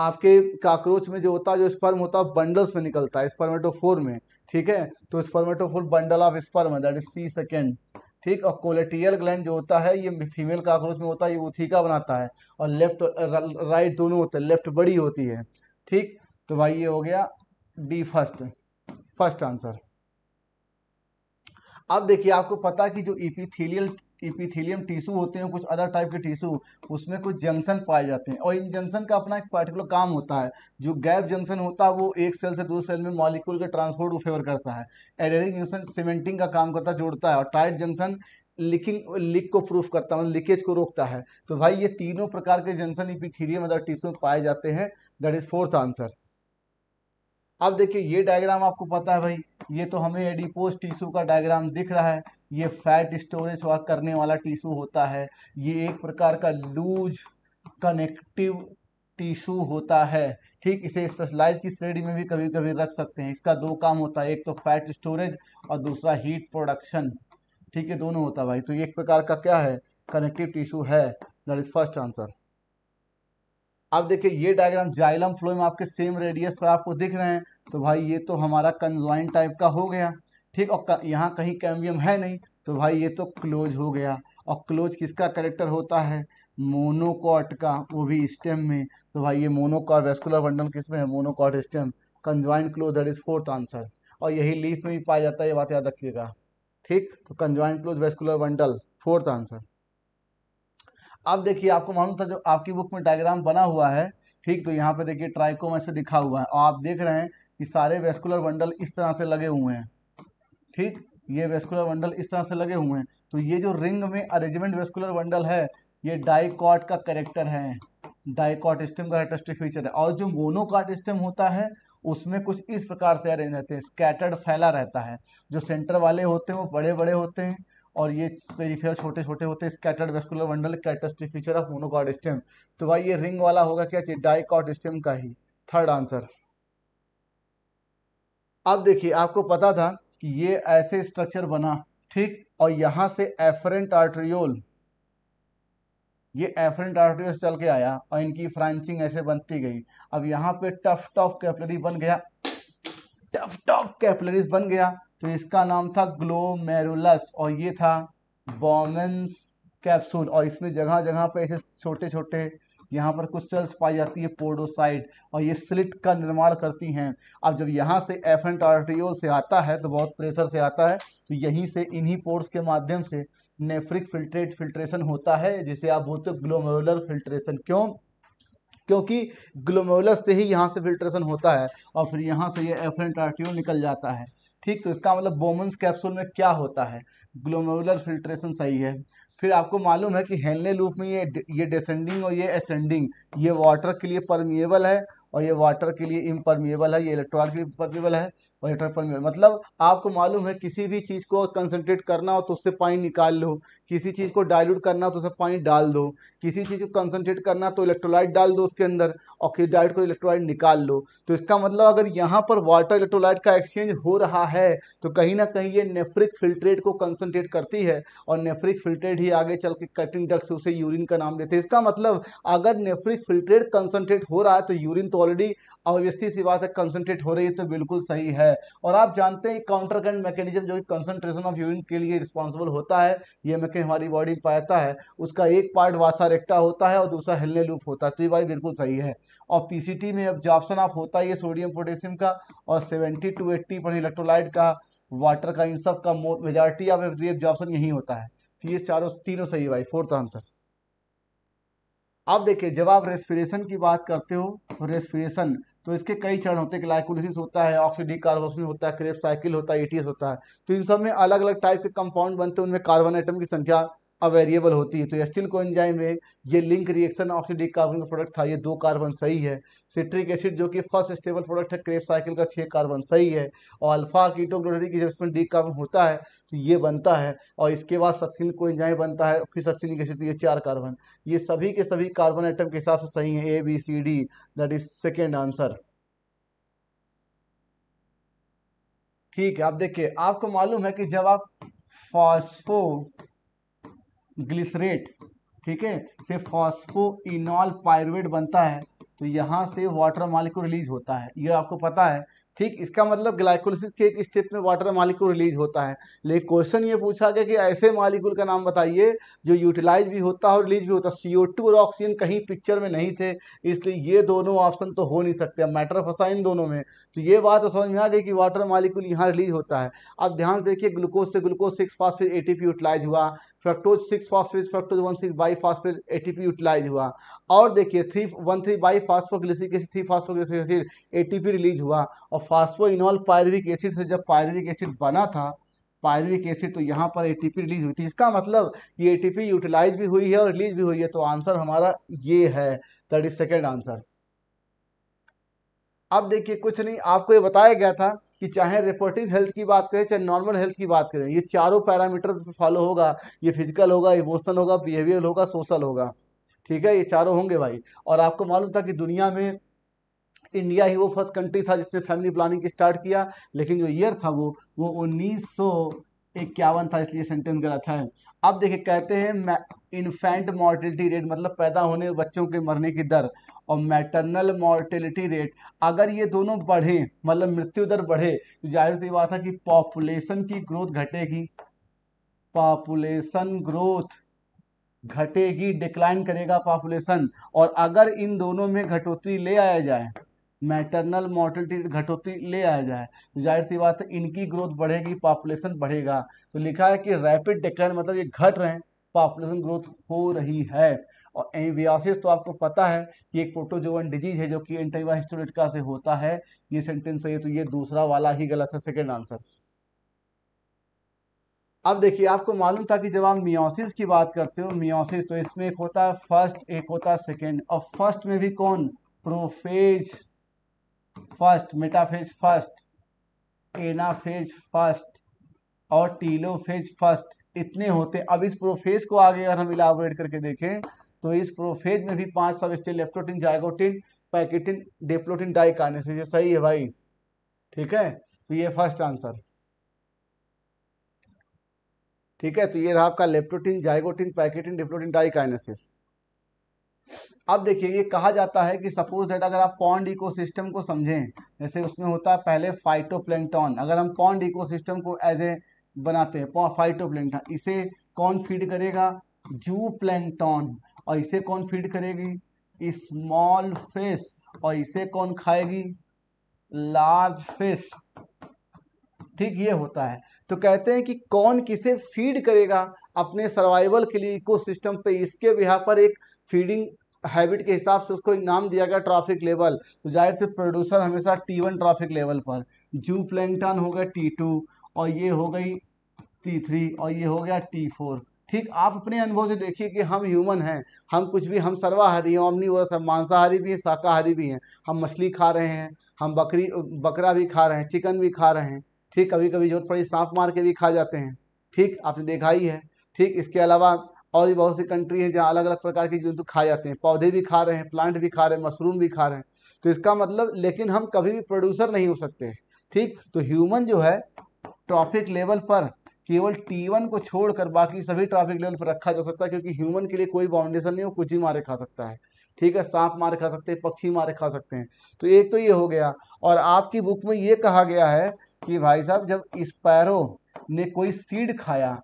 आपके काकरोच में जो होता है, जो स्पर्म होता है बंडल्स में निकलता है स्पर्मेटोफोर में, ठीक है? तो spermatophore bundle of sperm that is C second ठीक? और कोलेटियल ग्लैंड जो होता है, ये फीमेल काकरोच में होता है, ये उथिका बनाता है, और लेफ़्ट राइट दोनों होते हैं लेफ़्ट बड़ी होती है, ठीक? तो भाई ये हो गया डी फ़र्स्ट फ़र्स्ट आंसर अब देखिए, आपको पता कि जो इपीथीलियल इपीथीलियम टिश्यू होते हैं, कुछ अदर टाइप के टिश्यू उसमें कुछ जंक्शन पाए जाते हैं। और इन जंक्शन का अपना एक पर्टिकुलर काम होता है। जो गैप जंक्शन होता है, वो एक सेल से दूसरे सेल में मॉलिक्यूल के ट्रांसपोर्ट को फेवर करता है। एडेरिंग जंक्शन सीमेंटिंग का काम करता जोड़ता है। और टाइट जंक्शन लिकिंग लीक को प्रूफ करता है मतलब लीकेज को रोकता है। तो भाई, ये तीनों प्रकार के जंक्शन इपीथीलियम अदर टिश्यू पाए जाते हैं। दैट इज़ फोर्थ आंसर अब देखिए, ये डायग्राम आपको पता है भाई, ये तो हमें एडिपोज टिश्यू का डायग्राम दिख रहा है। ये फैट स्टोरेज वर्क करने वाला टिश्यू होता है। ये एक प्रकार का लूज कनेक्टिव टिश्यू होता है। ठीक, इसे स्पेशलाइज की श्रेणी में भी कभी कभी रख सकते हैं। इसका दो काम होता है, एक तो फैट स्टोरेज और दूसरा हीट प्रोडक्शन ठीक है, दोनों होता है भाई। तो ये एक प्रकार का क्या है? कनेक्टिव टिश्यू है। दैट इज़ फ़र्स्ट आंसर अब देखिए, ये डायग्राम जाइलम फ्लोएम आपके सेम रेडियस पर आपको दिख रहे हैं। तो भाई, ये तो हमारा कंज्वाइन टाइप का हो गया। ठीक, और यहाँ कहीं कैम्बियम है नहीं तो भाई ये तो क्लोज हो गया। और क्लोज किसका करेक्टर होता है? मोनोकॉट का, वो भी स्टेम में। तो भाई ये मोनोकॉट वेस्कुलर बंडल किसमें है? Monocot stem conjoint closed that is fourth answer और यही लीफ में भी पाया जाता है, ये बात याद रखिएगा। ठीक तो conjoint closed vascular bundle fourth answer अब देखिए, आपको मालूम था जो आपकी बुक में डायग्राम बना हुआ है, ठीक तो यहाँ पे देखिए ट्राइकोम ऐसे दिखा हुआ है। और आप देख रहे हैं कि सारे वेस्कुलर बंडल इस तरह से लगे हुए हैं। ठीक? ये वेस्कुलर बंडल इस तरह से लगे हुए हैं। तो ये जो रिंग में अरेंजमेंट वेस्कुलर बंडल है, ये डाइकॉट का करेक्टर है। डाइकॉट स्टेम का कैरेक्टरिस्टिक फीचर है। और जो मोनोकॉट स्टेम होता है, उसमें कुछ इस प्रकार से अरेंज रहते हैं। स्कैटर्ड फैला रहता है। जो सेंटर वाले होते हैं, वो बड़े बड़े होते हैं और ये पेरिफेरल छोटे छोटे होते हैं। Scattered vascular bundle characteristic feature of monocot stem तो भाई ये रिंग वाला होगा क्या चाहिए? डाइकॉट स्टेम का ही। थर्ड आंसर अब देखिए, आपको पता था कि ये ऐसे स्ट्रक्चर बना, ठीक? और यहाँ से एफरेंट आर्ट्रियोल ये एफरेंट आर्ट्रियोल चल के आया और इनकी फ्रांचिंग ऐसे बनती गई। अब यहाँ पे टफ टॉफ कैपलरी बन गया। टफ टॉफ कैपलरीज बन गया। तो इसका नाम था ग्लोमेरुलस और ये था बॉमेंस कैप्सूल और इसमें जगह जगह पे ऐसे छोटे छोटे यहाँ पर कुछ सेल्स पाई जाती है पोडोसाइड और ये स्लिट का निर्माण करती हैं। अब जब यहाँ से एफेंट आर्टियोल से आता है तो बहुत प्रेशर से आता है तो यहीं से इन्हीं पोर्स के माध्यम से नेफ्रिक फिल्ट्रेट फिल्ट्रेशन होता है, जिसे आप बोलते हो ग्लोमेरुलर फिल्ट्रेशन क्यों? क्योंकि ग्लोमेरुलस से ही यहाँ से फिल्ट्रेशन होता है और फिर यहाँ से ये एफरेंट आर्टियोल निकल जाता है। ठीक तो इसका मतलब बोमन्स कैप्सूल में क्या होता है? ग्लोमेरुलर फिल्ट्रेशन सही है। फिर आपको मालूम है कि हेनले लूप में ये ये डिसेंडिंग और ये असेंडिंग ये वाटर के लिए परमिएबल है और ये वाटर के लिए इम्परमिएबल है, ये इलेक्ट्रॉन के लिए परमिएबल है। और इलेक्ट्रॉन मतलब आपको मालूम है, किसी भी चीज़ को कंसनट्रेट करना हो तो उससे पानी निकाल लो। किसी चीज़ को डाइल्यूट करना हो तो उससे पानी डाल दो। किसी चीज़ को कंसनट्रेट करना तो इलेक्ट्रोलाइट डाल दो उसके अंदर और फिर डाइट को इलेक्ट्रोलाइट निकाल लो। तो इसका मतलब अगर यहाँ पर वाटर इलेक्ट्रोलाइट का एक्सचेंज हो रहा है तो कहीं ना कहीं ये नेफ्रिक फिल्ट्रेट को कंसनट्रेट करती है और नेफ्रिक फिल्ट्रेट ही आगे चल के कटिंग डक से उसे यूरिन का नाम देते हैं। इसका मतलब अगर नेफ्रिक फिल्ट्रेट कंसनट्रेट हो रहा है तो यूरिन तो ऑलरेडी ऑब्वियसली सी बात है कंसनट्रेट हो रही है तो बिल्कुल सही है। और आप जानते हैं काउंटर करंट मैकेनिज्म जो कि कंसंट्रेशन ऑफ़ यूरिन के लिए रिस्पॉन्सिबल होता है, ये मैकेनिज्म हमारी बॉडी में पाता है, उसका एक पार्ट वासा रेक्टा होता है और दूसरा हिलने लूप होता है। तो ये बात बिल्कुल सही है। और पीसीटी में ऑब्जॉर्प्शन ऑफ़ होता है ये सोडियम पोटेशियम का और सेवेंटी टू एट्टी पर इलेक्ट्रोलाइट का वाटर का, इन सब का मेजॉरिटी ऑफ़ एब्जॉर्प्शन यही होता है। तो ये चारों, तीनों सही है भाई। फोर्थ आंसर अब देखिए, जब आप रेस्पिरेशन की बात करते हो रेस्पिरेशन तो इसके कई चरण होते हैं। ग्लाइकोलिसिस होता है ऑक्सीडी कार्बोसिन होता है क्रेप साइकिल होता है ईटीएस होता है। तो इन सब में अलग अलग टाइप के कंपाउंड बनते हैं, उनमें कार्बन आइटम की संख्या अवेरिएबल होती है। तो एस्टिल को एंजाइम में ये लिंक रिएक्शन ऑक्सीडिक कार्बन का प्रोडक्ट था। ये दो कार्बन सही है। सिट्रिक एसिड जो कि फ़र्स्ट स्टेबल प्रोडक्ट है क्रेप साइकिल का छः कार्बन सही है। और अल्फ़ा कीटोग्लोडरी की जब इसमें डी कार्बन होता है तो ये बनता है। और इसके बाद सक्सिन को एंजाइम बनता है। फिर सक्सिनिक एसिड तो ये चार कार्बन ये सभी के सभी कार्बन आइटम के हिसाब से सही है। A B C D that is second answer ठीक है, आप देखिए, आपको मालूम है कि जब आप फॉस्फो ग्लिसरेट, ठीक है? से फॉस्फो इनॉल पायरवेट बनता है तो यहाँ से वाटर मालिक्यूल रिलीज़ होता है। यह आपको पता है ठीक, इसका मतलब ग्लाइकोलिसिस के एक स्टेप में वाटर मालिक्यूल रिलीज़ होता है। लेकिन क्वेश्चन ये पूछा गया कि ऐसे मालिक्यूल का नाम बताइए, जो यूटिलाइज भी होता है और रिलीज़ भी होता है। सी और ऑक्सीजन कहीं पिक्चर में नहीं थे, इसलिए ये दोनों ऑप्शन तो हो नहीं सकते। मैटर फंसा इन दोनों में। तो ये बात तो समझ में आ गई कि वाटर मालिक्यूल यहाँ रिलीज़ होता है। अब ध्यान से देखिए ग्लूकोज से ग्लूकोज सिक्स फास्फेट ए यूटिलाइज हुआ। Fructose six phosphate fructose one six bi phosphate ए यूटिलाइज हुआ। और देखिए three one three bi phosphoglyceric acid three phosphoglyceric acid ए रिलीज़ हुआ। और फास्फोइनॉल पायरविक एसिड से जब पायरविक एसिड बना था पायरविक एसिड तो यहाँ पर एटीपी रिलीज़ हुई थी। इसका मतलब ये एटीपी यूटिलाइज भी हुई है और रिलीज़ भी हुई है तो आंसर हमारा ये है। दैट इज़ सेकेंड आंसर अब देखिए, कुछ नहीं, आपको ये बताया गया था कि चाहे रिपोर्टिव हेल्थ की बात करें, चाहे नॉर्मल हेल्थ की बात करें, ये चारों पैरामीटर फॉलो होगा। ये फ़िज़िकल होगा इमोशनल होगा बिहेवियर होगा सोशल होगा। ठीक है, ये चारों होंगे भाई। और आपको मालूम था कि दुनिया में इंडिया ही वो फ़र्स्ट कंट्री था जिसने फैमिली प्लानिंग स्टार्ट किया, लेकिन जो ईयर था वो वो उन्नीस इक्यावन था, इसलिए सेंटेंस गलत है। अब देखिए, कहते हैं इन्फेंट मॉर्टिलिटी रेट मतलब पैदा होने बच्चों के मरने की दर और मैटरनल मॉर्टिलिटी रेट अगर ये दोनों बढ़े मतलब मृत्यु दर बढ़े तो ज़ाहिर सी बात है कि पॉपुलेशन की ग्रोथ घटेगी। पॉपुलेशन ग्रोथ घटेगी डिक्लाइन करेगा पॉपुलेशन और अगर इन दोनों में घटोतरी ले आया जाए मैटरनल मोर्टलिटी घटोती ले आया जाए। तो ज़ाहिर सी बात है, इनकी ग्रोथ बढ़ेगी पॉपुलेशन बढ़ेगा। तो लिखा है कि रैपिड डिक्लाइन मतलब ये घट रहे हैं पॉपुलेशन ग्रोथ हो रही है। और एवियासिस तो आपको पता है कि एक प्रोटोजोवन डिज़ीज़ है जो कि एंटाइवा से होता है। ये सेंटेंस है तो ये दूसरा वाला ही गलत है सेकेंड आंसर अब देखिए, आपको मालूम था कि जब आप मियोसिस की बात करते हो मियोसिस तो इसमें एक होता है फ़र्स्ट एक होता है सेकेंड और फ़र्स्ट में भी कौन? Prophase first metaphase first anaphase first और टीलोफेज फ़र्स्ट, इतने होते। हैं अब इस प्रोफेज को आगे अगर हम इलाबोरेट करके देखें तो इस प्रोफेज में भी पाँच सब stage leptotene zygotene pachytene diplotene diakinesis ये सही है भाई। ठीक है? तो ये फ़र्स्ट आंसर ठीक है? तो ये रहा आपका leptotene zygotene pachytene diplotene diakinesis अब देखिए, ये कहा जाता है कि सपोज़ दैट अगर आप पॉन्ड इकोसिस्टम को समझें, जैसे उसमें होता है पहले फाइटोप्लैंक्टन अगर हम पॉन्ड इकोसिस्टम को एज ए बनाते हैं फाइटोप्लैंक्टन इसे कौन फ़ीड करेगा? जू प्लैंक्टन और इसे कौन फ़ीड करेगी? स्मॉल फ़िश और इसे कौन खाएगी? लार्ज फ़िश ठीक ये होता है। तो कहते हैं कि कौन किसे फ़ीड करेगा? अपने सर्वाइवल के लिए इकोसिस्टम पे इसके बिहार पर एक फीडिंग हैबिट के हिसाब से उसको एक नाम दिया गया ट्रॉफिक लेवल। तो ज़ाहिर से प्रोड्यूसर हमेशा टी वन ट्रॉफिक लेवल पर। जू प्लैंकटन हो गया टी टू और ये हो गई टी थ्री और ये हो गया टी फोर ठीक, आप अपने अनुभव से देखिए कि हम ह्यूमन हैं। हम कुछ भी, हम सर्वाहारी हैं ओमनीवरस हम मांसाहारी भी हैं, शाकाहारी भी हैं। हम मछली खा रहे हैं, हम बकरी, बकरा भी खा रहे हैं चिकन भी खा रहे हैं। ठीक कभी कभी ज़रूरत पड़ी, सांप मार के भी खा जाते हैं। ठीक, आपने देखा ही है। ठीक, इसके अलावा और भी बहुत सी कंट्री हैं जहाँ अलग अलग प्रकार के जंतु खाए जाते हैं। पौधे भी खा रहे हैं प्लांट भी खा रहे हैं मशरूम भी खा रहे हैं। तो इसका मतलब लेकिन हम कभी भी प्रोड्यूसर नहीं हो सकते। ठीक? तो ह्यूमन जो है ट्रॉफिक लेवल पर केवल टी को छोड़कर बाकी सभी ट्रैफ़िक लेवल पर रखा जा सकता है, क्योंकि ह्यूमन के लिए कोई बाउंडेशन नहीं हो कुछ ही मारे खा सकता है। ठीक है? सांप मारे खा सकते हैं, पक्षी मारे खा सकते हैं। तो एक तो ये हो गया। और आपकी बुक में ये कहा गया है कि भाई साहब, जब स्पैरो ने कोई सीड खाया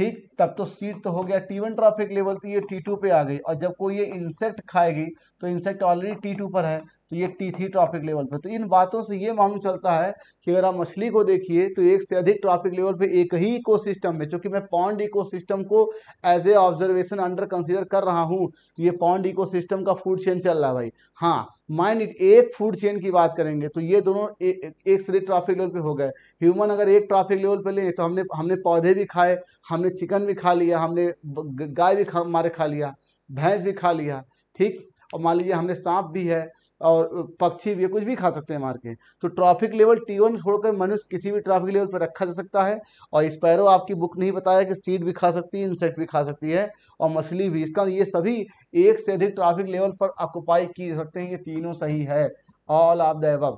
ठीक? तब तो सीट तो हो गया। टी वन ट्रॉफिक लेवल तो ये टी टू पे आ गई। और जब कोई ये इंसेक्ट खाएगी तो इंसेक्ट ऑलरेडी टी टू पर है। तो ये टी थ्री ट्रॉफिक लेवल पे। तो इन बातों से ये मालूम चलता है कि अगर आप मछली को देखिए तो एक से अधिक ट्रॉफिक लेवल पे एक ही इकोसिस्टम में चूँकि मैं पॉन्ड इकोसिस्टम को as a observation under consider कर रहा हूँ तो ये पॉन्ड इकोसिस्टम का फ़ूड चेन चल रहा है भाई। हाँ माइंड इट एक फ़ूड चेन की बात करेंगे तो ये दोनों ए, एक से अधिक ट्रॉफिक लेवल पे हो गए। ह्यूमन अगर एक ट्रॉफिक लेवल पे लें तो हमने हमने पौधे भी खाए हमने चिकन भी खा लिया हमने गाय भी खा मारे खा लिया भैंस भी खा लिया ठीक? और मान लीजिए हमने सांप भी है और पक्षी भी, कुछ भी खा सकते हैं मार के। तो ट्रॉफिक लेवल टी वन छोड़कर मनुष्य किसी भी ट्रॉफिक लेवल पर रखा जा सकता है। और स्पैरो आपकी बुक नहीं बताया कि सीड भी खा सकती है इंसेक्ट भी खा सकती है, और मछली भी। इसका ये सभी एक से अधिक ट्रॉफिक लेवल पर ऑक्यूपाई की सकते हैं, ये तीनों सही है। ऑल ऑफ़ द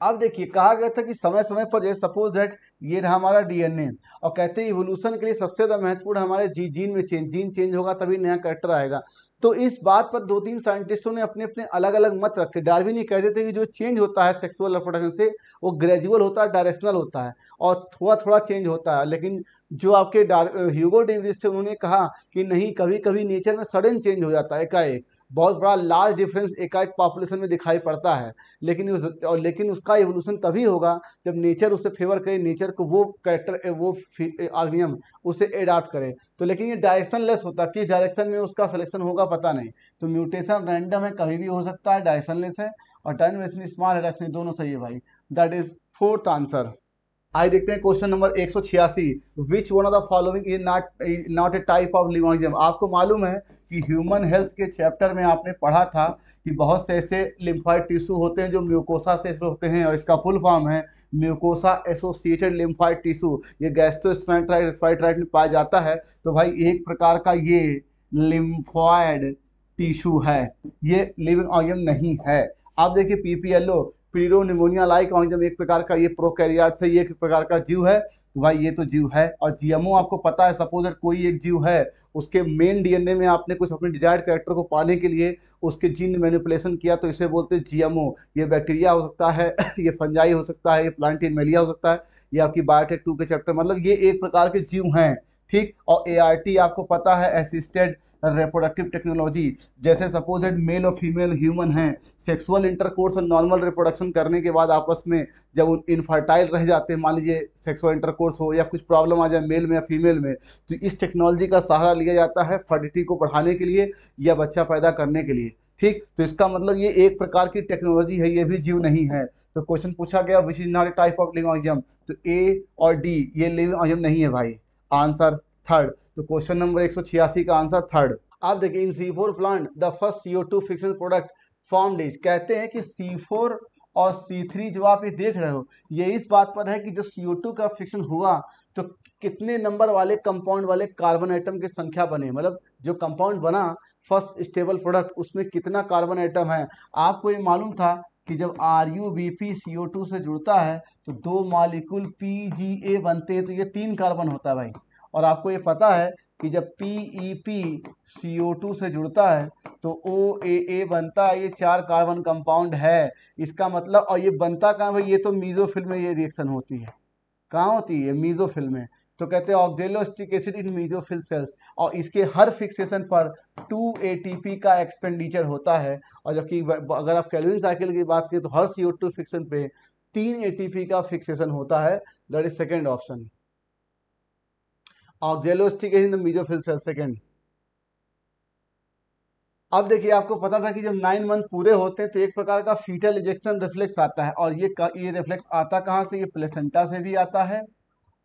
अब देखिए, कहा गया था कि समय समय पर जैसे सपोज़ दैट ये रहा हमारा डीएनए और कहते हैं इवोल्यूशन के लिए सबसे ज़्यादा महत्वपूर्ण हमारे जी जीन में चेंज जीन चेंज होगा तभी नया करेक्टर आएगा। तो इस बात पर दो तीन साइंटिस्टों ने अपने अपने अलग अलग मत रखे। डार्विन ये कहते थे कि जो चेंज होता है सेक्सुअल रिप्रोडक्शन से, वो ग्रेजुअल होता है, डायरेक्शनल होता है और थोड़ा थोड़ा चेंज होता है। लेकिन जो आपके ह्यूगो डेविस थे, उन्होंने कहा कि नहीं कभी कभी नेचर में सडन चेंज हो जाता है, एकाएक। बहुत बड़ा लार्ज डिफरेंस एकाएक पॉपुलेशन में दिखाई पड़ता है। लेकिन उस, और लेकिन उसका इवोल्यूशन तभी होगा जब नेचर उसे फेवर करे नेचर को वो कैरेक्टर वो ऑर्गेनियम उसे एडाप्ट करे। तो लेकिन ये डायरेक्शन लेस होता, किस डायरेक्शन में उसका सिलेक्शन होगा पता नहीं। तो म्यूटेशन रैंडम है, कभी भी हो सकता है डायरेक्शन लेस है, और टर्न स्मॉल है दोनों सही है भाई। दैट इज़ फोर्थ आंसर आइए देखते हैं क्वेश्चन नंबर एक सौ छियासी which one of the following is not not a type of लिवाइजम आपको मालूम है कि ह्यूमन हेल्थ के चैप्टर में आपने पढ़ा था कि बहुत से ऐसे लिम्फाइड टिश्यू होते हैं जो म्यूकोसा से होते हैं और इसका फुल फॉर्म है म्यूकोसा एसोसिएटेड लिम्फाइड टिश्यू ये गैस्ट्रोस्टाइट स्पाइट्राइट में पाया जाता है। तो भाई एक प्रकार का ये लिम्फॉइड टिश्यू है। ये लिविंग ऑर्गन नहीं है। आप देखिए PPLO pleuropneumonia like organism एक प्रकार का ये प्रोकैरियाट से ये एक प्रकार का जीव है तो भाई ये तो जीव है। और जीएमओ आपको पता है, सपोज़ कोई एक जीव है, उसके मेन डीएनए में आपने कुछ अपने डिजायर्ड कैरेक्टर को पाने के लिए उसके जीन मैनिपुलेशन किया तो इसे बोलते हैं जीएमओ। ये बैक्टीरिया <laughs> हो सकता है, ये फंजाई हो सकता है, ये प्लांटिन मेलिया हो सकता है, ये आपकी बायोटेक टू के चैप्टर मतलब ये एक प्रकार के जीव हैं। ठीक? और ए आपको पता है असिस्टेड रिप्रोडक्टिव टेक्नोलॉजी जैसे सपोज़ एड मेल और फीमेल ह्यूमन हैं सेक्सुअल इंटरकोर्स और नॉर्मल रिप्रोडक्शन करने के बाद आपस में जब उन इनफर्टाइल रह जाते हैं, मान लीजिए सेक्सुअल इंटरकोर्स हो या कुछ प्रॉब्लम आ जाए मेल में या फीमेल में तो इस टेक्नोलॉजी का सहारा लिया जाता है फर्टिलिटी को बढ़ाने के लिए या बच्चा पैदा करने के लिए, ठीक? तो इसका मतलब ये एक प्रकार की टेक्नोलॉजी है, ये भी जीव नहीं है। तो क्वेश्चन पूछा गया which is not a type of living तो ए और डी ये लिविंग नहीं है भाई। Answer third. तो क्वेश्चन नंबर एक का आंसर थर्ड। आप देखिए, in C four plant the first C O two fixation product form days कहते हैं कि सी फोर और सी थ्री जो आप ये देख रहे हो, ये इस बात पर है कि जब सी ओ टू का फिक्शन हुआ तो कितने नंबर वाले कंपाउंड वाले कार्बन आइटम की संख्या बने? मतलब जो कंपाउंड बना फ़र्स्ट स्टेबल प्रोडक्ट उसमें कितना कार्बन आइटम है? आपको ये मालूम था कि जब R U B P C O two से जुड़ता है तो दो मालिकुल पी जी ए बनते हैं तो ये तीन कार्बन होता है भाई। और आपको ये पता है कि जब P E P C O two से जुड़ता है तो ओ ए ए बनता है, ये चार कार्बन कंपाउंड है। इसका मतलब और ये बनता कहाँ भाई? ये तो मीजोफिल में ये रिएक्शन होती है। कहाँ होती है? मीजोफिल में। तो कहते हैं oxaloacetic acid in mesophyll cells और इसके हर फिक्सेशन पर टू एटीपी का एक्सपेंडिचर होता है। और जबकि अगर आप कैलविन साइकिल की बात करें तो हर सी फिक्सन पे तीन एटीपी का फिक्सेशन होता है। That is second option oxaloacetic acid in mesophyll cell second अब देखिए, आपको पता था कि जब नाइन मंथ पूरे होते हैं तो एक प्रकार का फीटल इजेक्शन रिफ्लेक्स आता है। और ये ये रिफ्लेक्स आता कहाँ से? ये प्लेसेंटा से भी आता है।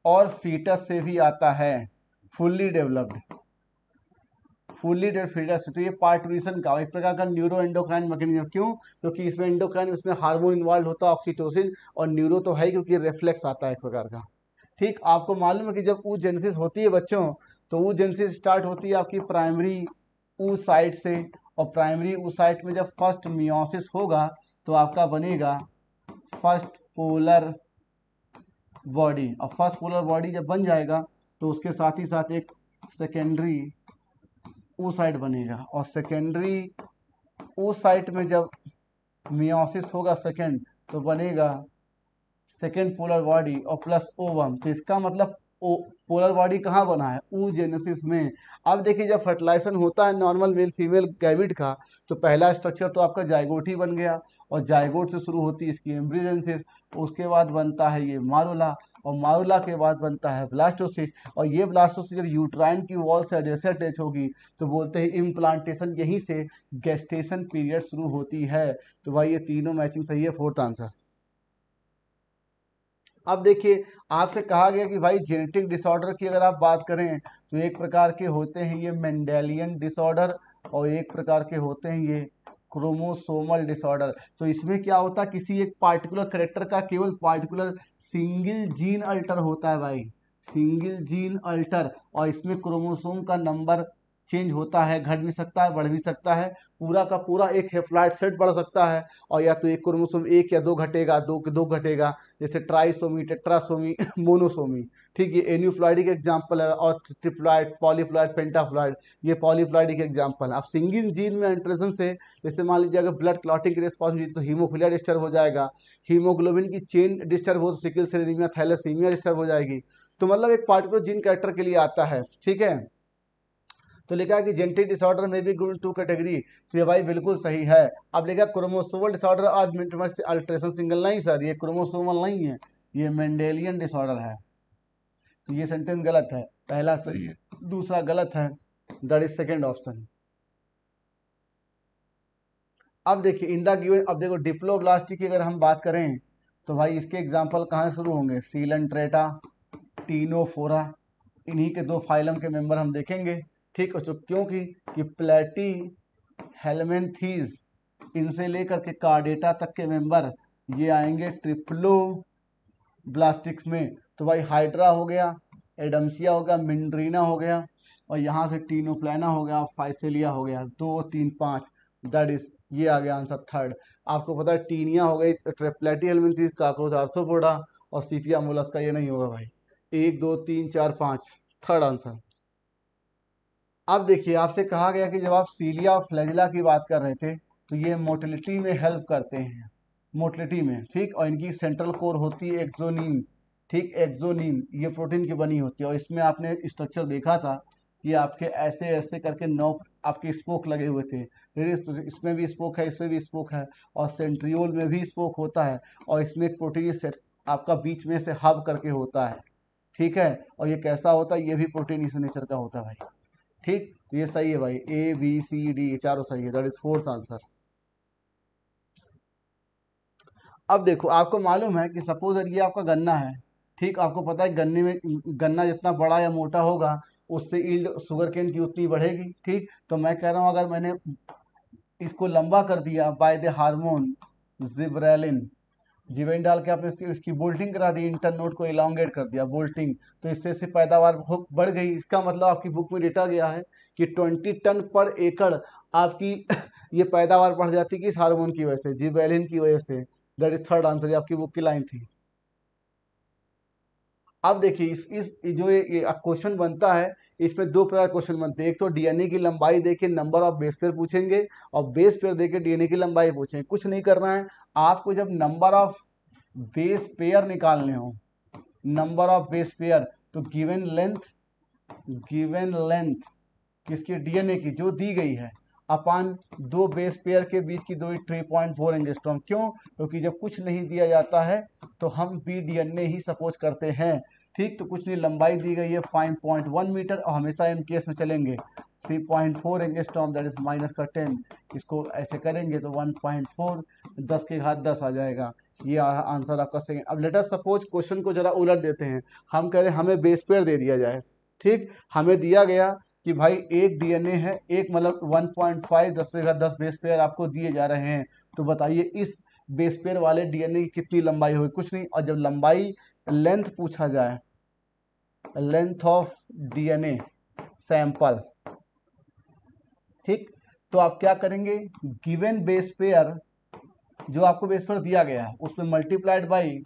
और फीटस से भी आता है फुल्ली डेवलप्ड फुल्ली फीटस तो ये पार्टूशन का, एक प्रकार का न्यूरो एंडोक्राइन मैकेनिज्म क्यों? क्योंकि इसमें एंडोक्राइन उसमें हार्मोन इन्वॉल्व होता है ऑक्सीटोसिन और न्यूरो तो है क्योंकि रिफ्लेक्स आता है एक प्रकार का. ठीक? आपको मालूम है कि जब ऊ जेनेसिस होती है बच्चों तो ऊ जेनेसिस स्टार्ट होती है आपकी प्राइमरी ऊ साइड से, और प्राइमरी ऊ साइड में जब फ़र्स्ट मियोसिस होगा तो आपका बनेगा फ़र्स्ट पोलर बॉडी अब फ़र्स्ट पोलर बॉडी जब बन जाएगा तो उसके साथ ही साथ एक सेकेंडरी ओ साइड बनेगा। और सेकेंडरी ओ साइड में जब मियोसिस होगा सेकेंड तो बनेगा सेकेंड पोलर बॉडी और प्लस ओवम तो इसका मतलब ओ पोलर बॉडी कहाँ बना है? ऊ जेनेसिस में। अब देखिए, जब फर्टिलाइजेशन होता है नॉर्मल मेल फीमेल गैमिट का तो पहला स्ट्रक्चर तो आपका जायगोट ही बन गया। और जायगोट से शुरू होती है इसकी एम्ब्रिजेंसिस उसके बाद बनता है ये मारुला और मारुला के बाद बनता है ब्लास्टोसिस और ये ब्लास्टोसिस जब यूट्राइन की वॉल से जैसे अटैच होगी तो बोलते हैं इम्प्लांटेशन यहीं से गेस्टेशन पीरियड शुरू होती है। तो भाई, ये तीनों मैचिंग सही है? फोर्थ आंसर अब देखिए, आपसे कहा गया कि भाई जेनेटिक डिसऑर्डर की अगर आप बात करें तो एक प्रकार के होते हैं ये मेंडेलियन डिसऑर्डर और एक प्रकार के होते हैं ये क्रोमोसोमल डिसऑर्डर। तो इसमें क्या होता है, किसी एक पार्टिकुलर करेक्टर का केवल पार्टिकुलर सिंगल जीन अल्टर होता है भाई। सिंगल जीन अल्टर और इसमें क्रोमोसोम का नंबर चेंज होता है, घट भी सकता है, बढ़ भी सकता है, पूरा का पूरा एक हेफ्लाइट सेट बढ़ सकता है और या तो एक क्रोमोसोम एक या दो घटेगा, दो दो घटेगा, जैसे ट्राइसोमी टेट्रासोमी मोनोसोमी ठीक है एन्यूफ्लाइडिक एग्ज़ाम्पल है और ट्रिप्लॉइड पॉलीफ्लॉइड पेंटाफ्लॉइड ये पॉलीफ्लॉइडिक एग्ज़ाम्पल है। अब सिंगल जीन में एंट्रेसन से, जैसे मान लीजिए अगर ब्लड क्लॉटिंग की रिस्पॉन्सिबिलिटी तो हीमोफिलिया डिस्टर्ब हो जाएगा हीमोग्लोबिन की चेन डिस्टर्ब हो तो सिकिल सेरेनिमिया थैलेसीमिया डिस्टर्ब हो जाएगी। तो मतलब एक पार्टिकुलर जीन कैरेक्टर के लिए आता है, ठीक है? तो लिखा है कि जेनेटिक डिसऑर्डर में भी ग्रुप टू कैटेगरी तो ये भाई बिल्कुल सही है। अब लिखा क्रोमोसोमल डिसऑर्डर आज अल्ट्रेशन सिंगल नहीं सर ये क्रोमोसोमल नहीं है ये मेंडेलियन डिसऑर्डर है। तो ये सेंटेंस गलत है पहला सही है। दूसरा गलत है दैट इज़ सेकेंड ऑप्शन अब देखिए इंदा गिवन अब देखो डिप्लोब्लास्टिक की अगर हम बात करें तो भाई इसके एग्ज़ाम्पल कहाँ शुरू होंगे? सीलन ट्रेटा टीनोफोरा इन्हीं के दो फाइलम के मेंबर हम देखेंगे। ठीक है क्योंकि कि प्लेटी, हेलमेंथीज, इनसे लेकर के कार्डेटा तक के मेंबर, ये आएँगे ट्रिप्लो ब्लास्टिक्स में। तो भाई हाइड्रा हो गया, एडम्सिया हो गया, मिंड्रीना हो गया, और यहाँ से टीनोप्लाना हो गया, फाइसेलिया हो गया। दो, तीन, पाँच दैट इज़ ये आ गया आंसर थर्ड। आपको पता है, टीनिया हो गई, ट्रिप्लेटी हेलमेंथीज काक्रोच आर्थोपोडा और सीफिया मुलस का ये नहीं होगा भाई। एक, दो, तीन, चार, पाँच, थर्ड आंसर। अब देखिए, आपसे कहा गया कि जब आप सीलिया और फ्लैजिला की बात कर रहे थे तो ये मोटिलिटी में हेल्प करते हैं। मोटिलिटी में, ठीक? और इनकी सेंट्रल कोर होती है एक्जोनिन, ठीक? एक्जोनिन, ये प्रोटीन की बनी होती है। और इसमें आपने स्ट्रक्चर देखा था कि आपके ऐसे ऐसे करके नौ आपके स्पोक लगे हुए थे। तो इसमें भी स्पोक है, इसमें भी स्पोक है और सेंट्रियोल में भी स्पोक होता है और इसमें एक प्रोटीन सेट आपका बीच में से हब करके होता है, ठीक है? और ये कैसा होता है, ये भी प्रोटीन इस नेचर का होता है भाई। ठीक? तो ये सही है भाई। ए बी सी डी ये चारों सही है। दैट इज़ फोर्थ आंसर अब देखो, आपको मालूम है कि सपोज़ अगर ये आपका गन्ना है, ठीक? आपको पता है गन्ने में, गन्ना जितना बड़ा या मोटा होगा, उससे ईल्ड शुगर केन की उतनी बढ़ेगी, ठीक? तो मैं कह रहा हूँ, अगर मैंने इसको लंबा कर दिया बाय द हार्मोन जिब्रेलिन जीवेन डाल के आपने इसकी इसकी बोल्टिंग करा दी इंटर नोट को इलांगेट कर दिया, बोल्टिंग। तो इससे इससे पैदावार बढ़ गई। इसका मतलब आपकी बुक में डेटा गया है कि 20 टन पर एकड़ आपकी <laughs> ये पैदावार बढ़ जाती किस हारमोन की वजह से? जीवेलिन की वजह से। दैट इज़ थर्ड आंसर ये आपकी बुक की लाइन थी। अब देखिए, इस इस जो ये क्वेश्चन बनता है इसमें दो प्रकार क्वेश्चन बनते हैं। एक तो डीएनए की लंबाई देके नंबर ऑफ़ बेस पेयर पूछेंगे और बेस पेयर देके डीएनए की लंबाई पूछेंगे। कुछ नहीं करना है। आपको जब नंबर ऑफ़ बेस पेयर निकालने हो नंबर ऑफ़ बेस पेयर तो गिवन लेंथ गिवन लेंथ किसकी? डीएनए की, जो दी गई है। अपान दो बेस पेयर के बीच की दूरी थ्री पॉइंट फोर एंगस्ट्रॉम क्यों? क्योंकि जब कुछ नहीं दिया जाता है तो हम बी डी एन ए ही सपोज़ करते हैं। ठीक तो कुछ नहीं, लंबाई दी गई है फाइव पॉइंट वन मीटर और हमेशा इन केस में चलेंगे। Three point four angstrom that is minus का टेन इसको ऐसे करेंगे तो वन पॉइंट फोर दस के घात दस आ जाएगा। ये आंसर आपका सही अब लेटर सपोज़ क्वेश्चन को जरा उलट देते हैं। हम कह रहे हैं, हमें बेस पेयर दे दिया जाए। ठीक, हमें दिया गया कि भाई एक डीएनए है, एक मतलब 1.5 दस से दस बेस पेयर आपको दिए जा रहे हैं। तो बताइए, इस बेस पेयर वाले डीएनए की कितनी लंबाई होगी? कुछ नहीं, और जब लंबाई लेंथ पूछा जाए लेंथ ऑफ़ डीएनए सैंपल ठीक? तो आप क्या करेंगे? गिवन बेस पेयर जो आपको बेस पेयर दिया गया है, उसमें multiplied by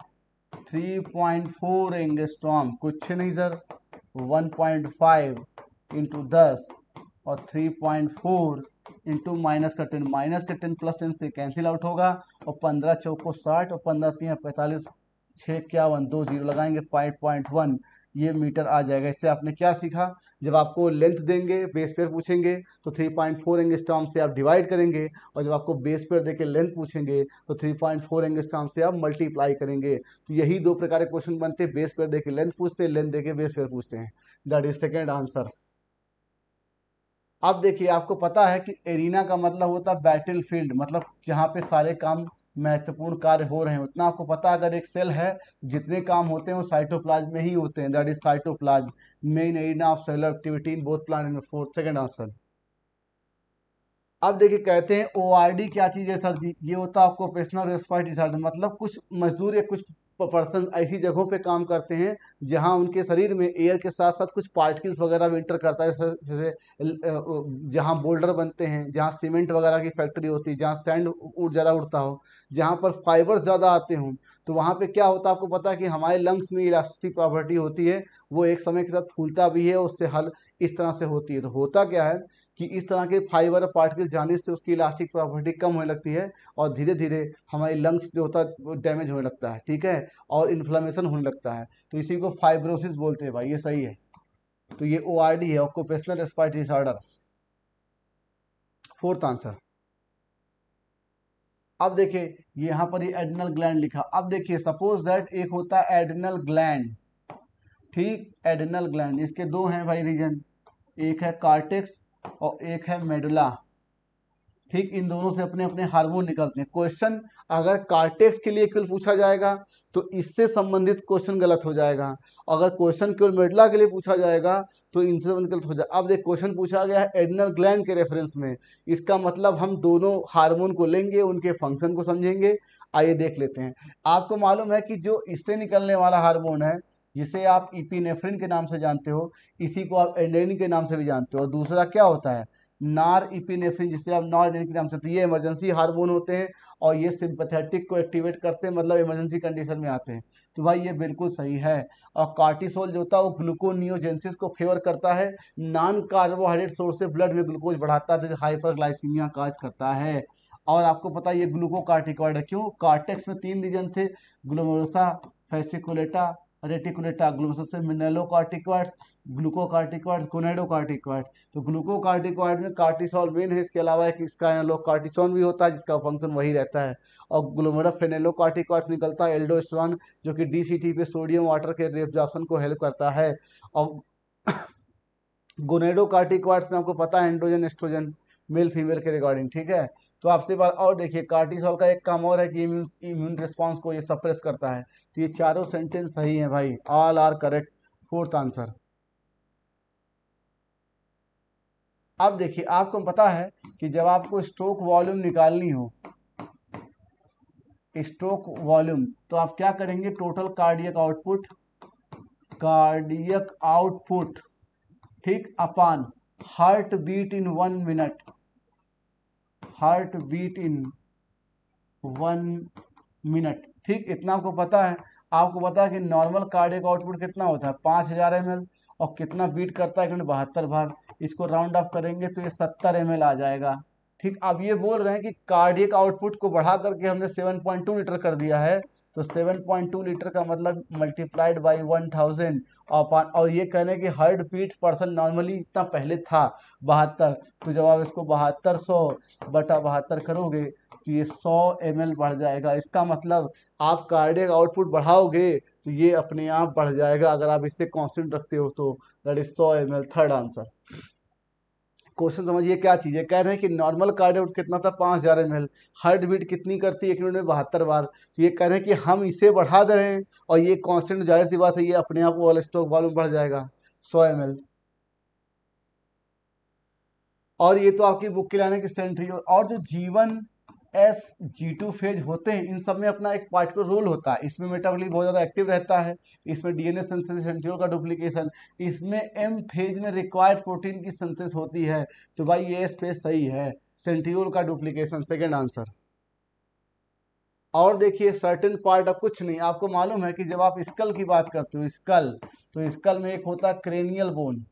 3.4 point four angstrom कुछ नहीं सर 1.5 इंटू दस और three point four into minus का टेन माइनस का टेन प्लस टेन से कैंसिल आउट होगा और पंद्रह चौको साठ और पंद्रह तीन पैंतालीस छः इक्यावन, दो ज़ीरो लगाएँगे फाइव पॉइंट वन ये मीटर आ जाएगा। इससे आपने क्या सीखा? जब आपको लेंथ देंगे बेस पेयर पूछेंगे तो 3.4 पॉइंट फोर एंगस्टॉम से आप डिवाइड करेंगे और जब आपको बेस पेयर देके लेंथ पूछेंगे तो 3.4 पॉइंट फोर एंगस्टॉम से आप मल्टीप्लाई करेंगे। तो यही दो प्रकार के क्वेश्चन बनते हैं। बेस पेयर देके लेंथ पूछते हैं लेंथ देके बेस पेयर पूछते हैं। दैट इज़ सेकेंड आंसर अब देखिए, आपको पता है कि एरिना का मतलब होता है बैटल फ़ील्ड मतलब जहाँ पे सारे काम महत्वपूर्ण कार्य हो रहे हैं। उतना आपको पता अगर एक सेल है, जितने काम होते हैं वो साइटोप्लाज्म में ही होते हैं। That is cytoplasm main arena of cellular activity in both plant and fourth second option अब देखिए, कहते हैं ओ क्या चीज़ है सर जी? ये होता है आपको ऑपरेशनल रेस्पायरेटरी मतलब कुछ मजदूर या कुछ पर्सन ऐसी जगहों पे काम करते हैं, जहाँ उनके शरीर में एयर के साथ साथ कुछ पार्टिकल्स वगैरह भी इंटर करता है, जैसे जहाँ बोल्डर बनते हैं, जहाँ सीमेंट वगैरह की फैक्ट्री होती है, जहाँ सैंड ज़्यादा उड़ता हो, जहाँ पर फाइबर ज़्यादा आते हों तो वहाँ पे क्या होता है आपको पता है कि हमारे लंग्स में इलास्टिक प्रॉपर्टी होती है, वो एक समय के साथ फूलता भी है उससे हल इस तरह से होती है। तो होता क्या है कि इस तरह के फाइबर पार्टिकल जाने से उसकी इलास्टिक प्रॉपर्टी कम होने लगती है और धीरे धीरे हमारी लंग्स जो होता है वो डैमेज होने लगता है, ठीक है? और इन्फ्लामेशन होने लगता है। तो इसी को फाइब्रोसिस बोलते हैं भाई, ये सही है। तो ये ओ आर डी है, occupational respiratory disorder. Fourth answer. अब देखिए, यहाँ पर ये एडिनल ग्लैंड लिखा। अब देखिए, सपोज़ दैट एक होता है एडिनल ग्लैंड। ठीक, एडिनल ग्लैंड। इसके दो हैं भाई रीजन। एक है कार्टेक्स और एक है मेडुला। ठीक, इन दोनों से अपने अपने हार्मोन निकलते हैं। क्वेश्चन अगर कार्टेक्स के लिए केवल पूछा जाएगा तो इससे संबंधित क्वेश्चन गलत हो जाएगा। अगर क्वेश्चन केवल मेडुला के लिए पूछा जाएगा तो इनसे संबंधित गलत हो जाएगा अब देख क्वेश्चन पूछा गया है एडनल ग्लैंड के रेफरेंस में। इसका मतलब हम दोनों हार्मोन को लेंगे, उनके फ़ंक्शन को समझेंगे। आइए देख लेते हैं। आपको मालूम है कि जो इससे निकलने वाला हार्मोन है जिसे आप इपीनेफ्रिन के नाम से जानते हो, इसी को आप एंडेनिन के नाम से भी जानते हो। और दूसरा क्या होता है? नार इपिनेफ्रिन जिसे आप नॉर एंडेनिन के नाम से तो ये इमरजेंसी हार्मोन होते हैं और ये सिंपथेटिक को एक्टिवेट करते हैं मतलब इमरजेंसी कंडीशन में आते हैं। तो भाई ये बिल्कुल सही है। और कार्टिसोल जो होता है, वो ग्लूकोनियोजेंसिस को फेवर करता है। नॉन कार्बोहाइड्रेट सोर्स से ब्लड में ग्लूकोज बढ़ाता है तो हाइपरग्लाइसीमिया काज करता है। और आपको पता है ये ग्लूकोकार्टिकॉइड है। क्यों? कार्टेक्स में तीन रीजन थे glomerulosa fasciculata reticulata glucose mineralocorticoids, glucocorticoids gonadocorticoids तो ग्लूकोकार्टिकॉइड में कार्टिसोल मेन है, इसके अलावा एक इसका कार्टिसोन भी होता है, जिसका फ़ंक्शन वही रहता है। और ग्लोमेरा फेनेलोकार्टिकॉइड्स निकलता है एल्डोस्ट्रॉन, जो कि डीसीटी पे सोडियम वाटर के रिएब्जॉर्प्शन को हेल्प करता है। और <coughs> गोनेडोकार्टिकॉइड्स में आपको पता है, एंड्रोजन, एस्ट्रोजन, मेल फीमेल के रिगार्डिंग ठीक है? तो आपसे बात और देखिए कार्टिसोल का एक काम और है कि इम्यून इम्यून रिस्पॉन्स को ये सप्रेस करता है। तो ये चारों सेंटेंस सही है भाई। All are correct fourth answer अब देखिए, आपको पता है कि जब आपको स्ट्रोक वॉल्यूम निकालनी हो स्ट्रोक वॉल्यूम तो आप क्या करेंगे? Total cardiac output cardiac output ठीक, upon heart beat in one minute heart beat in one minute. ठीक, इतना आपको पता है। आपको पता है कि नॉर्मल कार्डियक आउटपुट कितना होता है? पाँच हज़ार एमएल और कितना बीट करता है? घंटे बहत्तर बार। इसको राउंड ऑफ़ करेंगे तो ये सत्तर एमएल आ जाएगा। ठीक, अब ये बोल रहे हैं कि कार्डियक आउटपुट को बढ़ा करके हमने 7.2 लीटर कर दिया है। तो 7.2 लीटर का मतलब मल्टीप्लाइड बाई 1000 और और ये कहने कि हर्ड बीट पर्सन नॉर्मली इतना पहले था, बहत्तर। तो जब आप इसको बहत्तर सौ बटा बहत्तर करोगे तो ये 100 एम बढ़ जाएगा। इसका मतलब आप कार्डियक आउटपुट बढ़ाओगे तो ये अपने आप बढ़ जाएगा। अगर आप इससे कॉन्स्टेंट रखते हो तो that is so um third answer question समझिए क्या चीज़ है? कह रहे हैं कि नॉर्मल कार्डियो कितना था? पाँच हज़ार एम एल हार्ट बीट कितनी करती है? एक मिनट में बहत्तर बार। तो ये कह रहे हैं कि हम इसे बढ़ा दे रहे हैं और ये कॉन्स्टेंट ज़ाहिर सी बात है, ये अपने आप वाला स्टॉक वॉल्यूम बढ़ जाएगा, सौ एम एल और ये तो आपकी बुक के लाने की सेंट्री और जो जीवन एस जी टू फ़ेज़ होते हैं, इन सब में अपना एक पार्टिकुलर रोल होता है। इसमें मेटाबॉलिक बहुत ज़्यादा एक्टिव रहता है, इसमें डीएनए सिंथेसिस सेंट्रियोल का डुप्लीकेशन इसमें एम फ़ेज़ में रिक्वायर्ड प्रोटीन की सिंथेसिस होती है। तो भाई ये स्पेस सही है। सेंट्रियोल का डुप्लीकेशन सेकेंड आंसर और देखिए सर्टेन पार्ट अब कुछ नहीं, आपको मालूम है कि जब आप स्कल की बात करते हो स्कल तो स्कल में एक होता है क्रेनियल बोन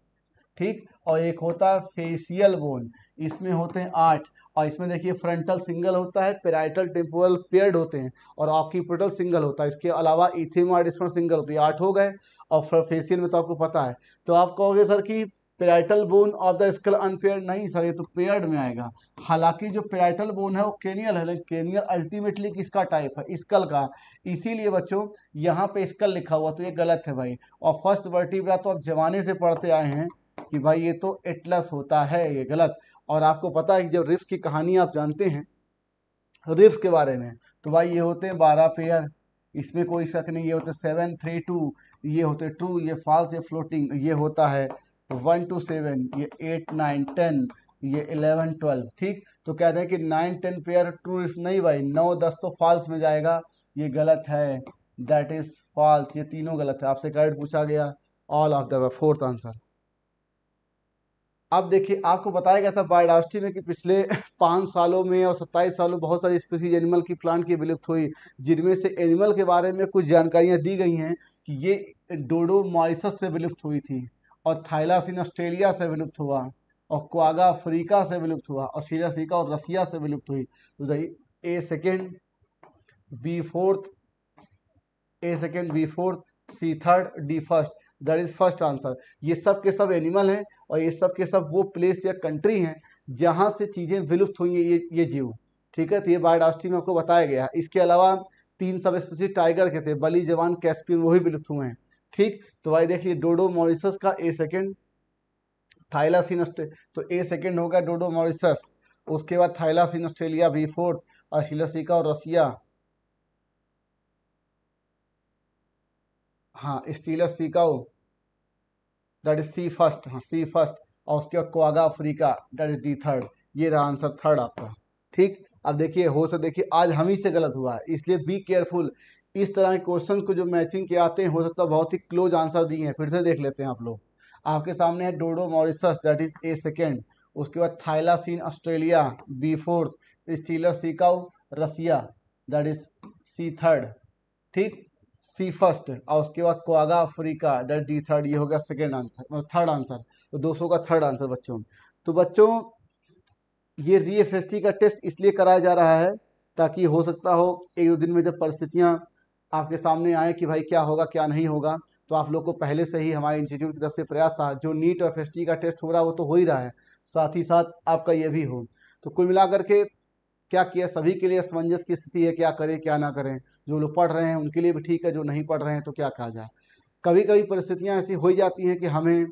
ठीक? और एक होता है फेसियल बोन इसमें होते हैं आठ। और इसमें देखिए फ्रंटल सिंगल होता है पेराइटल टेम्पोरल पेयर्ड होते हैं, और ऑक्यूपिटल सिंगल होता है। इसके अलावा इथेमाडिस्मल सिंगल होती है आठ हो गए। और फेसियल में तो आपको पता है। तो आप कहोगे, सर, कि parietal bone of the skull unpaired नहीं, सर, ये तो पेयर्ड में आएगा। हालाँकि जो पेराइटल बोन है, वो केनियल है, लेकिन केनियल अल्टीमेटली किसका टाइप है? स्कल का। इसीलिए बच्चों, यहाँ पे स्कल लिखा हुआ तो ये गलत है भाई। और फ़र्स्ट वर्टिब्रा तो आप जमाने से पढ़ते आए हैं कि भाई ये तो एटलस होता है, ये गलत। और आपको पता है कि जब रिफ्स की कहानी आप जानते हैं, रिफ्स के बारे में तो भाई ये होते हैं बारह पेयर इसमें कोई शक नहीं, ये होते सेवन थ्री टू ये होते ट्रू ये फॉल्स ये फ्लोटिंग ये होता है वन टू सेवन ये एट नाइन टेन ये इलेवन ट्वेल्व ठीक? तो कहते हैं कि nine ten pair true ribs नहीं भाई, नौ, दस तो फॉल्स में जाएगा, ये गलत है। दैट इज़ फॉल्स ये तीनों गलत है। आपसे करेक्ट पूछा गया। All of the fourth answer अब देखिए, आपको बताया गया था बायोडावर्सिटी में कि पिछले पाँच सालों में और सत्ताईस सालों में बहुत सारी स्पीसीज एनिमल की प्लांट की विलुप्त हुई, जिनमें से एनिमल के बारे में कुछ जानकारियाँ दी गई हैं कि ये डोडो मॉरिसस से विलुप्त हुई थी और थाइलासिन ऑस्ट्रेलिया से विलुप्त हुआ और क्वागा अफ्रीका से विलुप्त हुआ और सीरासिका और रसिया से विलुप्त हुई। तो दही A second, B fourth, A second, B fourth, C third, D first. That is first answer ये सब के सब एनिमल हैं और ये सब के सब वो प्लेस या कंट्री हैं जहाँ से चीज़ें विलुप्त हुई हैं ये ये जीव। ठीक है? तो ये बायोडावर्सिटी में आपको बताया गया है। इसके अलावा तीन सब स्पेसी टाइगर के थे, बली, जवान कैस्पियन वो भी विलुप्त हुए हैं। ठीक? तो भाई देख लीजिए डोडो मॉरिसस का ए सेकेंड थाइलासिन तो ए सेकेंड होगा डोडो मॉरिसस उसके बाद थाइलासिन ऑस्ट्रेलिया बी फोर्थ और शिलसिका और रसिया हाँ Steller sea cow that is C first हाँ सी फ़र्स्ट और उसके बाद quagga Africa that is D third ये रहा आंसर थर्ड आपका। ठीक? अब देखिए, हो सकता देखिए, आज हम ही से गलत हुआ है। इसलिए बी केयरफुल इस तरह के क्वेश्चन को जो मैचिंग के आते हैं, हो सकता है बहुत ही क्लोज आंसर दिए हैं। फिर से देख लेते हैं आप लोग। आपके सामने है dodo Mauritius that is A second उसके बाद thylacine Australia B fourth Steller sea cow Russia that is C third ठीक? सी फ़र्स्ट, और उसके बाद quagga Africa that D third, ये हो गया सेकेंड आंसर थर्ड आंसर तो दो सौ का थर्ड आंसर बच्चों। तो बच्चों, ये री का टेस्ट इसलिए कराया जा रहा है ताकि हो सकता हो एक दो दिन में जब परिस्थितियाँ आपके सामने आए कि भाई क्या होगा, क्या नहीं होगा तो आप लोग को पहले से ही हमारे इंस्टीट्यूट की तरफ़ से प्रयास था। जो नीट और एफ़ का टेस्ट हो रहा है, वो तो हो ही रहा है, साथ ही साथ आपका ये भी हो। तो कुल मिलाकर के क्या किया? सभी के लिए असमंजस की स्थिति है, क्या करें, क्या ना करें। जो लोग पढ़ रहे हैं, उनके लिए भी ठीक है, जो नहीं पढ़ रहे हैं तो क्या कहा जाए? कभी कभी परिस्थितियाँ ऐसी हो जाती हैं कि हमें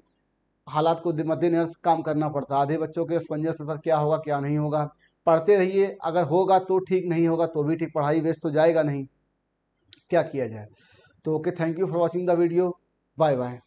हालात को मद्देनजर काम करना पड़ता है। आधे बच्चों के असमंजस से सर क्या होगा, क्या नहीं होगा? पढ़ते रहिए, अगर होगा तो ठीक, नहीं होगा तो भी ठीक, पढ़ाई वेस्ट तो जाएगा नहीं। क्या किया जाए? तो okay, thank you for watching the video. Bye bye